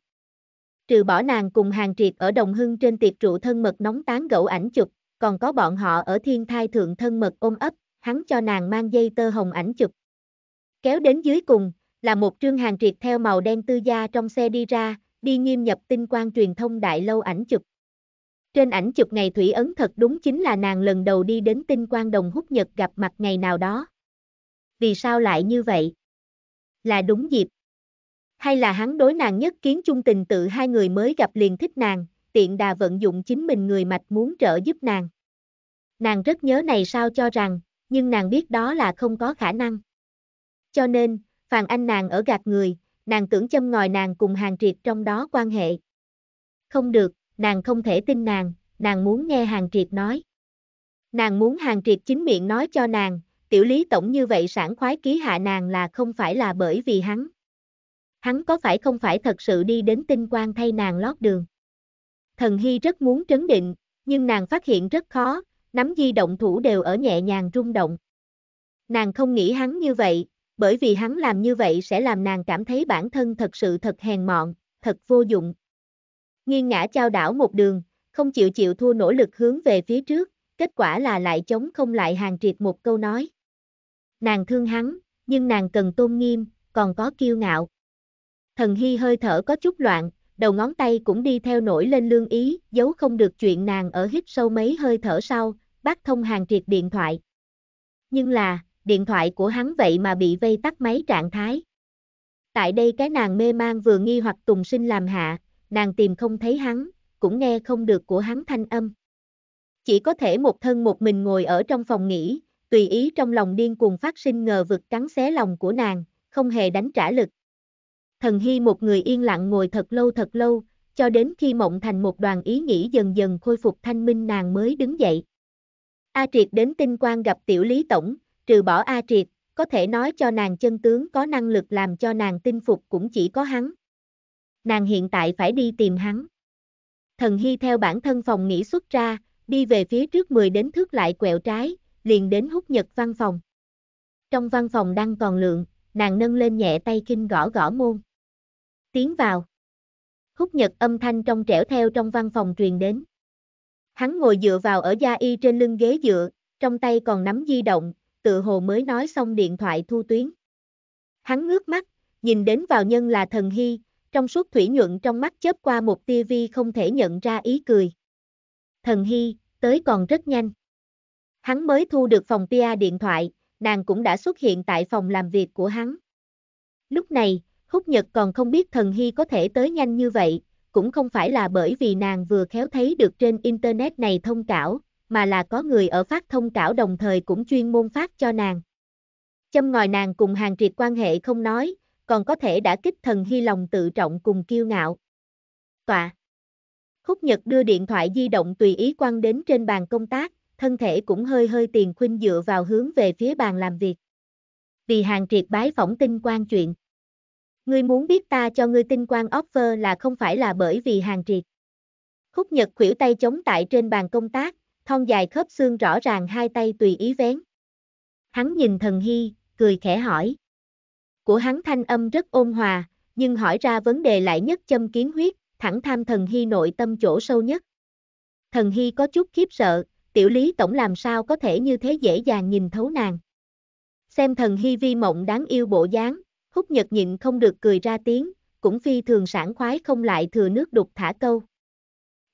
Trừ bỏ nàng cùng hàng triệt ở Đồng Hưng trên tiệc rượu thân mật nóng tán gẫu ảnh chụp, còn có bọn họ ở thiên thai thượng thân mật ôm ấp, hắn cho nàng mang dây tơ hồng ảnh chụp. Kéo đến dưới cùng, là một trương hàng triệt theo màu đen tư gia trong xe đi ra, đi nghiêm nhập tinh quan truyền thông đại lâu ảnh chụp. Trên ảnh chụp ngày Thủy Ấn thật đúng chính là nàng lần đầu đi đến tinh quan đồng hút nhật gặp mặt ngày nào đó. Vì sao lại như vậy? Là đúng dịp. Hay là hắn đối nàng nhất kiến chung tình tự hai người mới gặp liền thích nàng, tiện đà vận dụng chính mình người mạch muốn trợ giúp nàng. Nàng rất nhớ này sao cho rằng, nhưng nàng biết đó là không có khả năng. Cho nên, Phàn Anh nàng ở gạt người, nàng tưởng châm ngòi nàng cùng hàng triệt trong đó quan hệ. Không được, nàng không thể tin nàng, nàng muốn nghe hàng triệt nói. Nàng muốn hàng triệt chính miệng nói cho nàng, tiểu lý tổng như vậy sản khoái ký hạ nàng là không phải là bởi vì hắn. Hắn có phải không phải thật sự đi đến tinh quang thay nàng lót đường. Thần Hy rất muốn trấn định, nhưng nàng phát hiện rất khó, nắm di động thủ đều ở nhẹ nhàng rung động. Nàng không nghĩ hắn như vậy, bởi vì hắn làm như vậy sẽ làm nàng cảm thấy bản thân thật sự thật hèn mọn, thật vô dụng. Nghiêng ngã trao đảo một đường, không chịu chịu thua nỗ lực hướng về phía trước, kết quả là lại chống không lại hàng triệt một câu nói. Nàng thương hắn, nhưng nàng cần tôn nghiêm, còn có kiêu ngạo. Thần Hy hơi thở có chút loạn, đầu ngón tay cũng đi theo nổi lên lương ý, giấu không được chuyện nàng ở hít sâu mấy hơi thở sau, bắt thông hàng triệt điện thoại. Nhưng là, điện thoại của hắn vậy mà bị vây tắt máy trạng thái. Tại đây cái nàng mê mang vừa nghi hoặc tùng sinh làm hạ, nàng tìm không thấy hắn, cũng nghe không được của hắn thanh âm. Chỉ có thể một thân một mình ngồi ở trong phòng nghỉ, tùy ý trong lòng điên cuồng phát sinh ngờ vực cắn xé lòng của nàng, không hề đánh trả lực. Thần Hy một người yên lặng ngồi thật lâu thật lâu, cho đến khi mộng thành một đoàn ý nghĩ dần dần khôi phục thanh minh nàng mới đứng dậy. A Triệt đến tinh quan gặp tiểu lý tổng, trừ bỏ A Triệt, có thể nói cho nàng chân tướng có năng lực làm cho nàng tin phục cũng chỉ có hắn. Nàng hiện tại phải đi tìm hắn. Thần Hy theo bản thân phòng nghỉ xuất ra, đi về phía trước 10 đến thước lại quẹo trái, liền đến hút nhật văn phòng. Trong văn phòng đang còn lượng, nàng nâng lên nhẹ tay kinh gõ gõ môn. Tiến vào. Hút nhật âm thanh trong trẻo theo trong văn phòng truyền đến. Hắn ngồi dựa vào ở da y trên lưng ghế dựa, trong tay còn nắm di động, tự hồ mới nói xong điện thoại thu tuyến. Hắn ngước mắt, nhìn đến vào nhân là thần hy, trong suốt thủy nhuận trong mắt chớp qua một tia vi không thể nhận ra ý cười. Thần hy, tới còn rất nhanh. Hắn mới thu được phòng Pia điện thoại, nàng cũng đã xuất hiện tại phòng làm việc của hắn. Lúc này, Húc Nhật còn không biết thần hy có thể tới nhanh như vậy, cũng không phải là bởi vì nàng vừa khéo thấy được trên Internet này thông cảo, mà là có người ở phát thông cảo đồng thời cũng chuyên môn phát cho nàng. Châm ngòi nàng cùng hàng triệt quan hệ không nói, còn có thể đã kích thần hy lòng tự trọng cùng kiêu ngạo. Tọa. Húc Nhật đưa điện thoại di động tùy ý quăng đến trên bàn công tác, thân thể cũng hơi hơi tiền khuynh dựa vào hướng về phía bàn làm việc. Vì hàng triệt bái phỏng tinh quan chuyện. Ngươi muốn biết ta cho ngươi tinh quan offer là không phải là bởi vì hàng triệt. Húc Nhật khuỷu tay chống tại trên bàn công tác, thon dài khớp xương rõ ràng hai tay tùy ý vén. Hắn nhìn thần hy, cười khẽ hỏi. Của hắn thanh âm rất ôn hòa, nhưng hỏi ra vấn đề lại nhất châm kiến huyết, thẳng tham thần hy nội tâm chỗ sâu nhất. Thần hy có chút khiếp sợ, tiểu lý tổng làm sao có thể như thế dễ dàng nhìn thấu nàng. Xem thần hy vi mộng đáng yêu bộ dáng, hút nhật nhịn không được cười ra tiếng, cũng phi thường sản khoái không lại thừa nước đục thả câu.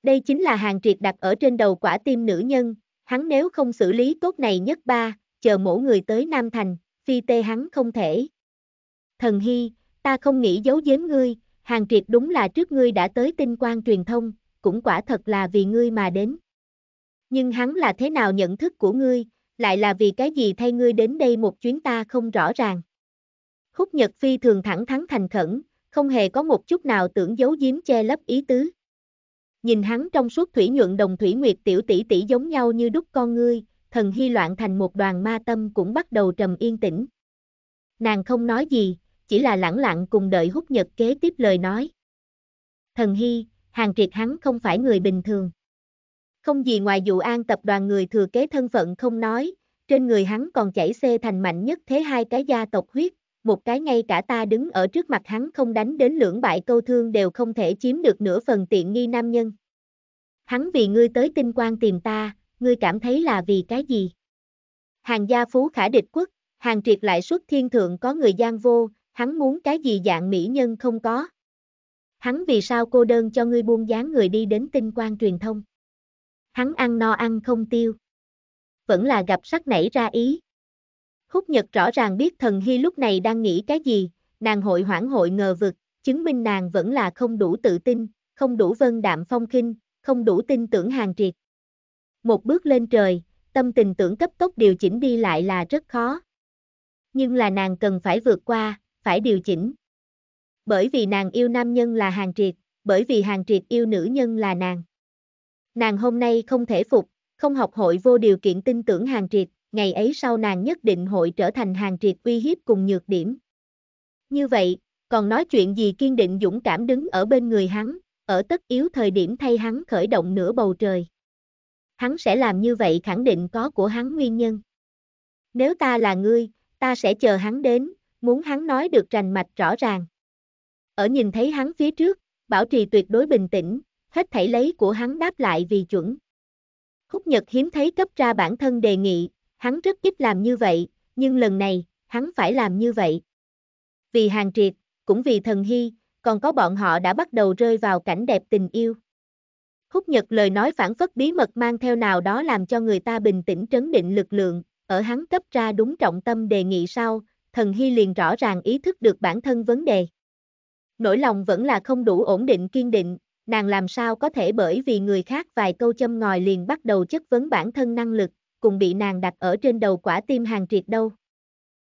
Đây chính là hàng triệt đặt ở trên đầu quả tim nữ nhân, hắn nếu không xử lý tốt này nhất ba, chờ mỗi người tới Nam Thành, phi tê hắn không thể. Thần Hy, ta không nghĩ giấu giếm ngươi, hàng triệt đúng là trước ngươi đã tới tinh quan truyền thông, cũng quả thật là vì ngươi mà đến. Nhưng hắn là thế nào nhận thức của ngươi, lại là vì cái gì thay ngươi đến đây một chuyến ta không rõ ràng. Húc Nhật Phi thường thẳng thắn thành khẩn, không hề có một chút nào tưởng giấu giếm che lấp ý tứ. Nhìn hắn trong suốt thủy nhuận đồng thủy nguyệt tiểu tỷ tỷ giống nhau như đúc con ngươi, thần hy loạn thành một đoàn ma tâm cũng bắt đầu trầm yên tĩnh. Nàng không nói gì, chỉ là lẳng lặng cùng đợi hút nhật kế tiếp lời nói. Thần hy, hàng triệt hắn không phải người bình thường. Không gì ngoài dụ an tập đoàn người thừa kế thân phận không nói, trên người hắn còn chảy xê thành mạnh nhất thế hai cái gia tộc huyết, một cái ngay cả ta đứng ở trước mặt hắn không đánh đến lưỡng bại câu thương đều không thể chiếm được nửa phần tiện nghi nam nhân. Hắn vì ngươi tới tinh quan tìm ta, ngươi cảm thấy là vì cái gì? Hàng gia phú khả địch quốc, hàng triệt lại xuất thiên thượng có người gian vô, hắn muốn cái gì dạng mỹ nhân không có. Hắn vì sao cô đơn cho ngươi buông dáng người đi đến tinh quan truyền thông? Hắn ăn no ăn không tiêu. Vẫn là gặp sắc nảy ra ý. Húc Nhật rõ ràng biết thần hy lúc này đang nghĩ cái gì, nàng hội hoảng hội ngờ vực, chứng minh nàng vẫn là không đủ tự tin, không đủ vân đạm phong khinh, không đủ tin tưởng hàng triệt. Một bước lên trời, tâm tình tưởng cấp tốc điều chỉnh đi lại là rất khó. Nhưng là nàng cần phải vượt qua, phải điều chỉnh. Bởi vì nàng yêu nam nhân là hàng triệt, bởi vì hàng triệt yêu nữ nhân là nàng. Nàng hôm nay không thể phục, không học hội vô điều kiện tin tưởng hàng triệt, ngày ấy sau nàng nhất định hội trở thành hàng triệt uy hiếp cùng nhược điểm. Như vậy, còn nói chuyện gì kiên định dũng cảm đứng ở bên người hắn, ở tất yếu thời điểm thay hắn khởi động nửa bầu trời. Hắn sẽ làm như vậy khẳng định có của hắn nguyên nhân. Nếu ta là ngươi, ta sẽ chờ hắn đến, muốn hắn nói được rành mạch rõ ràng. Ở nhìn thấy hắn phía trước, bảo trì tuyệt đối bình tĩnh, hết thảy lấy của hắn đáp lại vì chuẩn. Húc Nhật hiếm thấy cấp ra bản thân đề nghị, hắn rất ít làm như vậy, nhưng lần này, hắn phải làm như vậy. Vì hàng triệt, cũng vì thần hy, còn có bọn họ đã bắt đầu rơi vào cảnh đẹp tình yêu. Húc Nhật lời nói phản phất bí mật mang theo nào đó làm cho người ta bình tĩnh trấn định lực lượng, ở hắn cấp ra đúng trọng tâm đề nghị sau, thần hy liền rõ ràng ý thức được bản thân vấn đề. Nỗi lòng vẫn là không đủ ổn định kiên định, nàng làm sao có thể bởi vì người khác vài câu châm ngòi liền bắt đầu chất vấn bản thân năng lực, cùng bị nàng đặt ở trên đầu quả tim hàng triệt đâu.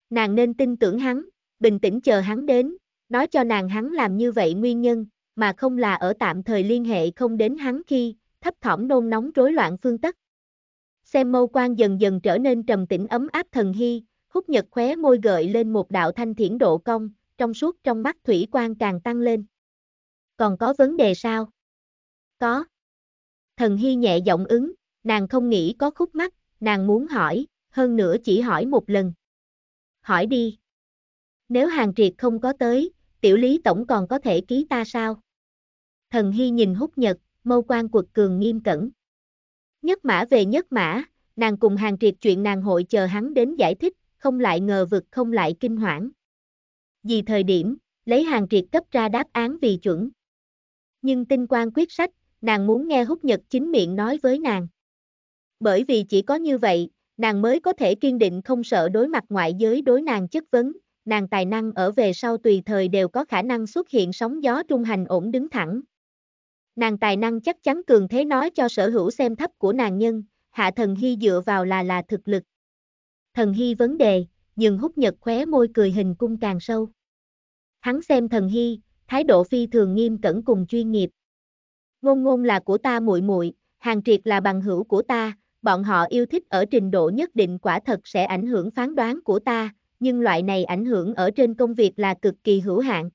Nàng nên tin tưởng hắn, bình tĩnh chờ hắn đến, nói cho nàng hắn làm như vậy nguyên nhân, mà không là ở tạm thời liên hệ không đến hắn khi, thấp thỏm nôn nóng rối loạn phương tất. Xem mâu quan dần dần trở nên trầm tĩnh ấm áp thần hy, hút nhật khóe môi gợi lên một đạo thanh thiển độ cong, trong suốt trong mắt thủy quan càng tăng lên. Còn có vấn đề sao? Có. Thần hy nhẹ giọng ứng, nàng không nghĩ có khúc mắt nàng muốn hỏi, hơn nữa chỉ hỏi một lần. Hỏi đi. Nếu hàng triệt không có tới, tiểu lý tổng còn có thể ký ta sao? Thần hy nhìn hút nhật, mâu quan quật cường nghiêm cẩn. Nhất mã về nhất mã, nàng cùng hàng triệt chuyện nàng hội chờ hắn đến giải thích, không lại ngờ vực không lại kinh hoảng. Vì thời điểm, lấy hàng triệt cấp ra đáp án vì chuẩn. Nhưng tinh quan quyết sách, nàng muốn nghe hút nhật chính miệng nói với nàng. Bởi vì chỉ có như vậy, nàng mới có thể kiên định không sợ đối mặt ngoại giới đối nàng chất vấn, nàng tài năng ở về sau tùy thời đều có khả năng xuất hiện sóng gió trung hành ổn đứng thẳng. Nàng tài năng chắc chắn cường thế nói cho sở hữu xem thấp của nàng nhân, hạ thần hy dựa vào là là thực lực. Thần hy vấn đề, nhưng hút nhật khóe môi cười hình cung càng sâu. Hắn xem thần hy, thái độ phi thường nghiêm cẩn cùng chuyên nghiệp. Ngôn ngôn là của ta muội muội, hàng triệt là bằng hữu của ta, bọn họ yêu thích ở trình độ nhất định quả thật sẽ ảnh hưởng phán đoán của ta, nhưng loại này ảnh hưởng ở trên công việc là cực kỳ hữu hạn.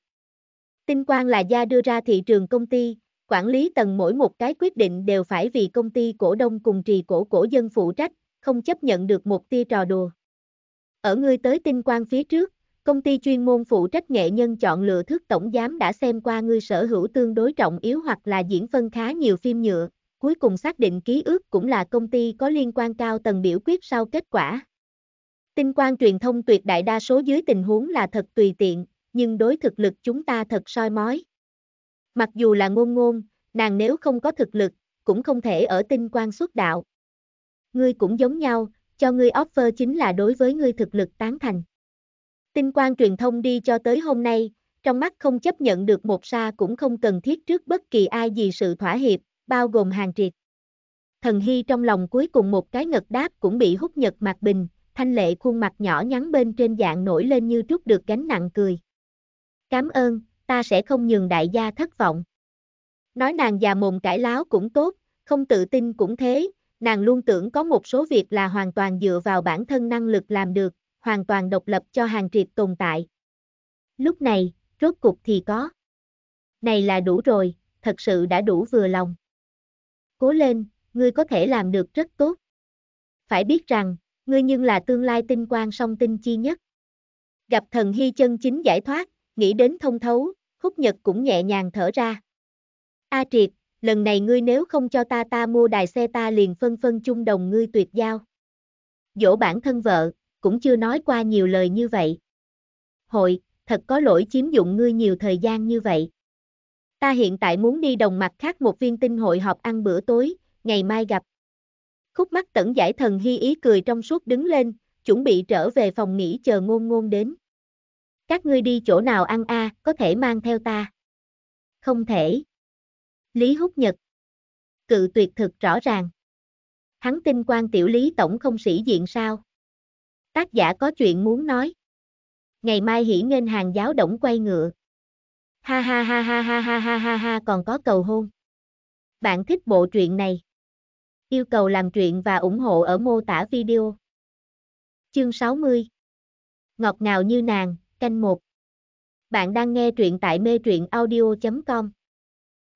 Tinh quan là gia đưa ra thị trường công ty, quản lý tầng mỗi một cái quyết định đều phải vì công ty cổ đông cùng trì cổ cổ dân phụ trách, không chấp nhận được một tia trò đùa. Ở ngươi tới tinh quan phía trước, công ty chuyên môn phụ trách nghệ nhân chọn lựa thước tổng giám đã xem qua ngươi sở hữu tương đối trọng yếu hoặc là diễn phân khá nhiều phim nhựa, cuối cùng xác định ký ức cũng là công ty có liên quan cao tầng biểu quyết sau kết quả. Tinh quan truyền thông tuyệt đại đa số dưới tình huống là thật tùy tiện, nhưng đối thực lực chúng ta thật soi mói. Mặc dù là ngôn ngôn, nàng nếu không có thực lực, cũng không thể ở tinh quan xuất đạo. Ngươi cũng giống nhau, cho ngươi offer chính là đối với ngươi thực lực tán thành. Tinh quan truyền thông đi cho tới hôm nay, trong mắt không chấp nhận được một sa cũng không cần thiết trước bất kỳ ai gì sự thỏa hiệp, bao gồm hàng triệt. Thần Hy trong lòng cuối cùng một cái ngật đáp cũng bị hút nhật mặt bình, thanh lệ khuôn mặt nhỏ nhắn bên trên dạng nổi lên như trút được gánh nặng cười. Cảm ơn, ta sẽ không nhường đại gia thất vọng. Nói nàng già mồm cãi láo cũng tốt, không tự tin cũng thế, nàng luôn tưởng có một số việc là hoàn toàn dựa vào bản thân năng lực làm được, hoàn toàn độc lập cho hàng triệt tồn tại. Lúc này, rốt cục thì có. Này là đủ rồi, thật sự đã đủ vừa lòng. Cố lên, ngươi có thể làm được rất tốt. Phải biết rằng, ngươi nhưng là tương lai tinh quang song tinh chi nhất. Gặp thần hy chân chính giải thoát, nghĩ đến thông thấu, hút nhật cũng nhẹ nhàng thở ra. A triệt, lần này ngươi nếu không cho ta ta mua đài xe ta liền phân phân chung đồng ngươi tuyệt giao. Dỗ bản thân vợ, cũng chưa nói qua nhiều lời như vậy. Hội, thật có lỗi chiếm dụng ngươi nhiều thời gian như vậy. Ta hiện tại muốn đi đồng mặt khác một viên tinh hội họp ăn bữa tối, ngày mai gặp. Khúc mắt tẩn giải thần hy ý cười trong suốt đứng lên, chuẩn bị trở về phòng nghỉ chờ ngôn ngôn đến. Các ngươi đi chỗ nào ăn a, có thể mang theo ta. Không thể. Lý Húc Nhật. Cự tuyệt thực rõ ràng. Hắn tin quan tiểu lý tổng không sĩ diện sao. Tác giả có chuyện muốn nói. Ngày mai hỉ nghênh hàng giáo động quay ngựa. Ha ha ha ha ha ha ha ha ha còn có cầu hôn. Bạn thích bộ truyện này? Yêu cầu làm truyện và ủng hộ ở mô tả video. Chương 60 Ngọt ngào như nàng, canh một. Bạn đang nghe truyện tại mê truyện audio.com.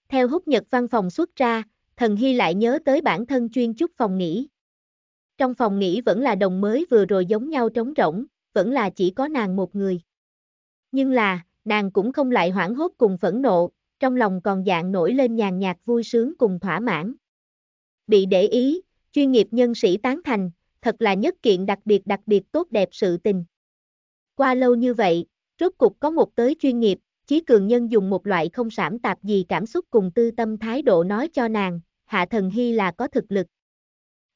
Theo hút nhật văn phòng xuất ra, thần hy lại nhớ tới bản thân chuyên chút phòng nghỉ. Trong phòng nghỉ vẫn là đồng mới vừa rồi giống nhau trống rỗng, vẫn là chỉ có nàng một người. Nhưng là, nàng cũng không lại hoảng hốt cùng phẫn nộ, trong lòng còn dạng nổi lên nhàn nhạt vui sướng cùng thỏa mãn. Bị để ý, chuyên nghiệp nhân sĩ tán thành, thật là nhất kiện đặc biệt đặc biệt tốt đẹp sự tình. Qua lâu như vậy, rốt cục có một tới chuyên nghiệp, Chí Cường Nhân dùng một loại không sảm tạp gì cảm xúc cùng tư tâm thái độ nói cho nàng, Hạ Thần Hy là có thực lực.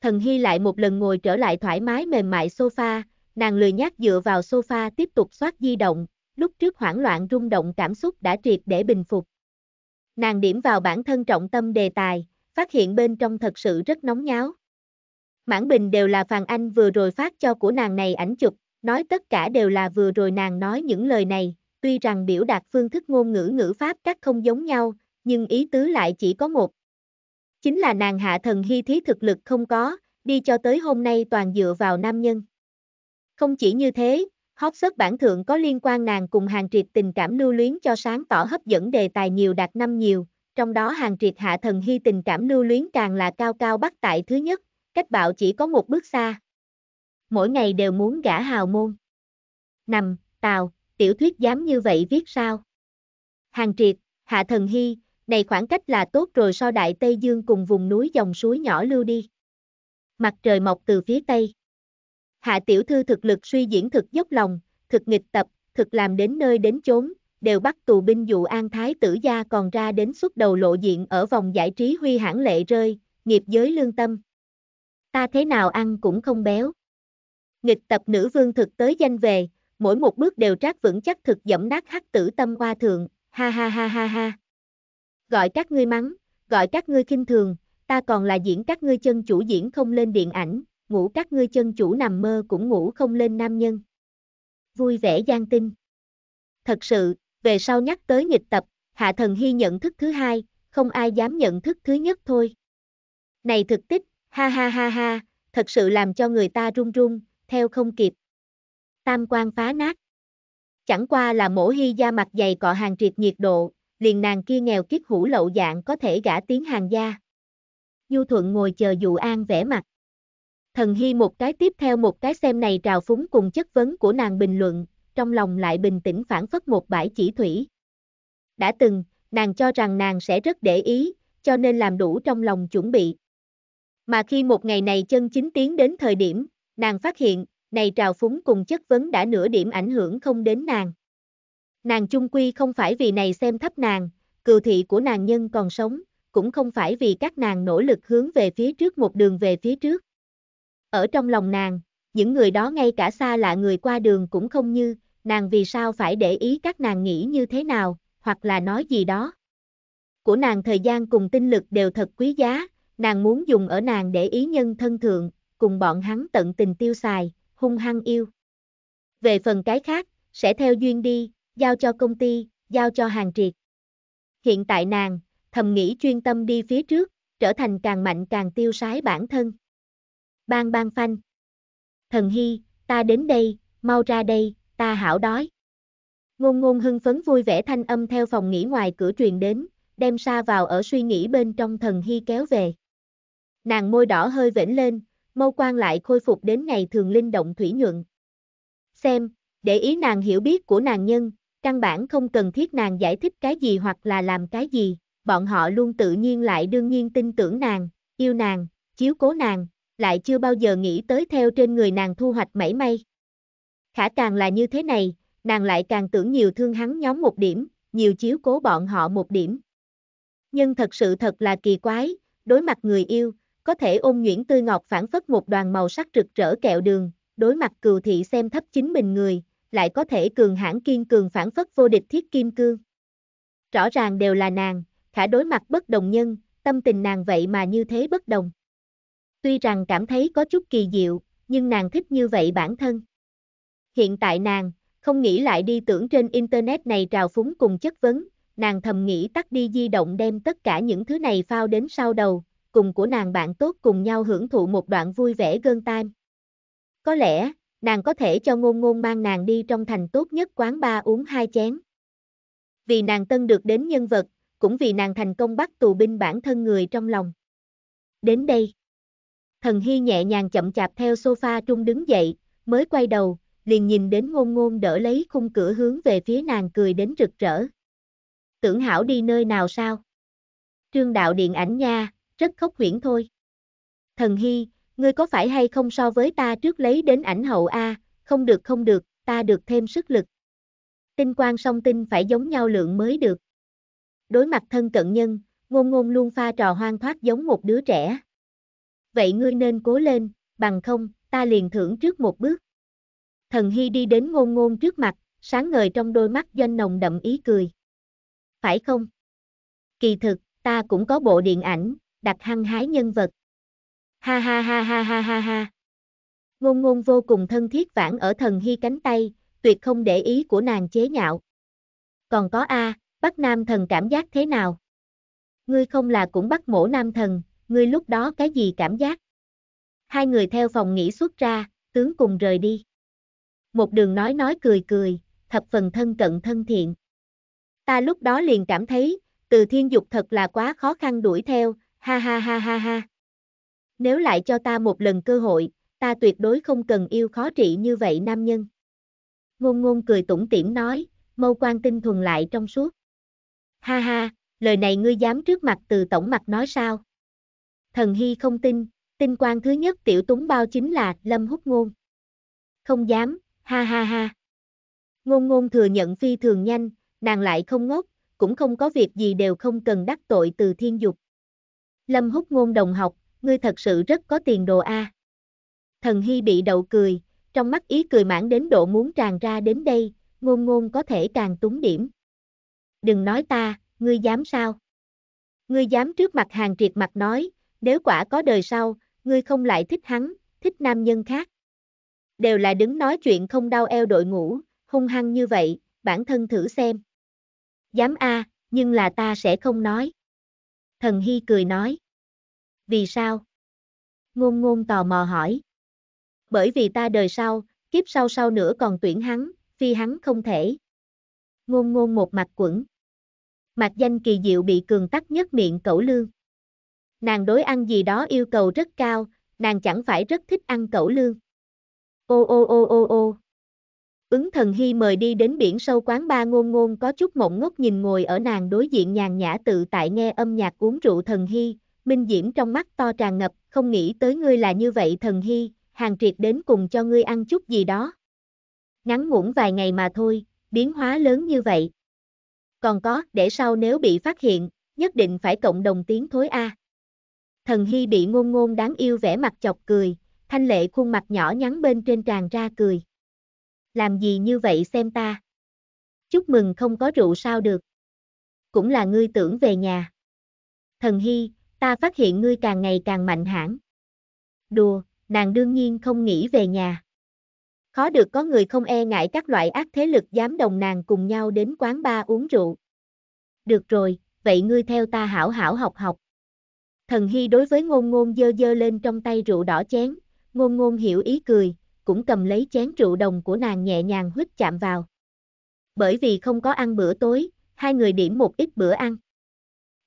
Thần Hy lại một lần ngồi trở lại thoải mái mềm mại sofa, nàng lười nhác dựa vào sofa tiếp tục soát di động, lúc trước hoảng loạn rung động cảm xúc đã triệt để bình phục. Nàng điểm vào bản thân trọng tâm đề tài, phát hiện bên trong thật sự rất nóng nháo. Mãn bình đều là Phàn Anh vừa rồi phát cho của nàng này ảnh chụp, nói tất cả đều là vừa rồi nàng nói những lời này, tuy rằng biểu đạt phương thức ngôn ngữ ngữ pháp các không giống nhau, nhưng ý tứ lại chỉ có một. Chính là nàng hạ thần hy thí thực lực không có, đi cho tới hôm nay toàn dựa vào nam nhân. Không chỉ như thế, hot search bản thượng có liên quan nàng cùng hàng triệt tình cảm lưu luyến cho sáng tỏ hấp dẫn đề tài nhiều đạt năm nhiều, trong đó hàng triệt hạ thần hy tình cảm lưu luyến càng là cao cao bắt tại thứ nhất, cách bạo chỉ có một bước xa. Mỗi ngày đều muốn gả hào môn. Nằm, tào, tiểu thuyết dám như vậy viết sao? Hàng triệt, hạ thần hy, này khoảng cách là tốt rồi so đại Tây Dương cùng vùng núi dòng suối nhỏ lưu đi. Mặt trời mọc từ phía Tây. Hạ tiểu thư thực lực suy diễn thực dốc lòng, thực nghịch tập, thực làm đến nơi đến chốn, đều bắt tù binh dụ an thái tử gia còn ra đến xuất đầu lộ diện ở vòng giải trí huy hãng lệ rơi, nghiệp giới lương tâm. Ta thế nào ăn cũng không béo. Nghịch tập nữ vương thực tới danh về, mỗi một bước đều trác vững chắc thực dẫm nát hắc tử tâm hoa thượng, ha ha ha ha ha. Gọi các ngươi mắng, gọi các ngươi kinh thường, ta còn là diễn các ngươi chân chủ diễn không lên điện ảnh, ngủ các ngươi chân chủ nằm mơ cũng ngủ không lên nam nhân. Vui vẻ gian tinh. Thật sự, về sau nhắc tới nghịch tập, Hạ Thần Hy nhận thức thứ hai, không ai dám nhận thức thứ nhất thôi. Này thực tích, ha ha ha ha, thật sự làm cho người ta run run, theo không kịp. Tam quan phá nát. Chẳng qua là mổ hy da mặt dày cọ hàng triệt nhiệt độ, liền nàng kia nghèo kiết hủ lậu dạng có thể gã tiếng hàng gia. Du Thuận ngồi chờ dụ an vẽ mặt. Thần Hy một cái tiếp theo một cái xem này trào phúng cùng chất vấn của nàng bình luận, trong lòng lại bình tĩnh phản phất một bãi chỉ thủy. Đã từng, nàng cho rằng nàng sẽ rất để ý, cho nên làm đủ trong lòng chuẩn bị. Mà khi một ngày này chân chính tiến đến thời điểm, nàng phát hiện, này trào phúng cùng chất vấn đã nửa điểm ảnh hưởng không đến nàng. Nàng chung quy không phải vì này xem thấp nàng, cừu thị của nàng nhân còn sống, cũng không phải vì các nàng nỗ lực hướng về phía trước một đường về phía trước. Ở trong lòng nàng, những người đó ngay cả xa lạ người qua đường cũng không như, nàng vì sao phải để ý các nàng nghĩ như thế nào, hoặc là nói gì đó. Của nàng thời gian cùng tinh lực đều thật quý giá, nàng muốn dùng ở nàng để ý nhân thân thượng, cùng bọn hắn tận tình tiêu xài, hung hăng yêu. Về phần cái khác, sẽ theo duyên đi, giao cho công ty, giao cho hàng triệt. Hiện tại nàng, thầm nghĩ chuyên tâm đi phía trước, trở thành càng mạnh càng tiêu sái bản thân. Bang bang phanh. Thần Hy, ta đến đây, mau ra đây, ta hảo đói. Ngôn ngôn hưng phấn vui vẻ thanh âm theo phòng nghỉ ngoài cửa truyền đến, đem xa vào ở suy nghĩ bên trong thần Hy kéo về. Nàng môi đỏ hơi vểnh lên, mâu quan lại khôi phục đến ngày thường linh động thủy nhuận. Xem, để ý nàng hiểu biết của nàng nhân, căn bản không cần thiết nàng giải thích cái gì hoặc là làm cái gì, bọn họ luôn tự nhiên lại đương nhiên tin tưởng nàng, yêu nàng, chiếu cố nàng, lại chưa bao giờ nghĩ tới theo trên người nàng thu hoạch mảy may. Khả càng là như thế này, nàng lại càng tưởng nhiều thương hắn nhóm một điểm, nhiều chiếu cố bọn họ một điểm. Nhưng thật sự thật là kỳ quái, đối mặt người yêu, có thể ôm nhuyễn tươi ngọt phản phất một đoàn màu sắc rực rỡ kẹo đường, đối mặt cừu thị xem thấp chính mình người, lại có thể cường hãn kiên cường phản phất vô địch thiết kim cương. Rõ ràng đều là nàng, khả đối mặt bất đồng nhân, tâm tình nàng vậy mà như thế bất đồng. Tuy rằng cảm thấy có chút kỳ diệu, nhưng nàng thích như vậy bản thân. Hiện tại nàng, không nghĩ lại đi tưởng trên internet này trào phúng cùng chất vấn, nàng thầm nghĩ tắt đi di động đem tất cả những thứ này phao đến sau đầu, cùng của nàng bạn tốt cùng nhau hưởng thụ một đoạn vui vẻ gơn time. Có lẽ, nàng có thể cho ngôn ngôn mang nàng đi trong thành tốt nhất quán ba uống hai chén. Vì nàng tân được đến nhân vật, cũng vì nàng thành công bắt tù binh bản thân người trong lòng. Đến đây. Thần Hy nhẹ nhàng chậm chạp theo sofa trung đứng dậy, mới quay đầu, liền nhìn đến ngôn ngôn đỡ lấy khung cửa hướng về phía nàng cười đến rực rỡ. Tưởng hảo đi nơi nào sao? Trương đạo điện ảnh nha, rất khốc huyễn thôi. Thần Hy, ngươi có phải hay không so với ta trước lấy đến ảnh hậu A, không được không được, ta được thêm sức lực. Tinh quang song tinh phải giống nhau lượng mới được. Đối mặt thân cận nhân, ngôn ngôn luôn pha trò hoang thoát giống một đứa trẻ. Vậy ngươi nên cố lên, bằng không, ta liền thưởng trước một bước. Thần Hy đi đến ngôn ngôn trước mặt, sáng ngời trong đôi mắt doanh nồng đậm ý cười. Phải không? Kỳ thực, ta cũng có bộ điện ảnh, đặt hăng hái nhân vật. Ha ha ha ha ha ha ha. Ngôn ngôn vô cùng thân thiết vãn ở thần hy cánh tay, tuyệt không để ý của nàng chế nhạo. Còn có A, Bắc Nam thần cảm giác thế nào? Ngươi không là cũng bắt mổ nam thần, ngươi lúc đó cái gì cảm giác? Hai người theo phòng nghỉ xuất ra, tướng cùng rời đi. Một đường nói nói cười cười, thập phần thân cận thân thiện. Ta lúc đó liền cảm thấy, từ thiên dục thật là quá khó khăn đuổi theo, ha ha ha ha ha. Nếu lại cho ta một lần cơ hội, ta tuyệt đối không cần yêu khó trị như vậy nam nhân. Ngôn ngôn cười tủm tỉm nói, mâu quan tinh thuần lại trong suốt. Ha ha, lời này ngươi dám trước mặt từ tổng mặt nói sao? Thần Hy không tin, tinh quan thứ nhất tiểu túng bao chính là Lâm Húc Ngôn. Không dám, ha ha ha. Ngôn ngôn thừa nhận phi thường nhanh, nàng lại không ngốc, cũng không có việc gì đều không cần đắc tội từ thiên dục. Lâm Húc Ngôn đồng học, ngươi thật sự rất có tiền đồ a. Thần Hy bị đậu cười, trong mắt ý cười mãn đến độ muốn tràn ra đến đây, ngôn ngôn có thể càng túng điểm. Đừng nói ta, ngươi dám sao? Ngươi dám trước mặt hàng triệt mặt nói, nếu quả có đời sau, ngươi không lại thích hắn, thích nam nhân khác. Đều là đứng nói chuyện không đau eo đội ngũ, hung hăng như vậy, bản thân thử xem. Dám a, nhưng là ta sẽ không nói. Thần Hy cười nói. Vì sao? Ngôn ngôn tò mò hỏi. Bởi vì ta đời sau, kiếp sau sau nữa còn tuyển hắn, phi hắn không thể. Ngôn ngôn một mặt quẩn. Mặt danh kỳ diệu bị cường tắc nhất miệng cẩu lương. Nàng đối ăn gì đó yêu cầu rất cao, nàng chẳng phải rất thích ăn cẩu lương. Ô ô ô ô ô. Ứng thần hy mời đi đến biển sâu quán ba ngôn ngôn có chút mộng ngốc nhìn ngồi ở nàng đối diện nhàn nhã tự tại nghe âm nhạc uống rượu thần hy, minh diễm trong mắt to tràn ngập, không nghĩ tới ngươi là như vậy thần hy, hàng triệt đến cùng cho ngươi ăn chút gì đó. Ngắn ngủn vài ngày mà thôi, biến hóa lớn như vậy. Còn có, để sau nếu bị phát hiện, nhất định phải cộng đồng tiếng thối A. Thần Hy bị ngôn ngôn đáng yêu vẻ mặt chọc cười, thanh lệ khuôn mặt nhỏ nhắn bên trên tràn ra cười. Làm gì như vậy xem ta? Chúc mừng không có rượu sao được. Cũng là ngươi tưởng về nhà. Thần Hy, ta phát hiện ngươi càng ngày càng mạnh hãn. Đùa, nàng đương nhiên không nghĩ về nhà. Khó được có người không e ngại các loại ác thế lực dám đồng nàng cùng nhau đến quán bar uống rượu. Được rồi, vậy ngươi theo ta hảo hảo học học. Thần Hy đối với ngôn ngôn dơ dơ lên trong tay rượu đỏ chén, ngôn ngôn hiểu ý cười, cũng cầm lấy chén rượu đồng của nàng nhẹ nhàng huyết chạm vào. Bởi vì không có ăn bữa tối, hai người điểm một ít bữa ăn.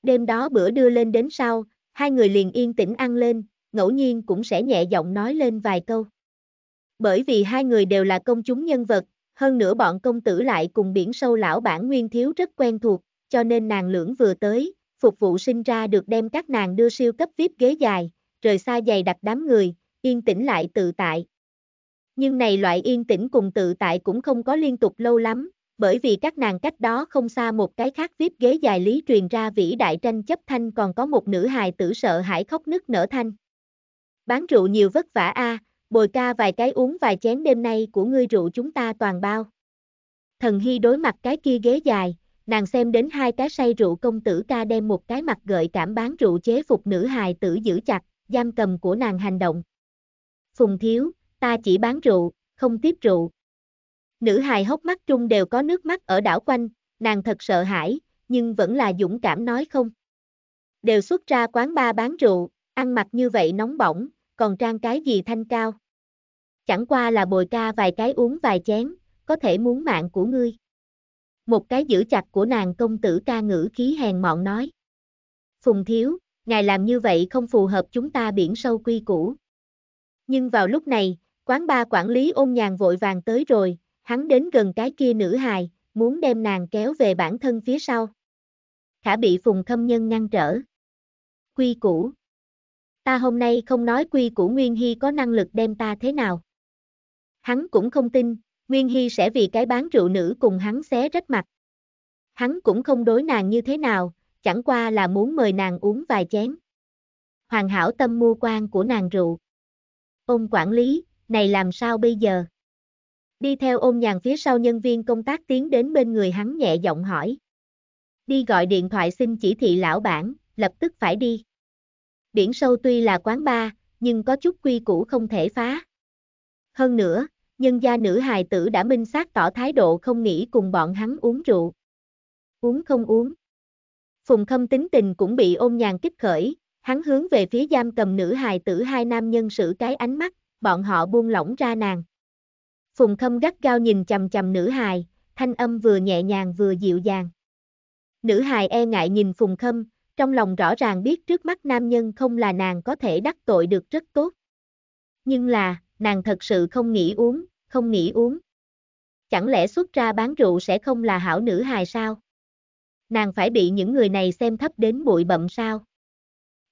Đêm đó bữa đưa lên đến sau, hai người liền yên tĩnh ăn lên, ngẫu nhiên cũng sẽ nhẹ giọng nói lên vài câu. Bởi vì hai người đều là công chúng nhân vật, hơn nữa bọn công tử lại cùng biển sâu lão bản nguyên thiếu rất quen thuộc, cho nên nàng lưỡng vừa tới, phục vụ sinh ra được đem các nàng đưa siêu cấp VIP ghế dài, rời xa dày đặt đám người, yên tĩnh lại tự tại. Nhưng này loại yên tĩnh cùng tự tại cũng không có liên tục lâu lắm, bởi vì các nàng cách đó không xa một cái khác VIP ghế dài lý truyền ra vĩ đại tranh chấp thanh còn có một nữ hài tử sợ hãi khóc nức nở thanh. Bán rượu nhiều vất vả a, bồi ca vài cái uống vài chén đêm nay của ngươi rượu chúng ta toàn bao. Thần Hy đối mặt cái kia ghế dài, nàng xem đến hai cái say rượu công tử ca đem một cái mặt gợi cảm bán rượu chế phục nữ hài tử giữ chặt, giam cầm của nàng hành động. Phùng thiếu, ta chỉ bán rượu, không tiếp rượu. Nữ hài hốc mắt trung đều có nước mắt ở đảo quanh, nàng thật sợ hãi, nhưng vẫn là dũng cảm nói không. Đều xuất ra quán ba bán rượu, ăn mặc như vậy nóng bỏng, còn trang cái gì thanh cao. Chẳng qua là bồi ca vài cái uống vài chén, có thể muốn mạng của ngươi. Một cái giữ chặt của nàng công tử ca ngữ khí hèn mọn nói. Phùng thiếu, ngài làm như vậy không phù hợp chúng ta biển sâu quy củ. Nhưng vào lúc này, quán ba quản lý ôn nhàn vội vàng tới rồi, hắn đến gần cái kia nữ hài, muốn đem nàng kéo về bản thân phía sau. Khả bị phùng khâm nhân ngăn trở. Quy củ. Ta hôm nay không nói quy củ Nguyên Hy có năng lực đem ta thế nào. Hắn cũng không tin, Nguyên Hy sẽ vì cái bán rượu nữ cùng hắn xé rách mặt. Hắn cũng không đối nàng như thế nào, chẳng qua là muốn mời nàng uống vài chén. Hoàn hảo tâm mua quan của nàng rượu. Ông quản lý, này làm sao bây giờ? Đi theo ôm nhàn phía sau nhân viên công tác tiến đến bên người hắn nhẹ giọng hỏi. Đi gọi điện thoại xin chỉ thị lão bản, lập tức phải đi. Biển sâu tuy là quán bar, nhưng có chút quy củ không thể phá. Hơn nữa, nhân gia nữ hài tử đã minh xác tỏ thái độ không nghĩ cùng bọn hắn uống rượu. Uống không uống. Phùng Khâm tính tình cũng bị ôm nhàn kích khởi, hắn hướng về phía giam cầm nữ hài tử hai nam nhân sử cái ánh mắt, bọn họ buông lỏng ra nàng. Phùng Khâm gắt gao nhìn chầm chầm nữ hài, thanh âm vừa nhẹ nhàng vừa dịu dàng. Nữ hài e ngại nhìn Phùng Khâm, trong lòng rõ ràng biết trước mắt nam nhân không là nàng có thể đắc tội được rất tốt. Nhưng là, nàng thật sự không nghĩ uống, không nghĩ uống. Chẳng lẽ xuất ra bán rượu sẽ không là hảo nữ hài sao? Nàng phải bị những người này xem thấp đến bụi bậm sao?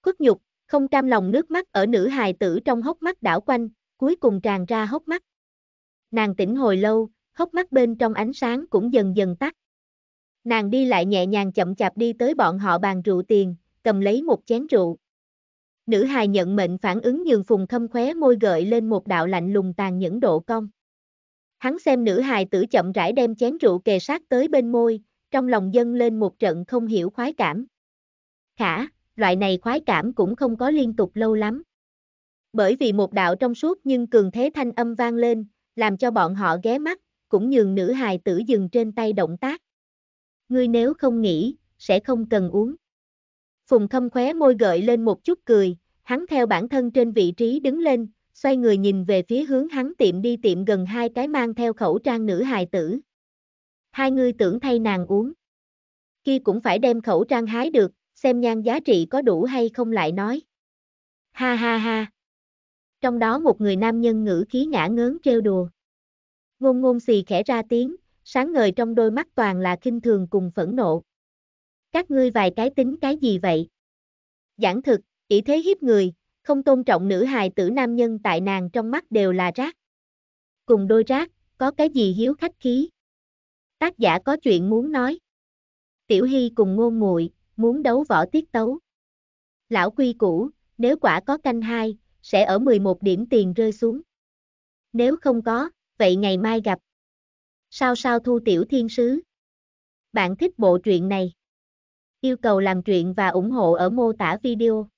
Khuất nhục, không cam lòng nước mắt ở nữ hài tử trong hốc mắt đảo quanh, cuối cùng tràn ra hốc mắt. Nàng tỉnh hồi lâu, hốc mắt bên trong ánh sáng cũng dần dần tắt. Nàng đi lại nhẹ nhàng chậm chạp đi tới bọn họ bàn rượu tiền, cầm lấy một chén rượu. Nữ hài nhận mệnh phản ứng nhường phùng khâm khóe môi gợi lên một đạo lạnh lùng tàn nhẫn độ cong. Hắn xem nữ hài tử chậm rãi đem chén rượu kề sát tới bên môi, trong lòng dâng lên một trận không hiểu khoái cảm. Khả, loại này khoái cảm cũng không có liên tục lâu lắm. Bởi vì một đạo trong suốt nhưng cường thế thanh âm vang lên, làm cho bọn họ ghé mắt, cũng nhường nữ hài tử dừng trên tay động tác. Ngươi nếu không nghĩ, sẽ không cần uống. Phùng khâm khóe môi gợi lên một chút cười, hắn theo bản thân trên vị trí đứng lên, xoay người nhìn về phía hướng hắn tiệm đi tiệm gần hai cái mang theo khẩu trang nữ hài tử. Hai người tưởng thay nàng uống. Kia cũng phải đem khẩu trang hái được, xem nhan giá trị có đủ hay không lại nói. Ha ha ha. Trong đó một người nam nhân ngữ khí ngã ngớn trêu đùa. Ngôn ngôn xì khẽ ra tiếng, sáng ngời trong đôi mắt toàn là kinh thường cùng phẫn nộ. Các ngươi vài cái tính cái gì vậy? Giảng thực, ý thế hiếp người, không tôn trọng nữ hài tử nam nhân tại nàng trong mắt đều là rác. Cùng đôi rác, có cái gì hiếu khách khí? Tác giả có chuyện muốn nói. Tiểu Hy cùng ngôn muội muốn đấu võ tiết tấu. Lão quy cũ, nếu quả có canh hai, sẽ ở 11 điểm tiền rơi xuống. Nếu không có, vậy ngày mai gặp. Sao sao thu tiểu thiên sứ? Bạn thích bộ truyện này? Yêu cầu làm truyện và ủng hộ ở mô tả video.